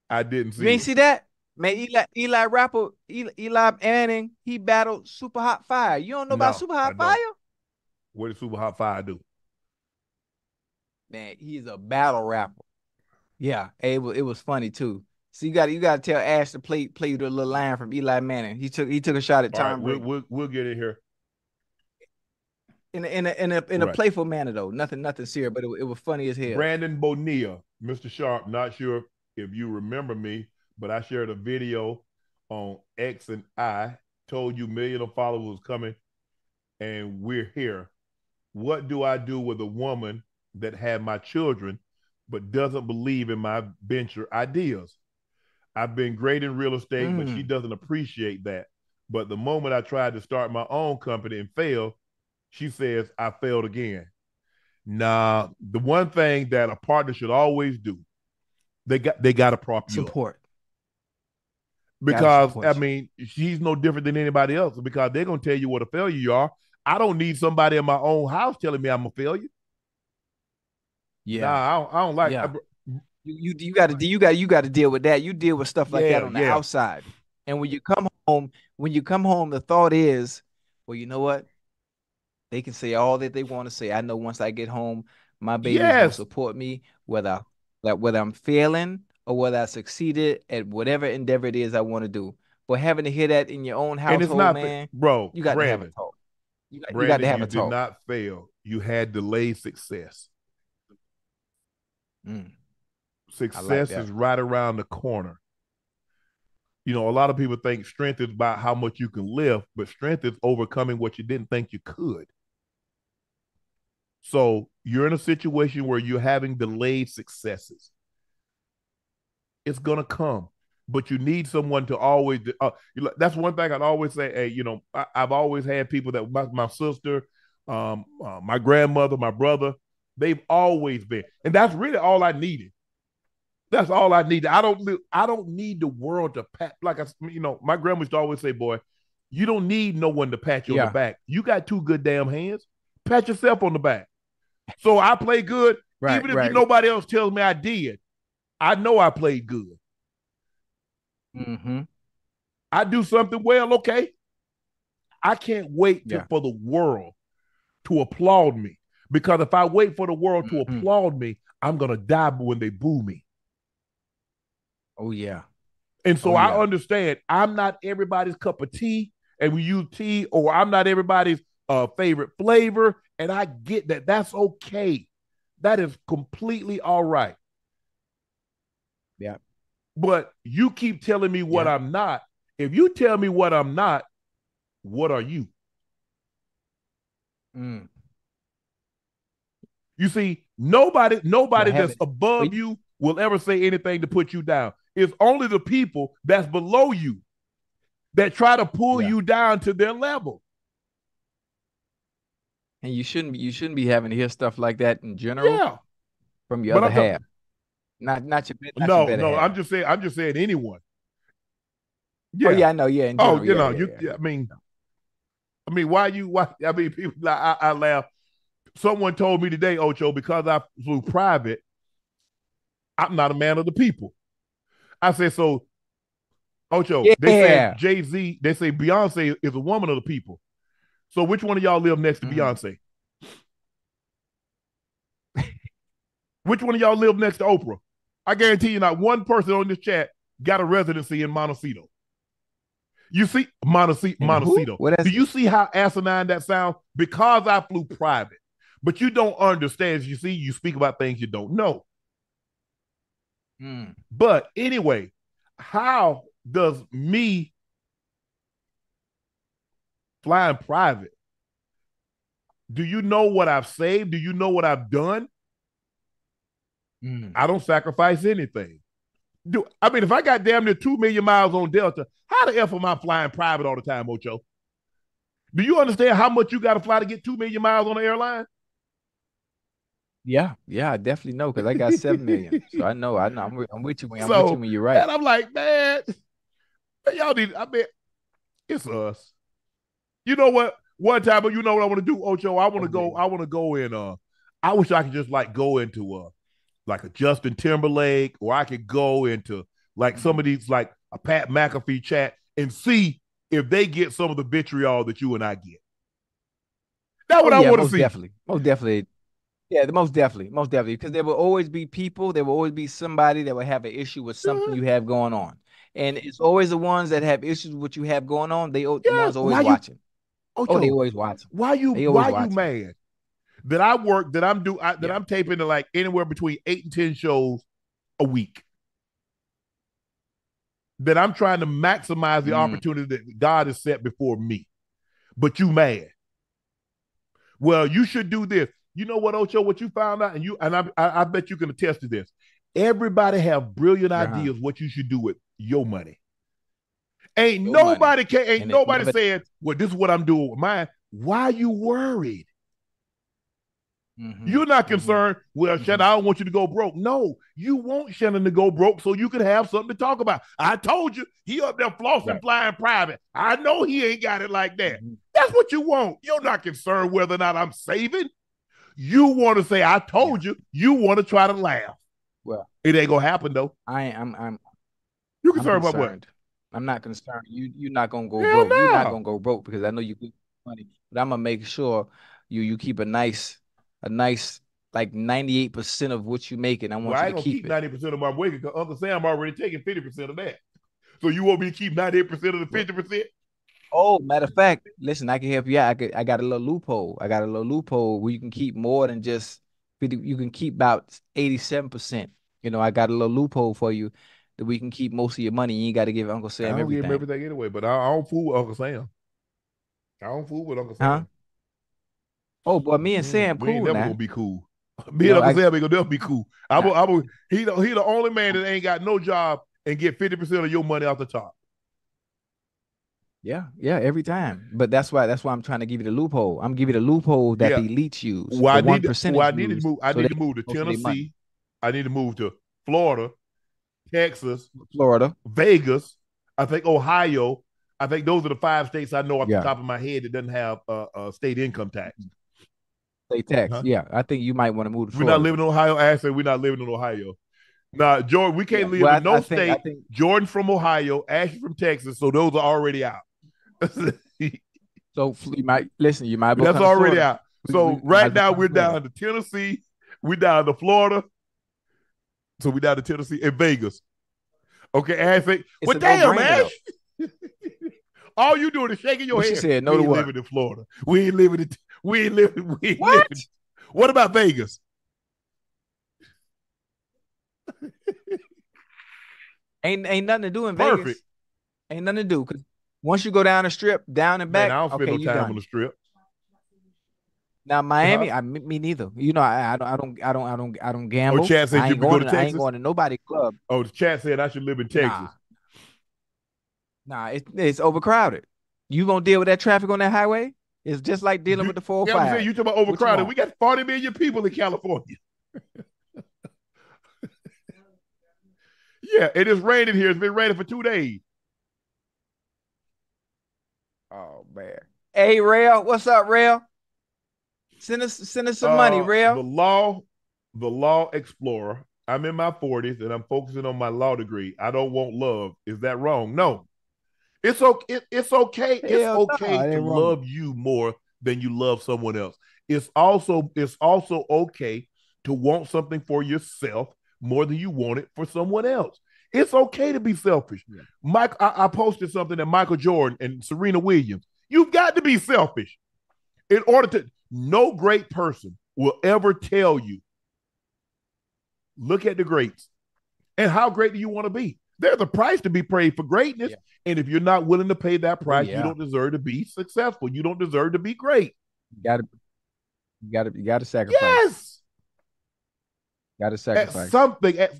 [SPEAKER 1] I didn't see.
[SPEAKER 3] You ain't it. see that? Man, Eli Eli rapper Eli, Eli Manning, he battled Supa Hot Fire. You don't know no, about Supa Hot Fire?
[SPEAKER 1] What did Supa Hot Fire do?
[SPEAKER 3] Man, he's a battle rapper. Yeah, it was it was funny too. So you got you got to tell Ash to play play you the little line from Eli Manning. He took he took a shot at Tom.
[SPEAKER 1] Right, we'll, we'll, we'll get it here.
[SPEAKER 3] In a, in a in a in a right. playful manner though, nothing nothing serious, but it, it was funny as hell.
[SPEAKER 1] Brandon Bonilla, Mr. Sharpe. Not sure if you remember me, but I shared a video on X and I told you million of followers coming, and we're here. What do I do with a woman that had my children but doesn't believe in my venture ideas. I've been great in real estate, mm. but she mm. doesn't appreciate that. But the moment I tried to start my own company and failed, she says I failed again. Now, the one thing that a partner should always do, they got they got to prop you
[SPEAKER 3] support. Up.
[SPEAKER 1] Because I mean, she's no different than anybody else. Because they're gonna tell you what a failure you are. I don't need somebody in my own house telling me I'm a failure. Yeah, nah, I don't, I don't like. Yeah.
[SPEAKER 3] I, you you got to you got you got to deal with that. You deal with stuff like yeah, that on the yeah. outside, and when you come home, when you come home, the thought is, well, you know what? They can say all that they want to say. I know once I get home, my baby yes. will support me, whether that whether I'm failing or whether I succeeded at whatever endeavor it is I want to do. But having to hear that in your own household, and it's not, man,
[SPEAKER 1] bro,
[SPEAKER 3] you got
[SPEAKER 1] Brandon,
[SPEAKER 3] to have a talk.
[SPEAKER 1] You got, Brandon, you got to have you a talk. did not fail. You had delayed success. Mm. Success like is right around the corner. You know, a lot of people think strength is about how much you can lift, but strength is overcoming what you didn't think you could. So you're in a situation where you're having delayed successes. It's gonna come, but you need someone to always. Uh, that's one thing I'd always say. Hey, you know, I, have always had people that my, my sister, um, uh, my grandmother, my brother. They've always been, and that's really all I needed. That's all I need. I don't. I don't need the world to pat. Like I, you know, my grandma used to always say, "Boy, you don't need no one to pat you yeah. on the back. You got two good damn hands. Pat yourself on the back." So I play good, right, even if right. nobody else tells me I did. I know I played good.
[SPEAKER 3] Mm-hmm.
[SPEAKER 1] I do something well. Okay, I can't wait to, yeah. for the world to applaud me because if I wait for the world mm-hmm. to applaud me, I'm gonna die when they boo me.
[SPEAKER 3] Oh yeah.
[SPEAKER 1] And so oh, I understand I'm not everybody's cup of tea, and we use tea, or I'm not everybody's uh, favorite flavor, and I get that. That's okay. That is completely all right.
[SPEAKER 3] Yeah.
[SPEAKER 1] But you keep telling me what yeah. I'm not. If you tell me what I'm not, what are you?
[SPEAKER 3] Mm.
[SPEAKER 1] You see, nobody, nobody that's above you will ever say anything to put you down. It's only the people that's below you that try to pull yeah. you down to their level.
[SPEAKER 3] And you shouldn't be, you shouldn't be having to hear stuff like that in general.
[SPEAKER 1] Yeah.
[SPEAKER 3] From your but other I'm half. Not not your not
[SPEAKER 1] No,
[SPEAKER 3] your
[SPEAKER 1] no,
[SPEAKER 3] half.
[SPEAKER 1] I'm just saying I'm just saying anyone.
[SPEAKER 3] Oh, yeah. Oh yeah, I know. Yeah.
[SPEAKER 1] Oh, general, oh, you yeah, know, yeah, you yeah. I mean I mean, why you why I mean people I, I laugh. Someone told me today, Ocho, because I flew private, I'm not a man of the people. I said, so, Ocho, yeah. they say Jay Z, they say Beyonce is a woman of the people. So which one of y'all live next to mm-hmm. Beyonce? which one of y'all live next to Oprah? I guarantee you, not one person on this chat got a residency in Montecito. You see, Montecito. Montecito. Do you see how asinine that sounds? Because I flew private, but you don't understand. You see, you speak about things you don't know.
[SPEAKER 3] Mm.
[SPEAKER 1] But anyway, how does me flying private? Do you know what I've saved? Do you know what I've done?
[SPEAKER 3] Mm.
[SPEAKER 1] I don't sacrifice anything. Do I mean if I got damn near two million miles on Delta, how the F am I flying private all the time, Ocho? Do you understand how much you got to fly to get two million miles on the airline?
[SPEAKER 3] Yeah, yeah, I definitely know because I got seven million. so I know, I know, I'm, I'm with you when I'm so, with you when you're right.
[SPEAKER 1] And I'm like, man, y'all need. I mean, it's us. You know what? One time, but you know what I want to do, Ocho? I want to go. I want to go in. Uh, I wish I could just like go into a like a Justin Timberlake, or I could go into like some of these like a Pat McAfee chat and see if they get some of the vitriol that you and I get. That's what oh, I want to see.
[SPEAKER 3] Definitely, most definitely. Yeah, the most definitely, most definitely, because there will always be people. There will always be somebody that will have an issue with something you have going on, and it's always the ones that have issues with what you have going on. They yeah, the ones always why watching. You, oh, they always watch.
[SPEAKER 1] Why you? Why watching. you mad? That I work. That I'm do. I, that yeah. I'm taping to like anywhere between eight and ten shows a week. That I'm trying to maximize the mm. opportunity that God has set before me, but you mad. Well, you should do this. You know what, Ocho? What you found out, and you and I, I, I bet you can attest to this. Everybody have brilliant uh-huh. ideas what you should do with your money. Ain't your nobody money. can ain't and nobody never... saying, "Well, this is what I'm doing with mine." Why you worried? Mm-hmm. You're not mm-hmm. concerned. Mm-hmm. Well, Shannon, I don't want you to go broke. No, you want Shannon to go broke so you can have something to talk about. I told you he up there flossing, right. flying private. I know he ain't got it like that. Mm-hmm. That's what you want. You're not concerned whether or not I'm saving. You want to say, I told you, you want to try to laugh.
[SPEAKER 3] Well,
[SPEAKER 1] it ain't gonna happen though.
[SPEAKER 3] I am I'm
[SPEAKER 1] you concerned, concerned about what?
[SPEAKER 3] I'm not concerned. You you're not gonna go Hell broke. No. You're not gonna go broke because I know you get money. But I'm gonna make sure you you keep a nice a nice like 98% of what you make, and I want well, you I to keep, keep
[SPEAKER 1] 90% of my wages because Uncle Sam already taking 50% of that. So you want me to keep 98% of the 50%?
[SPEAKER 3] Oh, matter of fact, listen, I can help you out. I, could, I got a little loophole. I got a little loophole where you can keep more than just 50. You can keep about 87%. You know, I got a little loophole for you that we can keep most of your money. You ain't got to give Uncle Sam I don't everything. give him
[SPEAKER 1] everything anyway, but I, I, don't fool with Uncle Sam. I don't fool with Uncle Sam. Huh?
[SPEAKER 3] Oh boy, me and mm-hmm. Sam we cool
[SPEAKER 1] ain't
[SPEAKER 3] never
[SPEAKER 1] now. gonna be cool. Me and Uncle Sam ain't gonna never be cool. I'm, nah. I'm, he, the, he the only man that ain't got no job and get 50% of your money off the top.
[SPEAKER 3] Yeah, yeah, every time. But that's why that's why I'm trying to give you the loophole. I'm giving you the loophole that yeah. the elites use.
[SPEAKER 1] Well, I need, to, well, I need to move. I so need to move to Tennessee. I need to move to Florida, Texas,
[SPEAKER 3] Florida,
[SPEAKER 1] Vegas. I think Ohio. I think those are the five states I know off yeah. the top of my head that doesn't have a, a state income tax.
[SPEAKER 3] State tax. Huh? Yeah, I think you might want to move to.
[SPEAKER 1] Florida. We're not living in Ohio. I said we're not living in Ohio. Nah, Jordan, we can't yeah, leave well, in no I, I state. Think, think... Jordan from Ohio, Ashley from Texas, so those are already out.
[SPEAKER 3] so you might listen. You might.
[SPEAKER 1] That's already out. So we, we, right now we're down to Tennessee. We're down to Florida. So we down to Tennessee and Vegas. Okay, Ashley. Well, damn, Ash. All you doing is shaking your what head.
[SPEAKER 3] She said, "No we
[SPEAKER 1] ain't
[SPEAKER 3] what?
[SPEAKER 1] living in Florida. We ain't living in. We ain't living. We ain't what? living. What about Vegas?
[SPEAKER 3] ain't ain't nothing to do in Perfect. Vegas. Ain't nothing to do because once you go down the strip, down and back,
[SPEAKER 1] Man, I don't spend
[SPEAKER 3] okay,
[SPEAKER 1] no time
[SPEAKER 3] done.
[SPEAKER 1] on the strip.
[SPEAKER 3] Now Miami, uh-huh. I me neither. You know, I, I don't, I don't, I don't, I don't, I don't gamble.
[SPEAKER 1] Oh, chat said you
[SPEAKER 3] go
[SPEAKER 1] to, Texas.
[SPEAKER 3] I ain't going to nobody club.
[SPEAKER 1] Oh, chat said I should live in Texas.
[SPEAKER 3] Nah, nah it, it's overcrowded. You gonna deal with that traffic on that highway? It's just like dealing with the four yeah,
[SPEAKER 1] five. You talking about overcrowded? We got forty million people in California. yeah, it is raining here. It's been raining for two days.
[SPEAKER 3] Oh man. Hey Rail, what's up, Rail? Send us send us some uh, money, real.
[SPEAKER 1] The law, the law explorer. I'm in my 40s and I'm focusing on my law degree. I don't want love. Is that wrong? No. It's okay. It, it's okay. Hell it's okay no, to wrong. love you more than you love someone else. It's also it's also okay to want something for yourself more than you want it for someone else. It's okay to be selfish. Yeah. Mike, I, I, posted something that Michael Jordan and Serena Williams. You've got to be selfish in order to. No great person will ever tell you, look at the greats. And how great do you want to be? There's a price to be paid for greatness. Yeah. And if you're not willing to pay that price, yeah. you don't deserve to be successful. You don't deserve to be great.
[SPEAKER 3] You gotta you gotta you gotta sacrifice.
[SPEAKER 1] Yes.
[SPEAKER 3] Gotta sacrifice.
[SPEAKER 1] At something at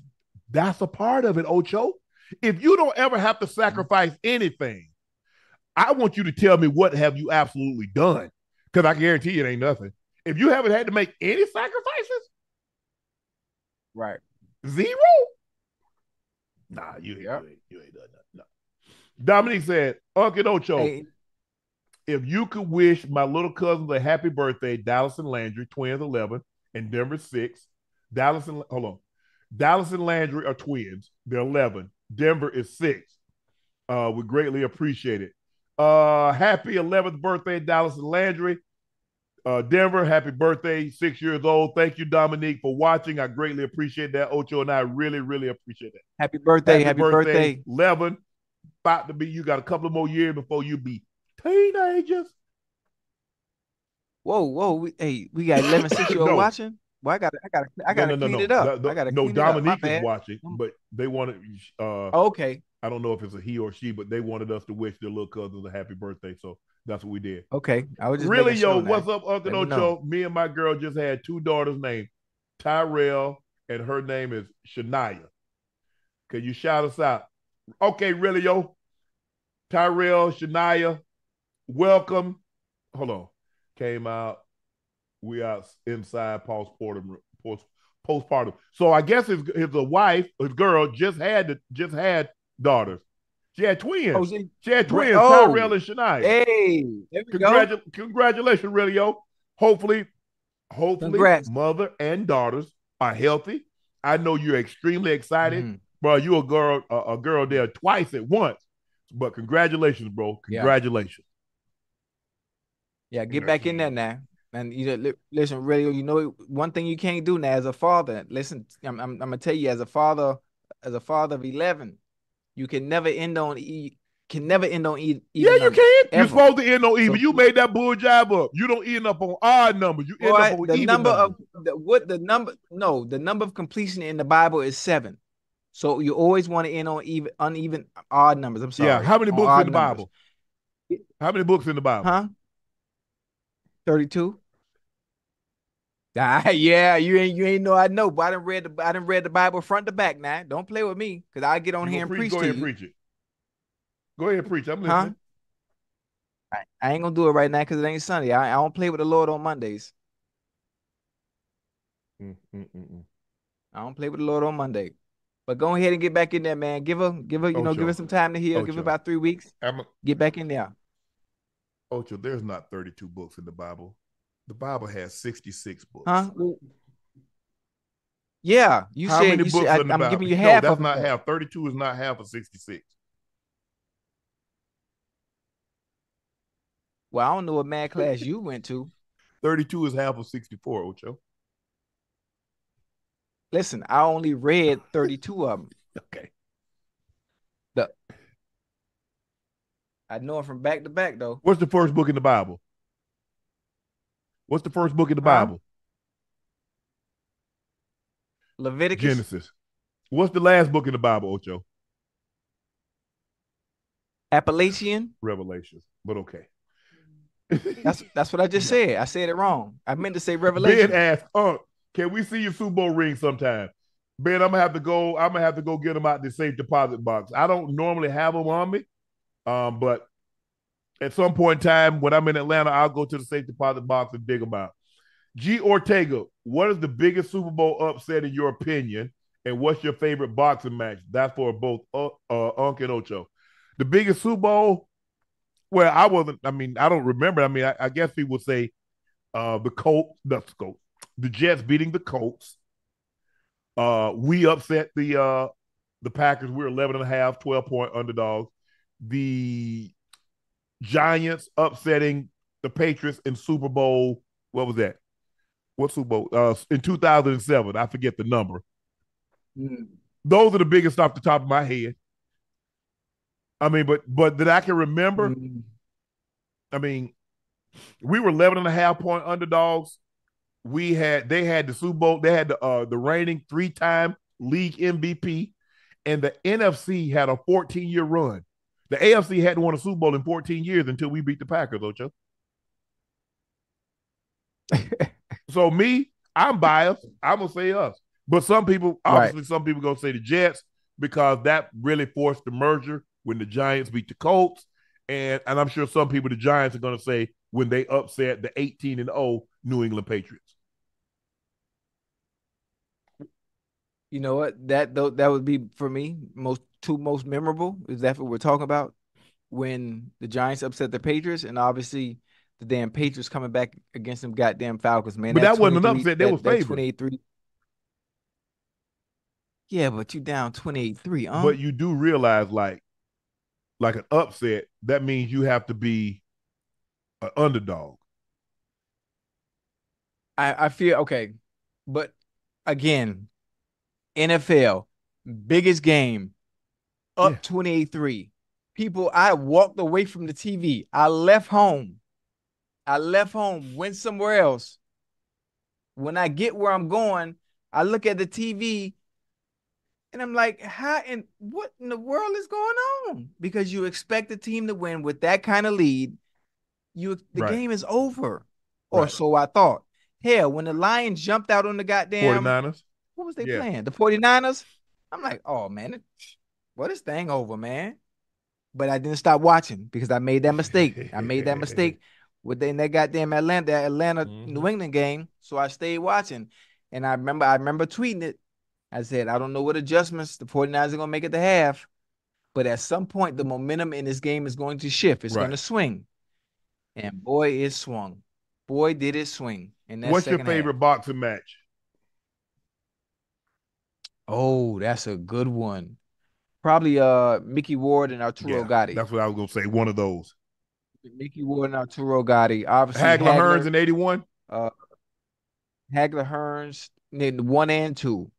[SPEAKER 1] that's a part of it, Ocho. If you don't ever have to mm-hmm. sacrifice anything, I want you to tell me what have you absolutely done. Because I guarantee you it ain't nothing. If you haven't had to make any sacrifices,
[SPEAKER 3] right.
[SPEAKER 1] Zero? Nah, you, yep. you, ain't, you ain't done nothing. No. Dominique said, Uncle Ocho, hey. if you could wish my little cousins a happy birthday, Dallas and Landry, twins 11, and Denver 6. Dallas and, hold on. Dallas and Landry are twins. They're 11. Denver is six. Uh, we greatly appreciate it. Uh, happy 11th birthday, Dallas and Landry. Uh, Denver, happy birthday, six years old. Thank you, Dominique, for watching. I greatly appreciate that. Ocho and I really, really appreciate that.
[SPEAKER 3] Happy birthday, happy, happy birthday. birthday.
[SPEAKER 1] 11. About to be, you got a couple of more years before you be teenagers.
[SPEAKER 3] Whoa, whoa. We, hey, we got 11, six year old no. watching? Well, I got, I got, I got to no, no, clean no. it up. I got to no.
[SPEAKER 1] Dominique is watching, but they wanted. Uh,
[SPEAKER 3] okay.
[SPEAKER 1] I don't know if it's a he or she, but they wanted us to wish their little cousins a happy birthday, so that's what we did.
[SPEAKER 3] Okay, I was just
[SPEAKER 1] really yo. What's up, Uncle Ocho? Me and my girl just had two daughters named Tyrell, and her name is Shania. Can you shout us out? Okay, really yo. Tyrell, Shania, welcome. Hold on, came out we are inside postpartum post postpartum. So I guess his his wife, his girl, just had just had daughters. She had twins. Oh, she, she, had twins, oh, Tyrell and Shania.
[SPEAKER 3] Hey,
[SPEAKER 1] Congratu- congratulations, yo. Hopefully, hopefully, Congrats. mother and daughters are healthy. I know you're extremely excited, mm-hmm. bro. You a girl, a, a, girl there twice at once. But congratulations, bro. Congratulations.
[SPEAKER 3] Yeah, yeah get back in there now. And you know, listen, really, you know, one thing you can't do now as a father. Listen, I'm, I'm, I'm gonna tell you, as a father, as a father of eleven, you can never end on e. Can never end on e.
[SPEAKER 1] Yeah, you can. You're supposed to end on even. So, you made that bull job up. You don't end up on odd numbers. You end up on
[SPEAKER 3] the
[SPEAKER 1] even
[SPEAKER 3] number
[SPEAKER 1] numbers.
[SPEAKER 3] of the, what the number. No, the number of completion in the Bible is seven. So you always want to end on even uneven odd numbers. I'm sorry.
[SPEAKER 1] Yeah. How many books in the numbers. Bible? How many books in the Bible?
[SPEAKER 3] Huh? Thirty-two. Ah, yeah, you ain't you ain't know I know, but I didn't read the I didn't read the Bible front to back now. Don't play with me because I'll get on you here and preach. Go ahead and
[SPEAKER 1] preach it. Go ahead and preach. I'm listening.
[SPEAKER 3] Huh? I, I ain't gonna do it right now because it ain't Sunday. I, I don't play with the Lord on Mondays. Mm, mm, mm. I don't play with the Lord on Monday. But go ahead and get back in there, man. Give her, give her, you Ocho. know, give her some time to heal. Ocho. Give her about three weeks. A, get back in there.
[SPEAKER 1] Ocho, there's not 32 books in the Bible. The Bible has 66 books.
[SPEAKER 3] Huh? yeah, you How said many you books said, I, am giving you half.
[SPEAKER 1] No,
[SPEAKER 3] that's
[SPEAKER 1] not half. 32 is not half of 66.
[SPEAKER 3] Well, I don't know what mad class you went to.
[SPEAKER 1] 32 is half of 64, Ocho.
[SPEAKER 3] Listen, I only read 32 of them.
[SPEAKER 1] Okay.
[SPEAKER 3] The I know it from back to back though.
[SPEAKER 1] What's the first book in the Bible? What's the first book in the Bible?
[SPEAKER 3] Leviticus.
[SPEAKER 1] Genesis. What's the last book in the Bible, Ocho?
[SPEAKER 3] Appalachian.
[SPEAKER 1] Revelations. But okay.
[SPEAKER 3] that's that's what I just said. I said it wrong. I meant to say Revelation.
[SPEAKER 1] Ben asked, "Oh, can we see your Super Bowl ring sometime?" Ben, I'm gonna have to go. I'm gonna have to go get them out the safe deposit box. I don't normally have them on me, um, but at some point in time when I'm in Atlanta, I'll go to the safe deposit box and dig them out. G Ortega, what is the biggest Super Bowl upset in your opinion? And what's your favorite boxing match? That's for both uh, uh, Unc and Ocho. The biggest Super Bowl, well, I wasn't, I mean, I don't remember. I mean, I, I guess people say uh, the Colts, the Colts, the Jets beating the Colts. Uh, we upset the uh, the Packers. We we're 11 and a half, 12 point underdogs. The Giants upsetting the Patriots in Super Bowl. What was that? What Super Bowl? Uh, in 2007. I forget the number. Mm. Those are the biggest off the top of my head. I mean, but but that I can remember. Mm. I mean, we were 11 and a half point underdogs. We had they had the Super Bowl, they had the uh the reigning three-time league MVP, and the NFC had a 14 year run. The AFC hadn't won a Super Bowl in 14 years until we beat the Packers, Ocho. so me, I'm biased. I'm gonna say us. But some people, obviously, right. some people gonna say the Jets because that really forced the merger when the Giants beat the Colts. And and I'm sure some people, the Giants, are gonna say when they upset the 18 and 0 New England Patriots.
[SPEAKER 3] You know what? That though that would be for me most two most memorable. Is that what we're talking about? When the Giants upset the Patriots, and obviously the damn Patriots coming back against them goddamn Falcons, man.
[SPEAKER 1] But that, that wasn't an upset. They were favored. 28-3.
[SPEAKER 3] Yeah, but you down 28-3. Huh?
[SPEAKER 1] But you do realize, like, like an upset, that means you have to be an underdog.
[SPEAKER 3] I, I feel okay. But again, NFL, biggest game, up yeah. 28 3. People, I walked away from the TV. I left home. I left home, went somewhere else. When I get where I'm going, I look at the TV and I'm like, how and what in the world is going on? Because you expect the team to win with that kind of lead. You the right. game is over. Or right. so I thought. Hell, when the Lions jumped out on the goddamn
[SPEAKER 1] 49ers.
[SPEAKER 3] What was they yeah. playing? The 49ers? I'm like, oh man, what is thing over, man? But I didn't stop watching because I made that mistake. I made that mistake with within that goddamn Atlanta, Atlanta mm-hmm. New England game. So I stayed watching. And I remember I remember tweeting it. I said, I don't know what adjustments the 49ers are gonna make at the half, but at some point the momentum in this game is going to shift. It's right. gonna swing. And boy, it swung. Boy, did it swing. And
[SPEAKER 1] what's your favorite half. boxing match?
[SPEAKER 3] Oh, that's a good one. Probably uh Micky Ward and Arturo yeah, Gatti.
[SPEAKER 1] That's what I was gonna say. One of those.
[SPEAKER 3] Micky Ward and Arturo Gatti. Obviously
[SPEAKER 1] Hagler, Hagler Hearns in 81.
[SPEAKER 3] Uh Hagler Hearns in one and two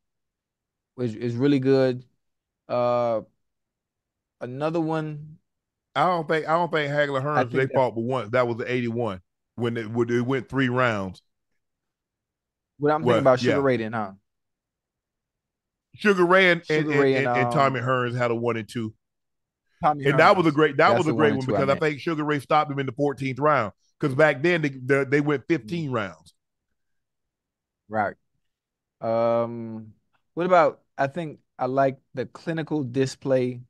[SPEAKER 3] is, is really good. Uh another one.
[SPEAKER 1] I don't think I don't think Hagler Hearns they fought but once. That was the 81 when it, when it went three rounds.
[SPEAKER 3] What I'm thinking about Sugar yeah. Ray then, huh?
[SPEAKER 1] Sugar Ray and, Sugar and, Ray and, and, and, Tommy um, Hearns had a one and two. Tommy and Hearns. that was a great that That's was a great one because I, I, think Sugar Ray stopped him in the 14th round because back then they, they, they went 15 mm-hmm. rounds.
[SPEAKER 3] Right. Um, what about I think I like the clinical display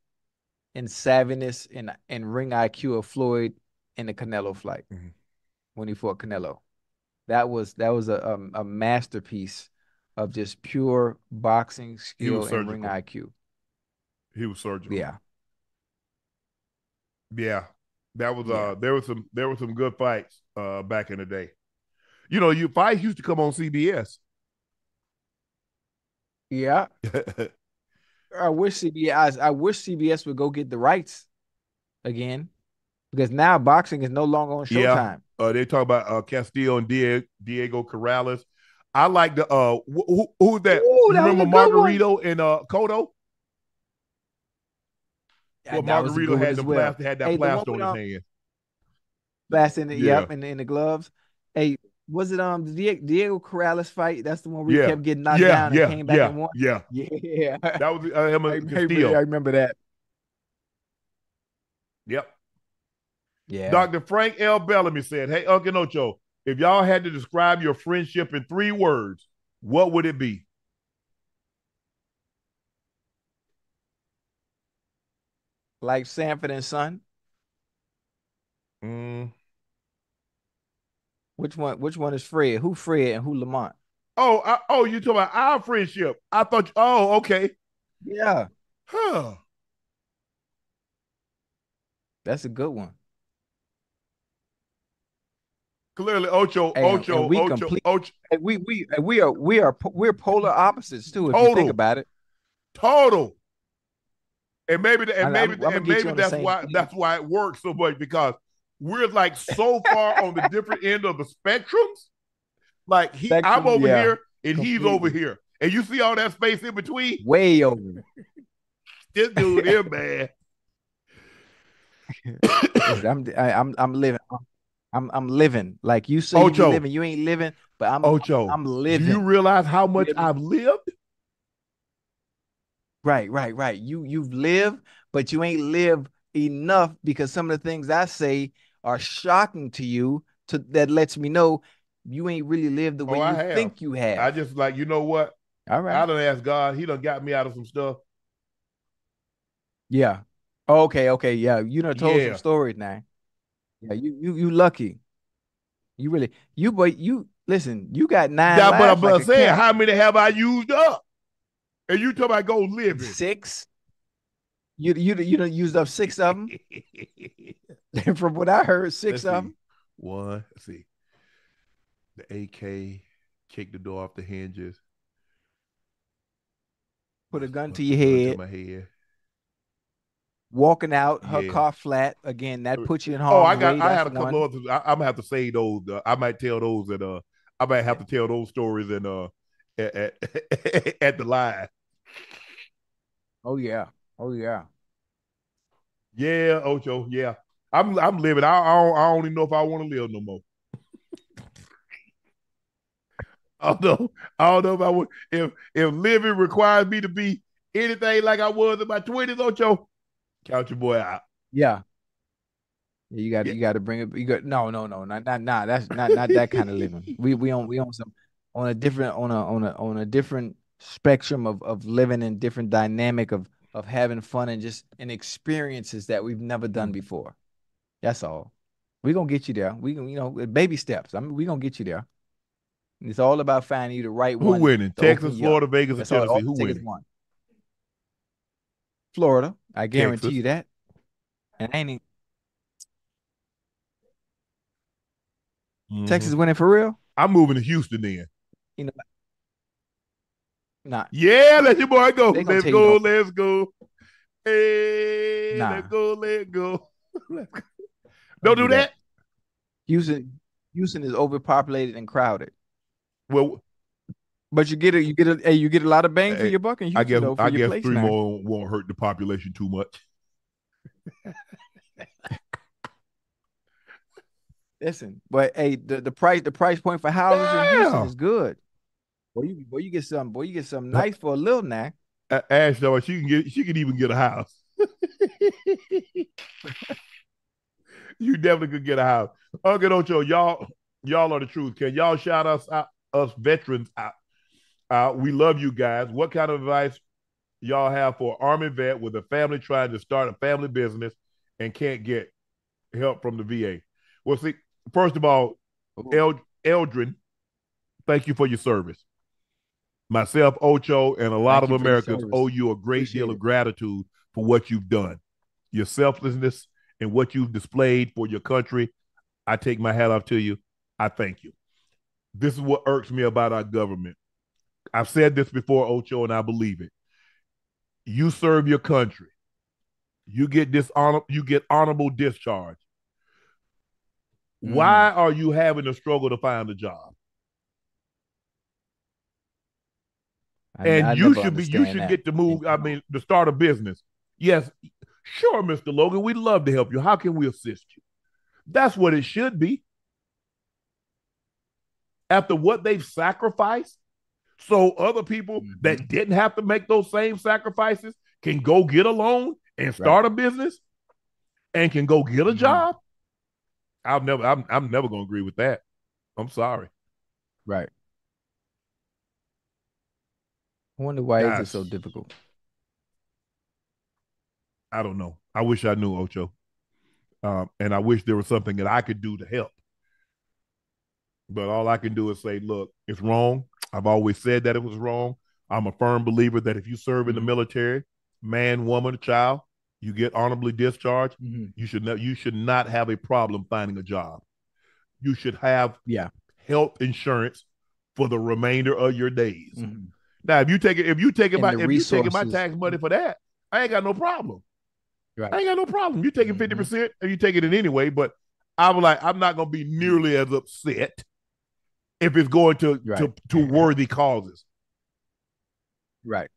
[SPEAKER 3] and savviness and and ring IQ of Floyd in the Canelo fight mm-hmm. when he fought Canelo. That was that was a um, a masterpiece of just pure boxing skill and ring IQ.
[SPEAKER 1] He was surgical.
[SPEAKER 3] Yeah.
[SPEAKER 1] Yeah. That was yeah. uh there was some there were some good fights uh back in the day. You know, you fights used to come on CBS.
[SPEAKER 3] Yeah. I wish CBS I wish CBS would go get the rights again. Because now boxing is no longer on Showtime. Yeah.
[SPEAKER 1] Uh, they talk about uh, Castillo and Diego, Diego Corrales. I like the uh who, who's that? Ooh, that remember Margarito and uh Cotto? Yeah, well, Margarito had the well. plaster, had that hey, plaster on his um, hand.
[SPEAKER 3] Blast in the yeah. yep, in the, in the gloves. Hey, was it um the Diego Corrales fight? That's the one we yeah. kept getting knocked yeah, down and yeah, came back
[SPEAKER 1] yeah,
[SPEAKER 3] and won.
[SPEAKER 1] Yeah,
[SPEAKER 3] yeah.
[SPEAKER 1] That was uh, him
[SPEAKER 3] I, I remember that.
[SPEAKER 1] Yep.
[SPEAKER 3] Yeah.
[SPEAKER 1] Dr. Frank L. Bellamy said, Hey, Uncle Ocho, if y'all had to describe your friendship in three words, what would it be?
[SPEAKER 3] Like Sanford and Son?
[SPEAKER 1] Mm.
[SPEAKER 3] Which one? Which one is Fred? Who Fred and who Lamont?
[SPEAKER 1] Oh, I, oh, you talking about our friendship? I thought. Oh, okay.
[SPEAKER 3] Yeah.
[SPEAKER 1] Huh.
[SPEAKER 3] That's a good one.
[SPEAKER 1] Clearly, Ocho, and, Ocho, and we Ocho, complete, Ocho.
[SPEAKER 3] we we we are we are we're polar opposites too. If Total. you think about it.
[SPEAKER 1] Total. And maybe and maybe I'm, I'm and maybe that's why thing. that's why it works so much because we're like so far on the different end of the spectrums. Like he, Spectrum, I'm over yeah, here and completely. he's over here, and you see all that space in between.
[SPEAKER 3] Way over.
[SPEAKER 1] this dude here, man.
[SPEAKER 3] I'm I, am i I'm living. I'm I'm I'm living. Like you say Ocho. you living, you ain't living, but I'm Ocho. I'm living.
[SPEAKER 1] Do you realize how much living. I've lived?
[SPEAKER 3] Right, right, right. You you've lived, but you ain't lived enough because some of the things I say are shocking to you to that lets me know you ain't really lived the way oh, you think you have.
[SPEAKER 1] I just like, you know what?
[SPEAKER 3] All right.
[SPEAKER 1] I don't ask God. He done got me out of some stuff.
[SPEAKER 3] Yeah. Okay, okay. Yeah. You done told yeah. some stories now. Yeah, you you you lucky. You really you but you listen, you got nine. Yeah,
[SPEAKER 1] but I'm like saying, how many have I used up? And you talking about go living.
[SPEAKER 3] Six. You you you done used up six of them. From what I heard, 6 let's of see. them.
[SPEAKER 1] One, let's see. The AK kicked the door off the hinges.
[SPEAKER 3] Put a gun to your head. To
[SPEAKER 1] my head
[SPEAKER 3] walking out her yeah. car flat again that puts you in harm's oh i got way. i
[SPEAKER 1] had a couple of I, am gonna have to say those uh, i might tell those and uh i might have to tell those stories and uh at, at, at the live
[SPEAKER 3] oh yeah oh yeah
[SPEAKER 1] yeah ocho yeah i'm i'm living i i don't, I don't even know if i want to live no more I don't know. I don't know if I would if if living requires me to be anything like I was in my twenties, Ocho. Count your boy out.
[SPEAKER 3] Yeah. You got yeah. you got to bring it. You got no, no, no, not not not that's not not that kind of living. We we on we on some on a different on a on a on a different spectrum of of living and different dynamic of of having fun and just and experiences that we've never done mm. before. That's all. We're gonna get you there. We you know, baby steps. I mean, we're gonna get you there. It's all about finding you the right
[SPEAKER 1] Who
[SPEAKER 3] one.
[SPEAKER 1] Who winning? Texas, Florida, Vegas, or Tennessee? Who winning? One.
[SPEAKER 3] Florida. I guarantee Texas. you that. And ain't he? Mm-hmm. Texas winning for real?
[SPEAKER 1] I'm moving to Houston then.
[SPEAKER 3] You know, not.
[SPEAKER 1] Yeah, let your boy go. Let's go, let's go. Hey, nah. let's go, let's go. Don't, Don't do that. that.
[SPEAKER 3] Houston, Houston is overpopulated and crowded.
[SPEAKER 1] Well,
[SPEAKER 3] but you get it, you get a, hey, you get a lot of bang hey, for your buck, and you
[SPEAKER 1] I guess
[SPEAKER 3] though,
[SPEAKER 1] I guess three now. more won't hurt the population too much.
[SPEAKER 3] Listen, but hey, the, the price the price point for houses yeah. in Houston is good. Boy, you boy, you get some boy, you get some nice for a little now.
[SPEAKER 1] Uh, Ash, though, she can get she can even get a house. you definitely could get a house. Uncle Ocho, y'all y'all are the truth. Can y'all shout us out? us veterans out. Uh, we love you guys. What kind of advice y'all have for an Army vet with a family trying to start a family business and can't get help from the VA? Well, see, first of all, El- Eldrin, thank you for your service. Myself, Ocho, and a lot thank of Americans owe you a great Appreciate deal of gratitude for what you've done. Your selflessness and what you've displayed for your country. I take my hat off to you. I thank you. This is what irks me about our government. I've said this before, Ocho, and I believe it. You serve your country. You get dishonor, you get honorable discharge. Mm. Why are you having a struggle to find a job? I, and I you should be you should that. get to move. I mean, to start a business. Yes, sure, Mr. Logan. We'd love to help you. How can we assist you? That's what it should be. After what they've sacrificed, so other people mm-hmm. that didn't have to make those same sacrifices can go get a loan and start right. a business and can go get a mm-hmm. job. I'll never I'm I'm never gonna agree with that. I'm sorry.
[SPEAKER 3] Right. I wonder why Gosh. is it so difficult.
[SPEAKER 1] I don't know. I wish I knew Ocho. Um, and I wish there was something that I could do to help. But all I can do is say, look, it's wrong. I've always said that it was wrong. I'm a firm believer that if you serve in the mm-hmm. military, man, woman, child, you get honorably discharged. Mm-hmm. You should not, you should not have a problem finding a job. You should have
[SPEAKER 3] yeah
[SPEAKER 1] health insurance for the remainder of your days. Mm-hmm. Now, if you take it, if you take it my if you taking my tax money for that, I ain't got no problem. Right. I ain't got no problem. You taking 50 mm-hmm. percent, and you take it in anyway. But I was like, I'm not gonna be nearly as upset if it's going to right. to, to worthy causes.
[SPEAKER 3] Right.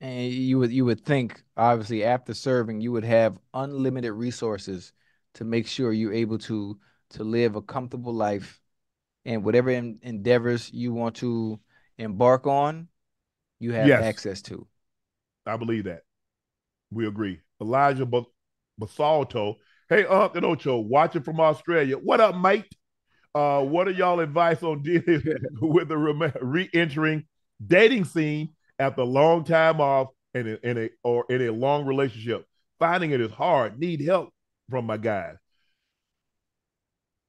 [SPEAKER 3] And you would you would think obviously after serving you would have unlimited resources to make sure you're able to to live a comfortable life and whatever endeavors you want to embark on, you have yes. access to.
[SPEAKER 1] I believe that. We agree. Elijah Basalto. Hey, Uncle Ocho, watching from Australia. What up, mate? Uh, what are y'all advice on dealing with the re-entering dating scene after a long time off in in a or in a long relationship? Finding it is hard. Need help from my guys.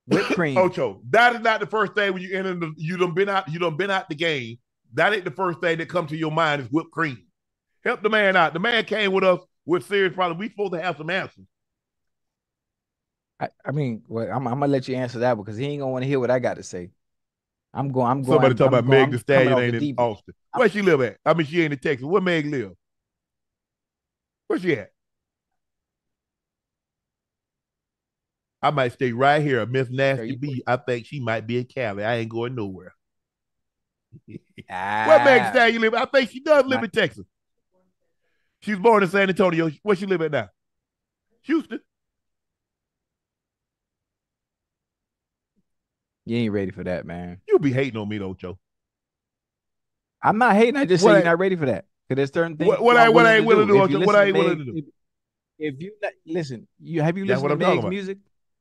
[SPEAKER 3] Whipped cream.
[SPEAKER 1] Ocho, that is not the first thing when you enter the you done been out, you done been out the game. That ain't the first thing that comes to your mind is whipped cream. Help the man out. The man came with us with serious problems. We supposed to have some answers.
[SPEAKER 3] I, I mean, well, I'm, I'm, gonna let you answer that because he ain't gonna want to hear what I got to say. I'm going. I'm
[SPEAKER 1] going. Somebody talking about Meg Thee Stallion ain't in Austin. Where she live at? I mean, she ain't in Texas. Where Meg live? Where she at? I might stay right here. Miss Nasty B. I think she might be in Cali. I ain't going nowhere. ah, Where Meg Thee Stallion live? I think she does live in Texas. She's born in San Antonio. Where she live at now? Houston.
[SPEAKER 3] You ain't ready for that, man.
[SPEAKER 1] You'll be hating on me though, Joe.
[SPEAKER 3] I'm not hating. I just say you're not ready for that. Because there's certain things.
[SPEAKER 1] What, what I what I ain't willing to do. do what I ain't willing to do.
[SPEAKER 3] If, if you listen, you have you listened to Meg's music?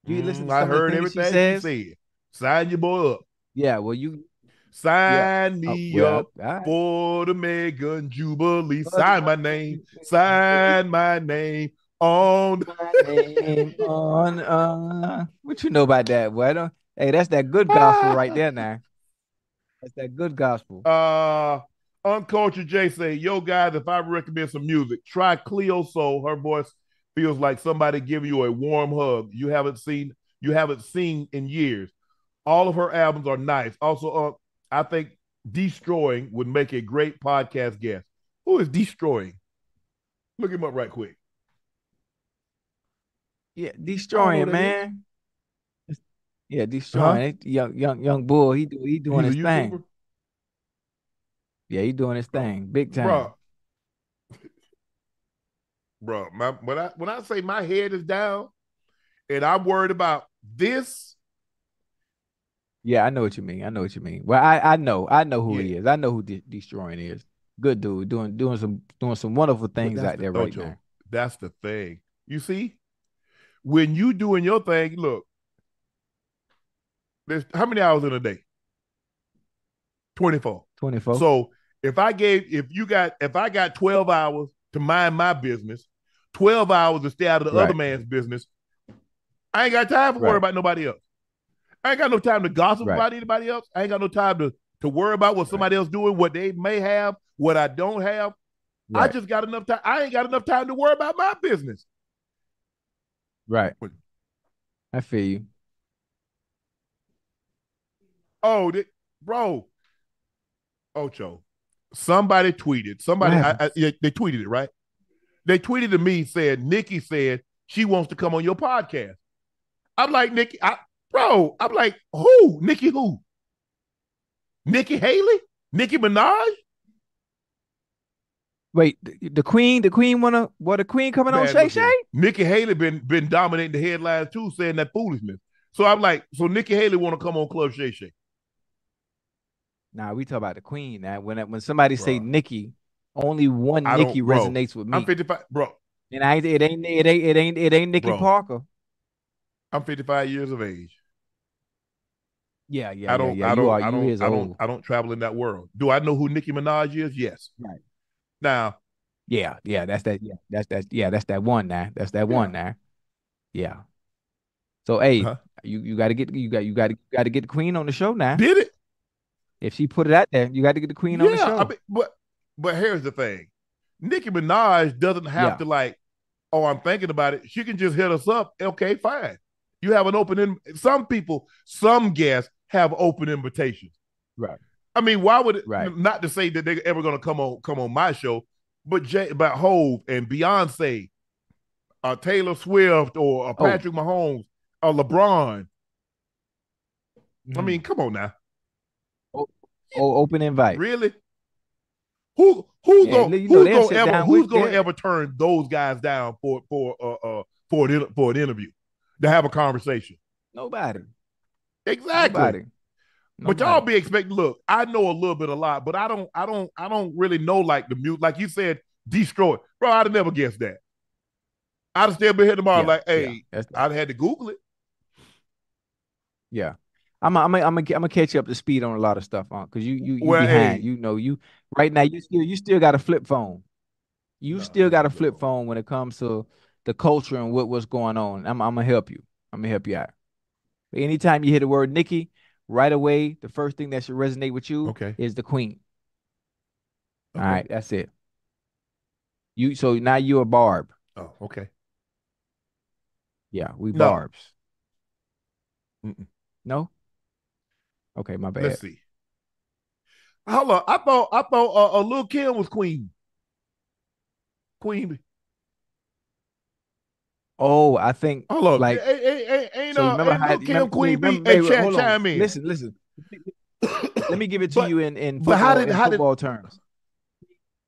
[SPEAKER 3] You mm, listen. To
[SPEAKER 1] I heard everything she, says? said. Sign your boy up.
[SPEAKER 3] Yeah, well, you
[SPEAKER 1] sign yeah. me oh, well, up right. for the Megan Jubilee. Sign my name. Sign my name on.
[SPEAKER 3] my name on. Uh, what you know about that? Boy? I don't. Hey, that's that good gospel right there now. That's that good gospel.
[SPEAKER 1] Uh Uncultured Jay say, yo guys, if I recommend some music, try Cleo Sol. Her voice feels like somebody giving you a warm hug. You haven't seen you haven't seen in years. All of her albums are nice. Also, uh, I think Deestroying would make a great podcast guest. Who is Deestroying? Look him up right quick.
[SPEAKER 3] Yeah, Deestroying, man. Yeah, Deestroying huh? young young young bull. He do he doing He's his thing. Yeah, he doing his thing, big time. Bro,
[SPEAKER 1] bro, my when I when I say my head is down, and I'm worried about this.
[SPEAKER 3] Yeah, I know what you mean. I know what you mean. Well, I I know I know who yeah. he is. I know who De- Deestroying is. Good dude, doing doing some doing some wonderful things out the there right now.
[SPEAKER 1] That's the thing. You see, when you doing your thing, look, there's how many hours in a day? 24.
[SPEAKER 3] 24.
[SPEAKER 1] So if I gave, if you got, if I got 12 hours to mind my business, 12 hours to stay out of the right. other man's business, I ain't got time to right. worry about nobody else. I ain't got no time to gossip right. about anybody else. I ain't got no time to to worry about what somebody else doing, what they may have, what I don't have. I just got enough time. I ain't got enough time to worry about my business.
[SPEAKER 3] Right. I feel you.
[SPEAKER 1] Oh, they, bro. Ocho. Somebody tweeted. Somebody I, I, they tweeted it, right? They tweeted to me said Nikki said she wants to come on your podcast. I'm like, Nikki, I, bro, I'm like, who? Nikki who? Nikki Haley? Nikki Minaj?
[SPEAKER 3] Wait, the Queen, the Queen wanna what the Queen coming Bad on Shay Shay?
[SPEAKER 1] Nikki Haley been been dominating the headlines too, saying that foolishness. So I'm like, so Nikki Haley want to come on Club Shay Shay.
[SPEAKER 3] Nah, we talk about the Queen. Now, when when somebody bro. say Nikki, only one Nikki resonates with me.
[SPEAKER 1] I'm 55, bro.
[SPEAKER 3] And I it ain't it ain't it ain't it ain't Nikki bro. Parker.
[SPEAKER 1] I'm 55 years of age.
[SPEAKER 3] Yeah, yeah, I don't, yeah, yeah. I don't, are, I
[SPEAKER 1] don't, I don't, I don't travel in that world. Do I know who Nicki Minaj is? Yes.
[SPEAKER 3] Right.
[SPEAKER 1] Now.
[SPEAKER 3] Yeah, yeah, that's that. Yeah, that's that. Yeah, that's that one now. That's that yeah. one now. Yeah. So hey, huh you you got to get you got you got to got to get the queen on the show now.
[SPEAKER 1] Did it?
[SPEAKER 3] If she put it out there, you got to get the queen yeah, on the show. I mean,
[SPEAKER 1] but but here's the thing, Nicki Minaj doesn't have yeah. to like. Oh, I'm thinking about it. She can just hit us up. Okay, fine. You have an open in. Some people, some guests have open invitations.
[SPEAKER 3] Right.
[SPEAKER 1] I mean, why would it? Right. Not to say that they're ever going to come on come on my show, but Jay, about Hove and Beyonce, uh, Taylor Swift or uh, Patrick oh. Mahomes, or LeBron. Mm. I mean, come on now.
[SPEAKER 3] Oh, open invite.
[SPEAKER 1] Really? Who who's yeah, gonna who's gonna ever who's gonna ever turn those guys down for for uh, uh for an for an interview to have a conversation?
[SPEAKER 3] Nobody.
[SPEAKER 1] Exactly. Nobody. But y'all be expecting. Look, I know a little bit, a lot, but I don't, I don't, I don't really know like the mute. Like you said, destroy, bro. I'd have never guessed that. I'd have still been here tomorrow. Yeah, like, hey, yeah, I'd had to Google it.
[SPEAKER 3] Yeah, I'm, I'm, I'm, I'm, I'm gonna catch you up to speed on a lot of stuff, on because you, you, you well, behind. Hey. You know, you right now, you still, you still got a flip phone. You no, still got a flip phone when it comes to the culture and what what's going on. I'm, I'm gonna help you. I'm gonna help you out. Anytime you hear the word Nikki, right away, the first thing that should resonate with you
[SPEAKER 1] okay.
[SPEAKER 3] is the queen. Okay. All right, that's it. You so now you're a barb.
[SPEAKER 1] Oh, okay.
[SPEAKER 3] Yeah, we no. barbs. Mm-mm. No. Okay, my bad.
[SPEAKER 1] Let's see. Hold on. I thought I thought uh, uh Lil Kim was queen. Queen.
[SPEAKER 3] Oh, I think.
[SPEAKER 1] Hold on. Like, ain't, ain't, ain't, so uh, remember ain't how, no Kim Queen be? Hey, chat, chime in.
[SPEAKER 3] Listen, listen. Let me give it to but, you in in football, how did, in how football did, terms.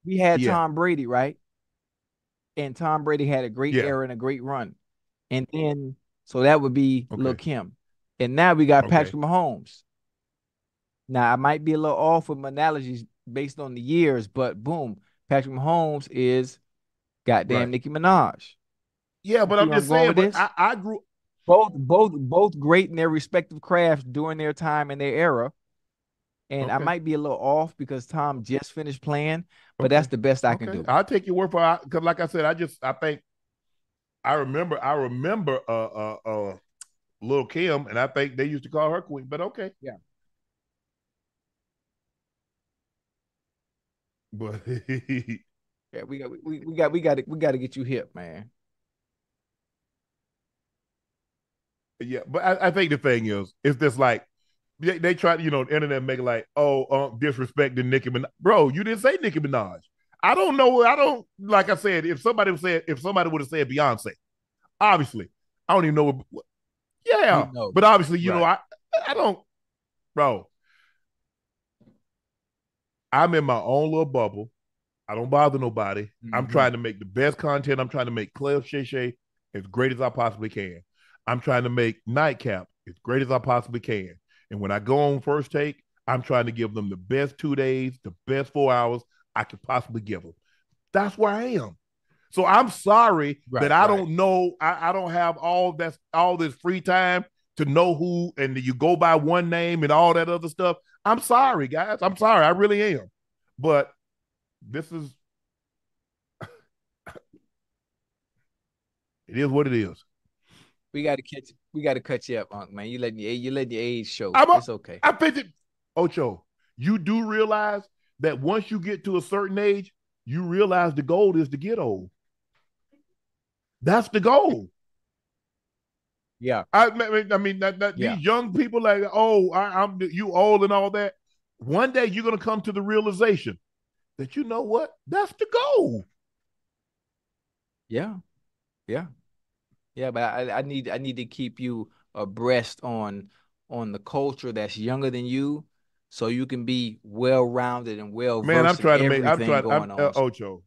[SPEAKER 3] We had yeah. Tom Brady, right? And Tom Brady had a great yeah. era and a great run. And then, so that would be okay. Lil Kim. And now we got okay. Patrick Mahomes. Now, I might be a little off with my analogies based on the years, but boom, Patrick Mahomes is goddamn right. Nicki Minaj.
[SPEAKER 1] Yeah, but you I'm just saying, but I, I grew
[SPEAKER 3] both both both great in their respective crafts during their time and their era. And okay. I might be a little off because Tom just finished playing, but okay. that's the best I okay. can do.
[SPEAKER 1] I'll take your word for it because, like I said, I just I think I remember I remember uh uh uh Lil Kim, and I think they used to call her queen. But okay,
[SPEAKER 3] yeah.
[SPEAKER 1] But
[SPEAKER 3] yeah, we got we, we got we got to we got to get you hip, man.
[SPEAKER 1] Yeah, but I, I, think the thing is, it's just like they, they try to, you know, the internet make it like, oh, um, disrespecting Nicki Minaj. Bro, you didn't say Nicki Minaj. I don't know. I don't like I said, if somebody would say if somebody would have said Beyonce, obviously, I don't even know what, yeah. You know. But obviously, you right. know, I I don't bro. I'm in my own little bubble. I don't bother nobody. Mm-hmm. I'm trying to make the best content. I'm trying to make Club Shay Shay as great as I possibly can. I'm trying to make Nightcap as great as I possibly can. And when I go on first take, I'm trying to give them the best two days, the best four hours I could possibly give them. That's where I am. So I'm sorry right, that I right. don't know. I, I, don't have all that all this free time to know who and you go by one name and all that other stuff. I'm sorry, guys. I'm sorry. I really am. But this is it is what it is.
[SPEAKER 3] We got to catch. We got to cut you up, Unc. Man, you letting your you letting your age show. I'm a, it's okay.
[SPEAKER 1] I bet you, Ocho. You do realize that once you get to a certain age, you realize the goal is to get old. That's the goal.
[SPEAKER 3] Yeah.
[SPEAKER 1] I, I mean, that, that, yeah. these young people like, oh, I, am you old and all that. One day you're gonna come to the realization that you know what? That's the goal.
[SPEAKER 3] Yeah. Yeah. Yeah, but I, I need I need to keep you abreast on on the culture that's younger than you, so you can be well rounded and well.
[SPEAKER 1] Man, I'm trying to make. I'm trying. I'm, uh, Ocho,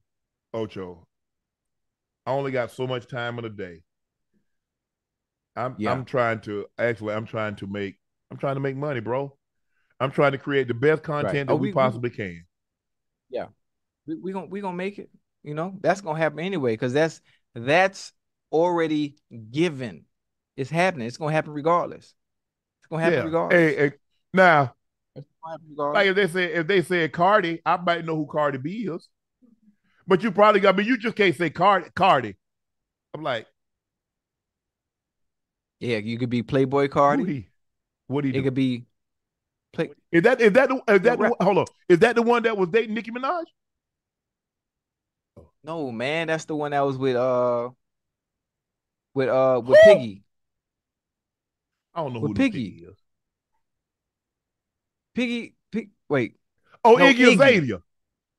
[SPEAKER 1] Ocho. I only got so much time in a day. I'm yeah. I'm trying to actually I'm trying to make I'm trying to make money, bro. I'm trying to create the best content right. that oh, we, we, possibly we, can.
[SPEAKER 3] Yeah, we we gonna we gonna make it. You know that's gonna happen anyway because that's that's already given. It's happening. It's gonna happen regardless. It's gonna happen yeah. regardless.
[SPEAKER 1] Hey, hey, now, like if they say if they say Cardi, I might know who Cardi B is. But you probably got, but you just can't say Cardi. Cardi. I'm like,
[SPEAKER 3] yeah, you could be Playboi Carti.
[SPEAKER 1] What do you?
[SPEAKER 3] It could be.
[SPEAKER 1] Play- is that is that is that the, hold on? Is that the one that was dating Nicki Minaj?
[SPEAKER 3] No, man, that's the one that was with uh with uh with Who? Piggy.
[SPEAKER 1] I don't know with who Piggy. Piggy is.
[SPEAKER 3] Piggy, Pig, wait.
[SPEAKER 1] Oh, no, Iggy, Azalea.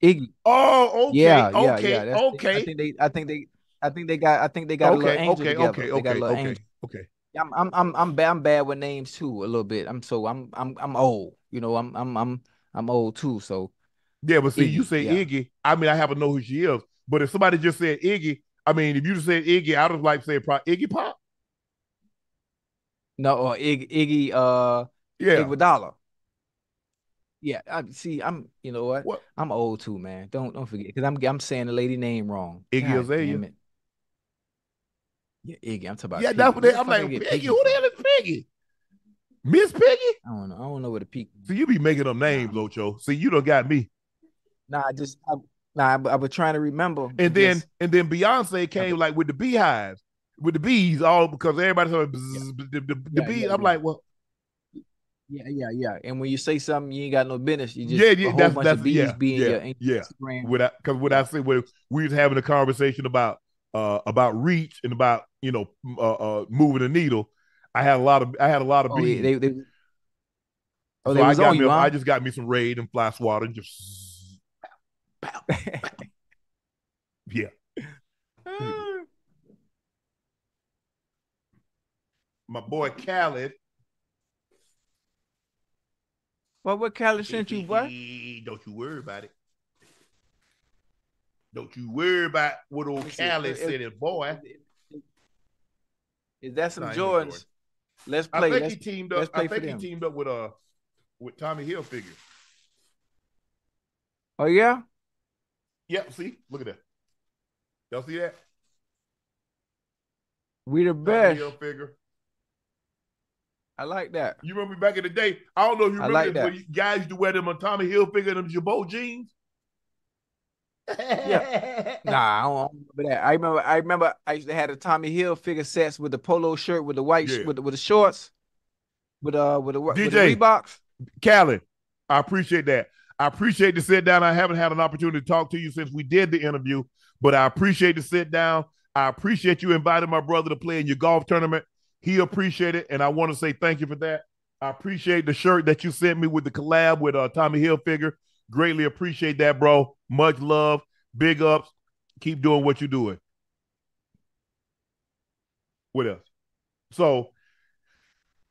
[SPEAKER 3] Iggy.
[SPEAKER 1] Oh, okay. Yeah, yeah, okay, yeah. okay.
[SPEAKER 3] I think they, I think they, I think they got, I think they got okay, a little angel okay, together. Okay, okay, okay,
[SPEAKER 1] angel. okay.
[SPEAKER 3] I'm, I'm, I'm, I'm bad. I'm bad with names too, a little bit. I'm so, I'm, I'm, I'm old. You know, I'm, I'm, I'm, I'm old too. So.
[SPEAKER 1] Yeah, but see, Iggy, you say yeah. Iggy. I mean, I haven't know who she is. But if somebody just said Iggy, I mean, if you just said Iggy, I would like say pro- Iggy Pop.
[SPEAKER 3] No, or Iggy, Iggy uh,
[SPEAKER 1] yeah,
[SPEAKER 3] Iguodala. Yeah, I see. I'm. You know what? what? I'm old too, man. Don't don't forget because I'm I'm saying the lady name wrong.
[SPEAKER 1] Iggy Azalea.
[SPEAKER 3] Yeah, Iggy. I'm talking about.
[SPEAKER 1] Yeah, Piggy. that's what they, I'm like. Piggy, Piggy, who the hell is Piggy? Miss Piggy?
[SPEAKER 3] I don't know. I don't know what the peak.
[SPEAKER 1] So you be making them names, Locho. See, you don't got me.
[SPEAKER 3] Nah, I just I, nah. I, I was trying to remember.
[SPEAKER 1] And then and then Beyonce came like with the beehives, with the bees, all because everybody said yeah. the, the, the yeah, bees. Yeah, I'm like, well.
[SPEAKER 3] Yeah, yeah, yeah. And when you say something you ain't got no business, you just
[SPEAKER 1] yeah, yeah, a whole
[SPEAKER 3] that's,
[SPEAKER 1] bunch that's, of
[SPEAKER 3] bees
[SPEAKER 1] yeah,
[SPEAKER 3] being
[SPEAKER 1] yeah,
[SPEAKER 3] your
[SPEAKER 1] yeah. Instagram. Without because what I said, we was having a conversation about uh about reach and about you know uh, uh moving the needle. I had a lot of I had a lot of
[SPEAKER 3] oh, bees. They, they,
[SPEAKER 1] oh, so I got me. I just got me some raid and fly swatter and just pow, pow. yeah. My boy Khaled
[SPEAKER 3] Well, what Cali sent you, What?
[SPEAKER 1] Don't you worry about it. Don't you worry about what old Cali said, it, boy.
[SPEAKER 3] Is that some nah, Jordans? Let's play. I
[SPEAKER 1] think
[SPEAKER 3] let's,
[SPEAKER 1] he teamed up. I think he teamed up with uh with Tommy Hilfiger.
[SPEAKER 3] Oh yeah.
[SPEAKER 1] Yep. See, look at that. Y'all see that?
[SPEAKER 3] We the best. Tommy Hilfiger. I like that.
[SPEAKER 1] You remember back in the day? I don't know if you remember like this, but guys used to wear them on Tommy Hilfiger and them Girbaud jeans.
[SPEAKER 3] Yeah. Nah, I don't remember that. I remember I remember I used to have the Tommy Hilfiger sets with the polo shirt with the white yeah. with the, with the shorts with uh with the DJ with the Reeboks.
[SPEAKER 1] Callie, I appreciate that. I appreciate the sit down. I haven't had an opportunity to talk to you since we did the interview, but I appreciate the sit down. I appreciate you inviting my brother to play in your golf tournament. He appreciated it, and I want to say thank you for that. I appreciate the shirt that you sent me with the collab with uh, Tommy Hilfiger. Greatly appreciate that, bro. Much love. Big ups. Keep doing what you're doing. What else? So,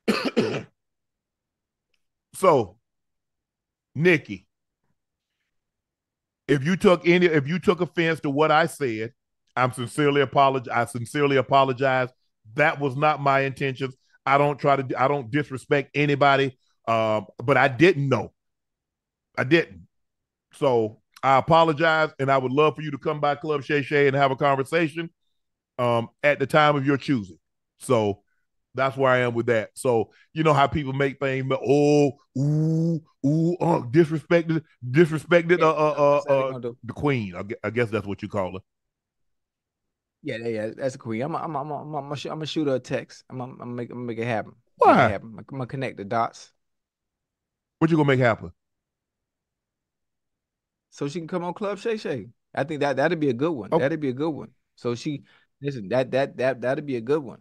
[SPEAKER 1] so, Nikki, if you took any, if you took offense to what I said, I'm sincerely apologize. I sincerely apologize. That was not my intentions. I don't try to. I don't disrespect anybody. Um, but I didn't know. I didn't. So I apologize, and I would love for you to come by Club Shay Shay and have a conversation um, at the time of your choosing. So That's where I am with that. So you know how people make things, but oh, ooh, ooh, uh, disrespected, disrespected, uh, uh, uh, uh the queen. I guess that's what you call her.
[SPEAKER 3] Yeah, yeah, that's a queen. I'm, I'm, I'm, I'm, I'm, gonna shoot her a text. I'm, I'm, I'm make, I'm gonna make it happen.
[SPEAKER 1] Why?
[SPEAKER 3] Make it happen. I'm gonna connect the dots.
[SPEAKER 1] What you gonna make happen?
[SPEAKER 3] So she can come on Club Shay Shay. I think that that'd be a good one. Okay. That'd be a good one. So she listen, that that that that'd be a good one.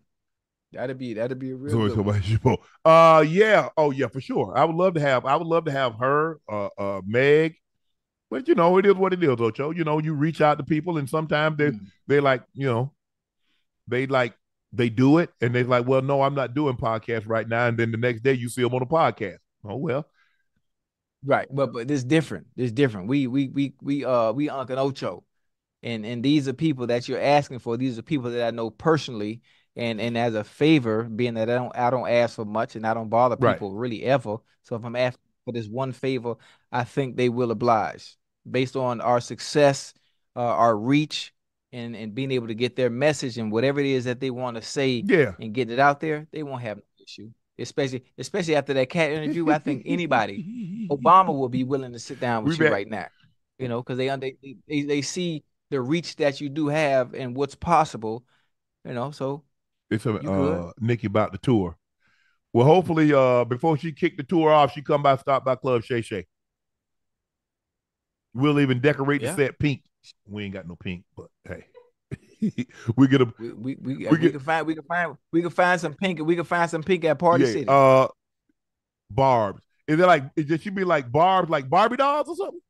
[SPEAKER 3] That'd be that'd be a real so, good
[SPEAKER 1] one. Uh yeah. Oh yeah, for sure. I would love to have I would love to have her, uh uh Meg, but you know, it is what it is, Ocho. You know, you reach out to people and sometimes they mm. they like, you know, they like they do it and they're like, well, no, I'm not doing podcast right now. And then the next day you see them on a podcast. Oh well.
[SPEAKER 3] Right. But but it's different. It's different. We we we we uh we Uncle Ocho. And and these are people that you're asking for. These are people that I know personally. And and as a favor, being that I don't I don't ask for much and I don't bother people right. really ever. So if I'm asking for this one favor, I think they will oblige based on our success, uh, our reach, and and being able to get their message and whatever it is that they want to say,
[SPEAKER 1] yeah,
[SPEAKER 3] and get it out there, they won't have no issue. Especially, especially after that Katt interview, I think anybody, Obama will be willing to sit down with we you right now. You know, because they, they they they see the reach that you do have and what's possible. You know, so
[SPEAKER 1] it's a uh, Nikki about the tour. Well, hopefully, uh, before she kicked the tour off, she come by stop by Club Shay Shay. We'll even decorate yeah. the set pink. We ain't got no pink, but hey. we get a
[SPEAKER 3] we we, we, we, we can find we can find we can find some pink we can find some pink at Party
[SPEAKER 1] yeah,
[SPEAKER 3] City.
[SPEAKER 1] Uh barbs. Is it like is she be like barbs like Barbie dolls or something?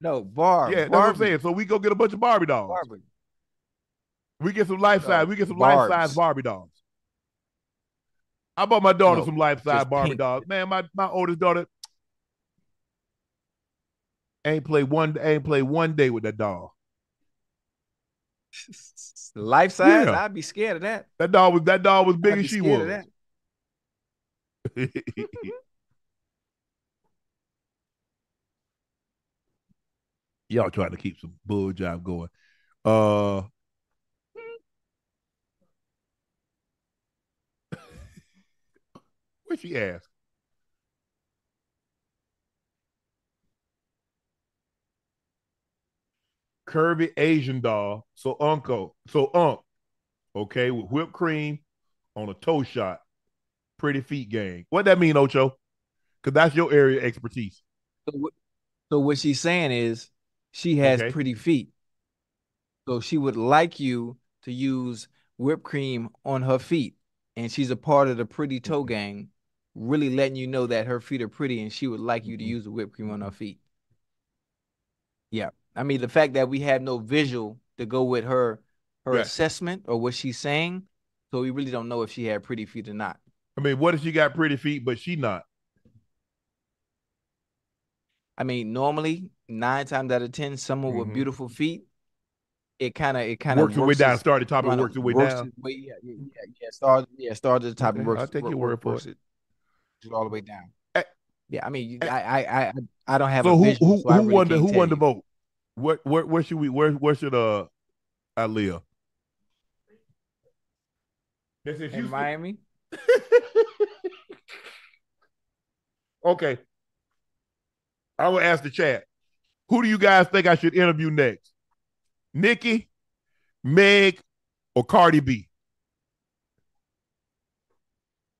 [SPEAKER 3] No, Barb.
[SPEAKER 1] Yeah, that's Barbie. what I'm saying. So we go get a bunch of Barbie dolls. Barbie. We get some life size. we get some life size Barbie dolls. I bought my daughter no, some life size Barbie pink. dolls. Man, my, my oldest daughter, Ain't play one. Ain't play one day with that dog.
[SPEAKER 3] Life size. Yeah. I'd be scared of that.
[SPEAKER 1] That dog was. That dog was big I'd as she was. Y'all trying to keep some bull job going. Uh what she asked? Curvy Asian doll. So uncle, so unc, okay, with whipped cream on a toe shot, pretty feet gang. What that mean, Ocho? Because that's your area expertise.
[SPEAKER 3] So, so what she's saying is she has okay. pretty feet. So she would like you to use whipped cream on her feet. And she's a part of the pretty toe gang, really letting you know that her feet are pretty and she would like you to mm-hmm. use the whipped cream on her feet. Yeah. I mean, the fact that we have no visual to go with her her right. assessment or what she's saying, so we really don't know if she had pretty feet or not.
[SPEAKER 1] I mean, what if she got pretty feet but she not?
[SPEAKER 3] I mean, normally nine times out of ten, someone mm-hmm. with beautiful feet, it kind of it kind of
[SPEAKER 1] works its way down. Start at the top and works its way down.
[SPEAKER 3] Way, yeah, yeah, yeah. Start yeah, start at the top okay, and works.
[SPEAKER 1] I'll take work, your word for it. it.
[SPEAKER 3] All the way down. Eh. yeah, I mean, I I I I don't have.
[SPEAKER 1] So who visual, who so who really won the who won the vote? Where where where should we where where should uh Aaliyah?
[SPEAKER 3] This is in Miami.
[SPEAKER 1] okay. I will ask the chat. Who do you guys think I should interview next? Nikki, Meg, or Cardi B?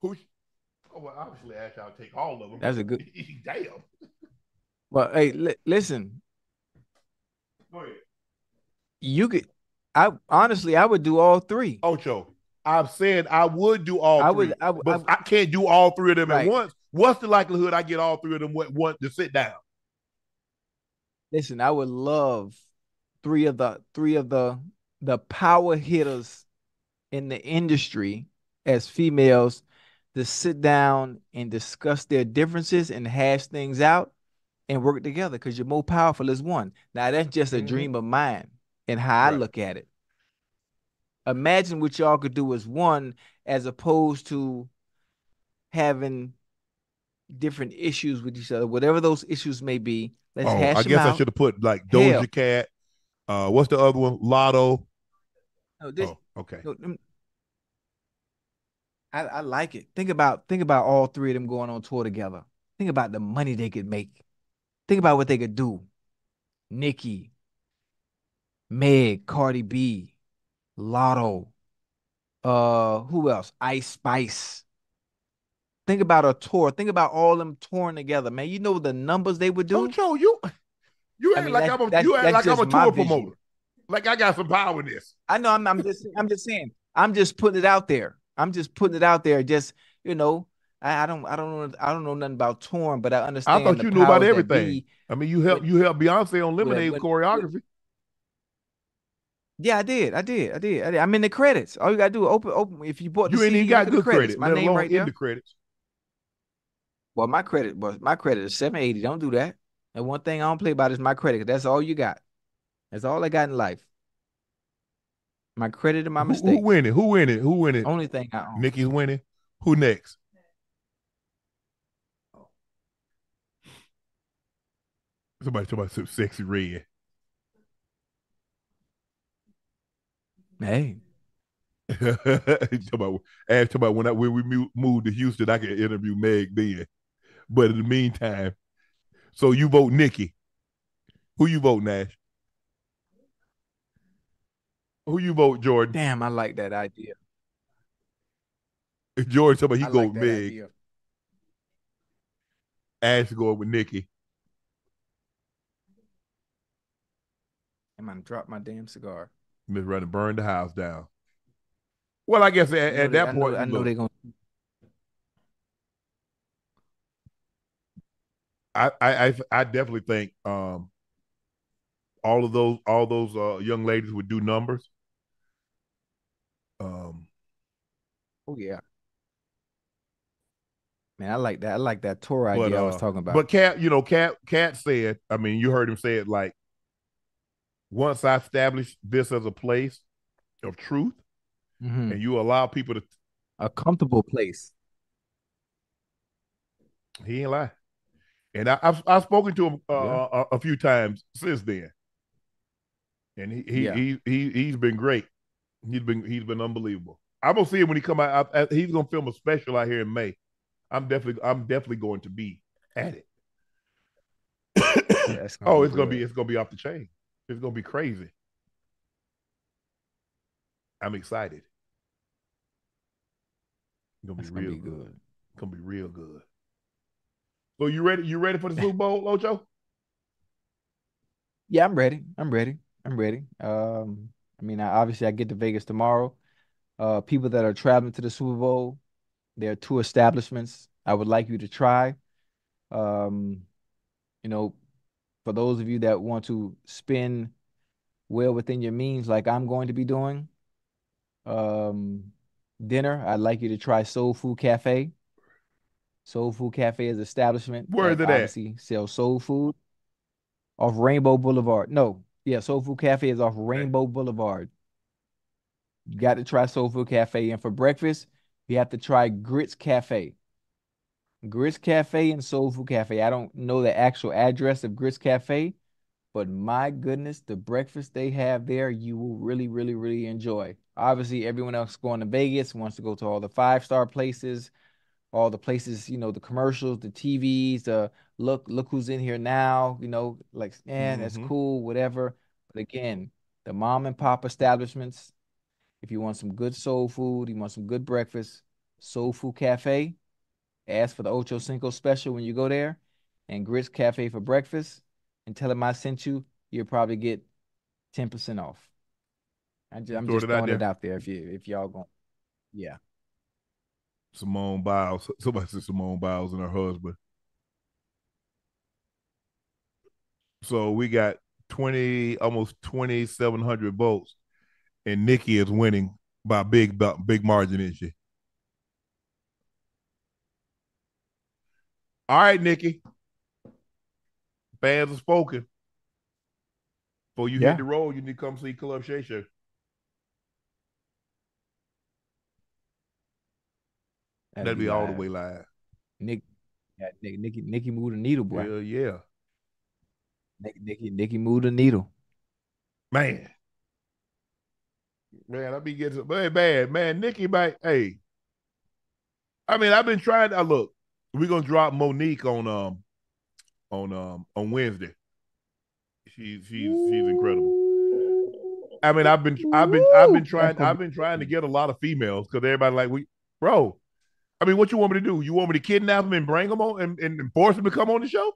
[SPEAKER 1] Who? Oh, well, obviously, Ash, I'll take all of them.
[SPEAKER 3] That's a good.
[SPEAKER 1] Damn.
[SPEAKER 3] Well, hey, li- listen.
[SPEAKER 1] Go ahead.
[SPEAKER 3] You could. I honestly, I would do all three.
[SPEAKER 1] Ocho, I'm saying I would do all I three, would, I, but I, I, can't do all three of them right. at once. What's the likelihood I get all three of them want to sit down?
[SPEAKER 3] Listen, I would love three of the three of the the power hitters in the industry as females to sit down and discuss their differences and hash things out and work together because you're more powerful as one. Now that's just a mm-hmm. dream of mine and how right. I look at it. Imagine what y'all could do as one as opposed to having different issues with each other, whatever those issues may be. Let's oh, hash I
[SPEAKER 1] guess
[SPEAKER 3] I
[SPEAKER 1] should have put like Doja Hell. Cat. Uh, what's the other one? Latto.
[SPEAKER 3] No, this,
[SPEAKER 1] oh, okay.
[SPEAKER 3] No, I, I like it. Think about think about all three of them going on tour together. Think about the money they could make. Think about what they could do. Nicki, Meg, Cardi B, Latto, uh, who else? Ice Spice. Think about a tour. Think about all them touring together, man. You know the numbers they would do.
[SPEAKER 1] Oh, Joe, you you act I mean, like I'm a you act like I'm a tour promoter. Like I got some power in this.
[SPEAKER 3] I know. I'm, I'm just I'm just saying. I'm just putting it out there. I'm just putting it out there. Just you know, I, I don't I don't know I don't know nothing about touring, but I understand.
[SPEAKER 1] I thought you knew about everything. I mean, you helped you helped Beyonce on Lemonade choreography.
[SPEAKER 3] Yeah, I did. I did. I did. I did. I'm in the credits. All you gotta do is open open. If you bought, the
[SPEAKER 1] you ain't even got good credits. credit. My name right in there. the credits.
[SPEAKER 3] Well, my credit, was my credit is 780. Don't do that. And one thing I don't play about is my credit. That's all you got. That's all I got in life. My credit and my mistake.
[SPEAKER 1] Who, who winning? Who winning? Who winning?
[SPEAKER 3] Only thing I own.
[SPEAKER 1] Nicki's winning. Who next? Somebody talk about some Sexyy Red.
[SPEAKER 3] Hey.
[SPEAKER 1] talk about ask about when I when we moved to Houston, I could interview Meg then. But in the meantime, so you vote Nikki. Who you vote, Nash? Who you vote, Jordan?
[SPEAKER 3] Damn, I like that idea.
[SPEAKER 1] Jordan, somebody he I go like with Meg. Idea. Ash go with Nicki.
[SPEAKER 3] I'm gonna drop my damn cigar.
[SPEAKER 1] Miss Running burn the house down. Well, I guess at, at that
[SPEAKER 3] point,
[SPEAKER 1] I
[SPEAKER 3] know, I know they're gonna.
[SPEAKER 1] I, I I definitely think um, all of those all those uh, young ladies would do numbers. Um,
[SPEAKER 3] oh yeah, man, I like that. I like that tour idea but, uh, I was uh, talking about.
[SPEAKER 1] But Katt, you know, Katt Katt said. I mean, you heard him say it like, once I establish this as a place of truth, mm-hmm. and you allow people to
[SPEAKER 3] a comfortable place.
[SPEAKER 1] He ain't lie. And I, have I've spoken to him uh, yeah. a, a, few times since then, and he he, yeah. he he he's been great. He's been he's been unbelievable. I'm gonna see him when he come out. I, I, he's gonna film a special out here in May. I'm definitely I'm definitely going to be at it. yeah, oh, it's gonna be it's gonna be off the chain. It's gonna be crazy. I'm excited. It's gonna be real gonna be good. good. It's gonna be real good. So you ready? You ready for the Super Bowl, Locho?
[SPEAKER 3] Yeah, I'm ready. I'm ready. I'm ready. Um, I mean, I, obviously, I get to Vegas tomorrow. Uh, people that are traveling to the Super Bowl, there are two establishments I would like you to try. Um, you know, for those of you that want to spend well within your means, like I'm going to be doing, um, dinner, I'd like you to try Soul Food Cafe. Soul Food Cafe is establishment.
[SPEAKER 1] Where is it
[SPEAKER 3] obviously at? Sell soul food off Rainbow Boulevard. No, yeah, Soul Food Cafe is off Rainbow. Boulevard. You got to try Soul Food Cafe, and for breakfast, you have to try Grits Cafe. Grits Cafe and Soul Food Cafe. I don't know the actual address of Grits Cafe, but my goodness, the breakfast they have there, you will really, really, really enjoy. Obviously, everyone else going to Vegas wants to go to all the five star places all the places, you know, the commercials, the TVs, the look, look who's in here now, you know, like, man, mm-hmm. that's cool, whatever. But again, the mom and pop establishments, if you want some good soul food, you want some good breakfast, Soul Food Cafe, ask for the Ocho Cinco special when you go there, and Grits Cafe for breakfast, and tell them I sent you, you'll probably get 10% off. I am just throwing it out there if you if y'all going, yeah.
[SPEAKER 1] Simone Biles. Somebody said Simone Biles and her husband. So we got 20, almost 2,700 votes, and Nikki is winning by big, big margin, isn't she? All right, Nikki. Fans have spoken. Before you yeah. hit the road, you need to come see Club Shay Shay. That'd, That'd be, be all the way live.
[SPEAKER 3] Nick, yeah, Nick, Nicki, Nicki moved the needle, boy.
[SPEAKER 1] Hell yeah.
[SPEAKER 3] Nicki, Nicki, Nicki moved the needle.
[SPEAKER 1] Man, man, I be getting man, bad, man. Nicki, back, hey, I mean, I've been trying to look. We're gonna drop Monique on um on um on Wednesday. She's she's she's incredible. I mean, I've been I've been I've been trying I've been trying to get a lot of females because everybody like we bro. I mean, what you want me to do? You want me to kidnap them and bring them on and, and force them to come on the show?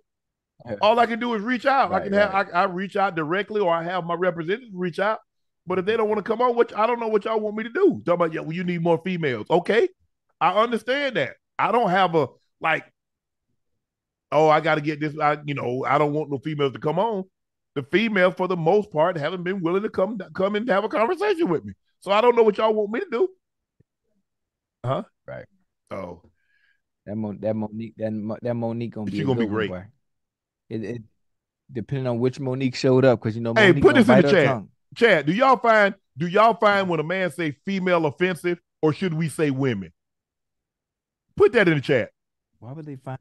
[SPEAKER 1] All I can do is reach out. Right, I can have right. I, I, reach out directly, or I have my representatives reach out. But if they don't want to come on, which I don't know what y'all want me to do. Talk about yeah, well, you need more females. Okay, I understand that. I don't have a like. Oh, I got to get this. I you know I don't want no females to come on. The females, for the most part, haven't been willing to come come and have a conversation with me. So I don't know what y'all want me to do. Huh?
[SPEAKER 2] Right.
[SPEAKER 1] Oh.
[SPEAKER 3] That Mo- that Monique that that Monique gonna be
[SPEAKER 1] she gonna be great.
[SPEAKER 3] It, it depending on which Monique showed up, because you know.
[SPEAKER 1] Hey, put this in the chat. Tongue. Chad, do y'all find do y'all find when a man say female offensive, or should we say women? Put that in the chat.
[SPEAKER 3] Why would they find?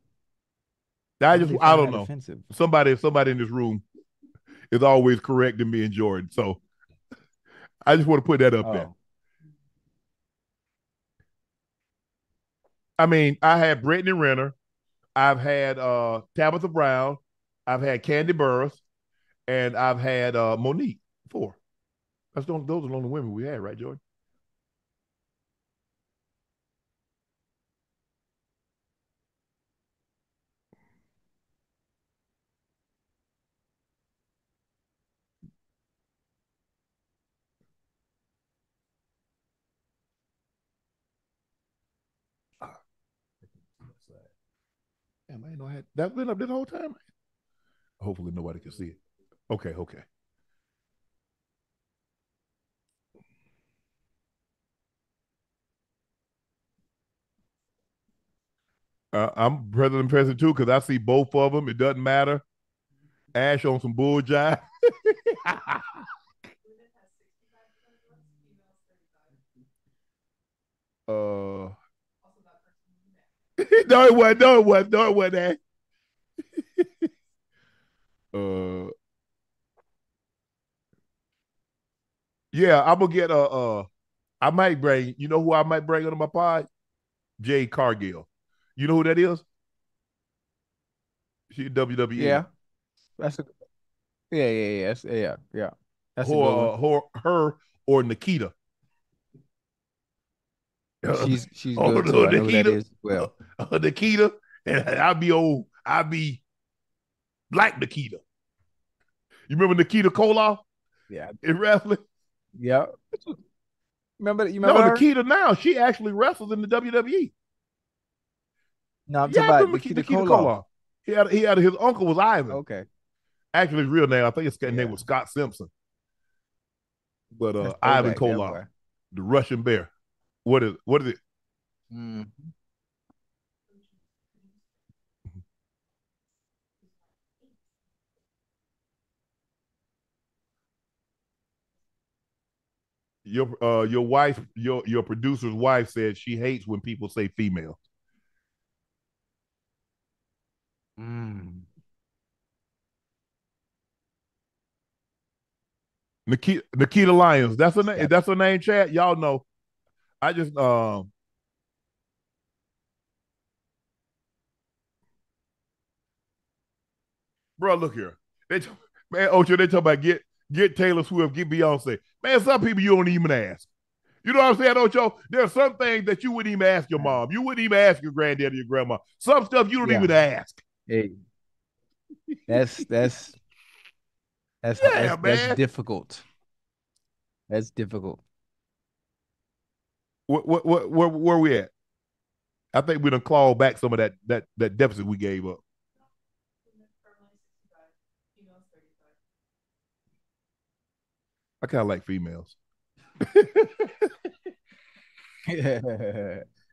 [SPEAKER 1] I just I don't know. Offensive? Somebody somebody in this room is always correcting me and Jordan, so I just want to put that up oh. there. I mean, I had Brittany Renner, I've had uh Tabitha Brown, I've had Kandi Burruss, and I've had uh, Monique. Four. That's the, those are the only women we had, right, Jordan? Damn, I ain't know I had that's been up this whole time. Hopefully nobody can see it. Okay, okay. Uh, I'm president president too because I see both of them. It doesn't matter. Ash on some bull jive. uh, no, it wasn't. No, it wasn't. No, it wasn't. uh, yeah, I'm gonna get a. Uh, I might bring. You know who I might bring on my pod? Jade Cargill. You know who that is? She WWE.
[SPEAKER 3] Yeah, that's a. Yeah, yeah, yeah, yeah, yeah. That's
[SPEAKER 1] her, uh, her, her or Nikita.
[SPEAKER 3] She's she's oh, good too. Nikita, well.
[SPEAKER 1] Uh, Nikita, and I'll be old. I'll be like Nikita. You remember Nikita Koloff?
[SPEAKER 3] Yeah,
[SPEAKER 1] in wrestling.
[SPEAKER 3] Yeah. Remember? You remember?
[SPEAKER 1] No, her? Nikita. Now she actually wrestles in the WWE.
[SPEAKER 3] No, I'm yeah, talking about Nikita, Nikita Koloff. Koloff.
[SPEAKER 1] He had he had his uncle was Ivan.
[SPEAKER 3] Okay.
[SPEAKER 1] Actually, his real name I think his yeah. name was Scott Simpson. But uh, Ivan Koloff, the Russian Bear. What is what is it? Mm. Your uh your wife, your your producer's wife said she hates when people say female.
[SPEAKER 3] Mm.
[SPEAKER 1] Nikita, Nikita Lyons. That's a name. That's a name. Chat. Y'all know. I just um. Bro, look here. They man, Ocho, they talk about get get Taylor Swift, get Beyonce. Man, some people you don't even ask. You know what I'm saying, Ocho? There are some things that you wouldn't even ask your mom. You wouldn't even ask your granddad or your grandma. Some stuff you don't yeah. even ask.
[SPEAKER 3] Hey, that's that's that's yeah, that's, that's difficult. That's difficult.
[SPEAKER 1] What what what where where we at? I think we done claw back some of that that that deficit we gave up. I kind of like females. anything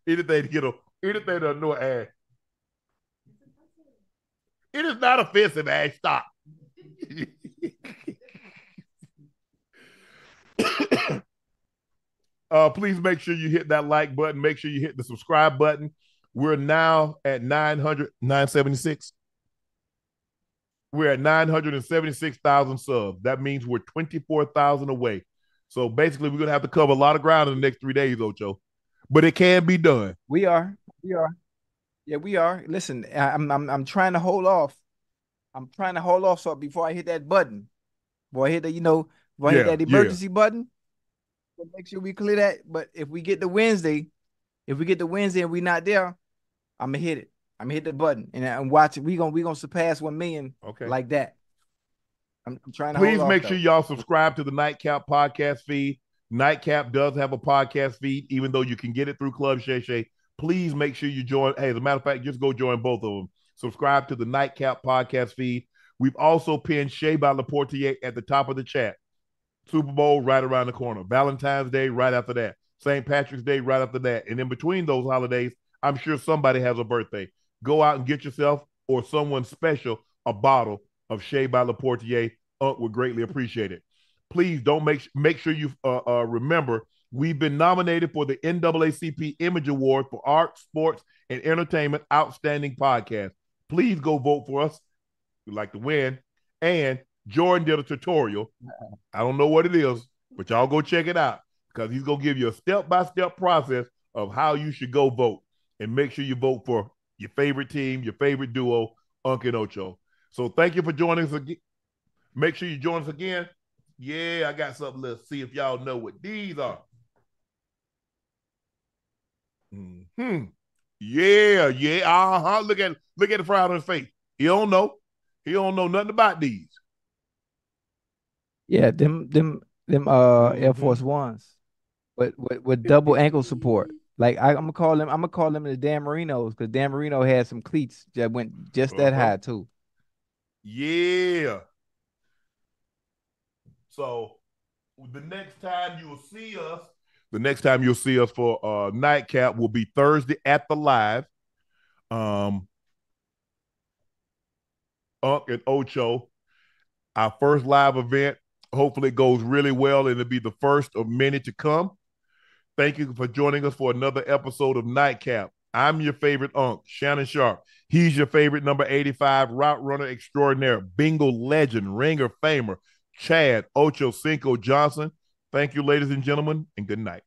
[SPEAKER 1] to get a anything to annoy ass. It is not offensive, Ash. Stop. uh, please make sure you hit that like button. Make sure you hit the subscribe button. We're now at 900, 976. We're at 976,000 subs. That means we're 24,000 away. So basically, we're going to have to cover a lot of ground in the next three days, Ocho. but it can be done.
[SPEAKER 3] We are. We are. Yeah, we are. Listen, I'm I'm I'm trying to hold off. I'm trying to hold off so before I hit that button. Boy, I hit the, you know, before I yeah, hit that emergency yeah. button. Make sure we clear that. But if we get the Wednesday, if we get the Wednesday and we not there, I'm gonna hit it. I'm gonna hit the button and I'm watching. We gonna we gonna surpass one million. Okay, like that. I'm, I'm trying to.
[SPEAKER 1] Please make sure y'all subscribe to the Nightcap podcast feed. Nightcap does have a podcast feed, even though you can get it through Club Shay Shay. Please make sure you join. Hey, as a matter of fact, just go join both of them. Subscribe to the Nightcap podcast feed. We've also pinned Shea by Le Portier at the top of the chat. Super Bowl right around the corner. Valentine's Day right after that. St. Patrick's Day right after that. And in between those holidays, I'm sure somebody has a birthday. Go out and get yourself or someone special a bottle of Shea by Le Portier. Unc would greatly appreciate it. Please don't make make sure you uh, uh, remember we've been nominated for the NAACP Image Award for Art, Sports, and Entertainment Outstanding Podcast. Please go vote for us. We'd like to win. And Jordan did a tutorial. I don't know what it is, but y'all go check it out because he's gonna give you a step by step process of how you should go vote and make sure you vote for your favorite team, your favorite duo, Unc and Ocho. So thank you for joining us again. Make sure you join us again. Yeah, I got something. Let's see if y'all know what these are. Hmm. Yeah, yeah. Uh-huh. Look at look at the frown on his face. He don't know. He don't know nothing about these.
[SPEAKER 3] Yeah, them them them uh Air mm-hmm. Force Ones with with, with double ankle support. Like I, am gonna call them. I'm gonna call them the Dan Marinos because Dan Marino had some cleats that went just that uh-huh. high too.
[SPEAKER 1] Yeah. So the next time you'll see us, the next time you'll see us for uh nightcap will be Thursday at the live. Um Unc and Ocho, our first live event. Hopefully it goes really well and it'll be the first of many to come. Thank you for joining us for another episode of Nightcap. I'm your favorite Unc, Shannon Sharpe. He's your favorite number 85 route runner extraordinaire, bingo legend, ringer famer, Chad Ocho Cinco Johnson. Thank you, ladies and gentlemen, and good night.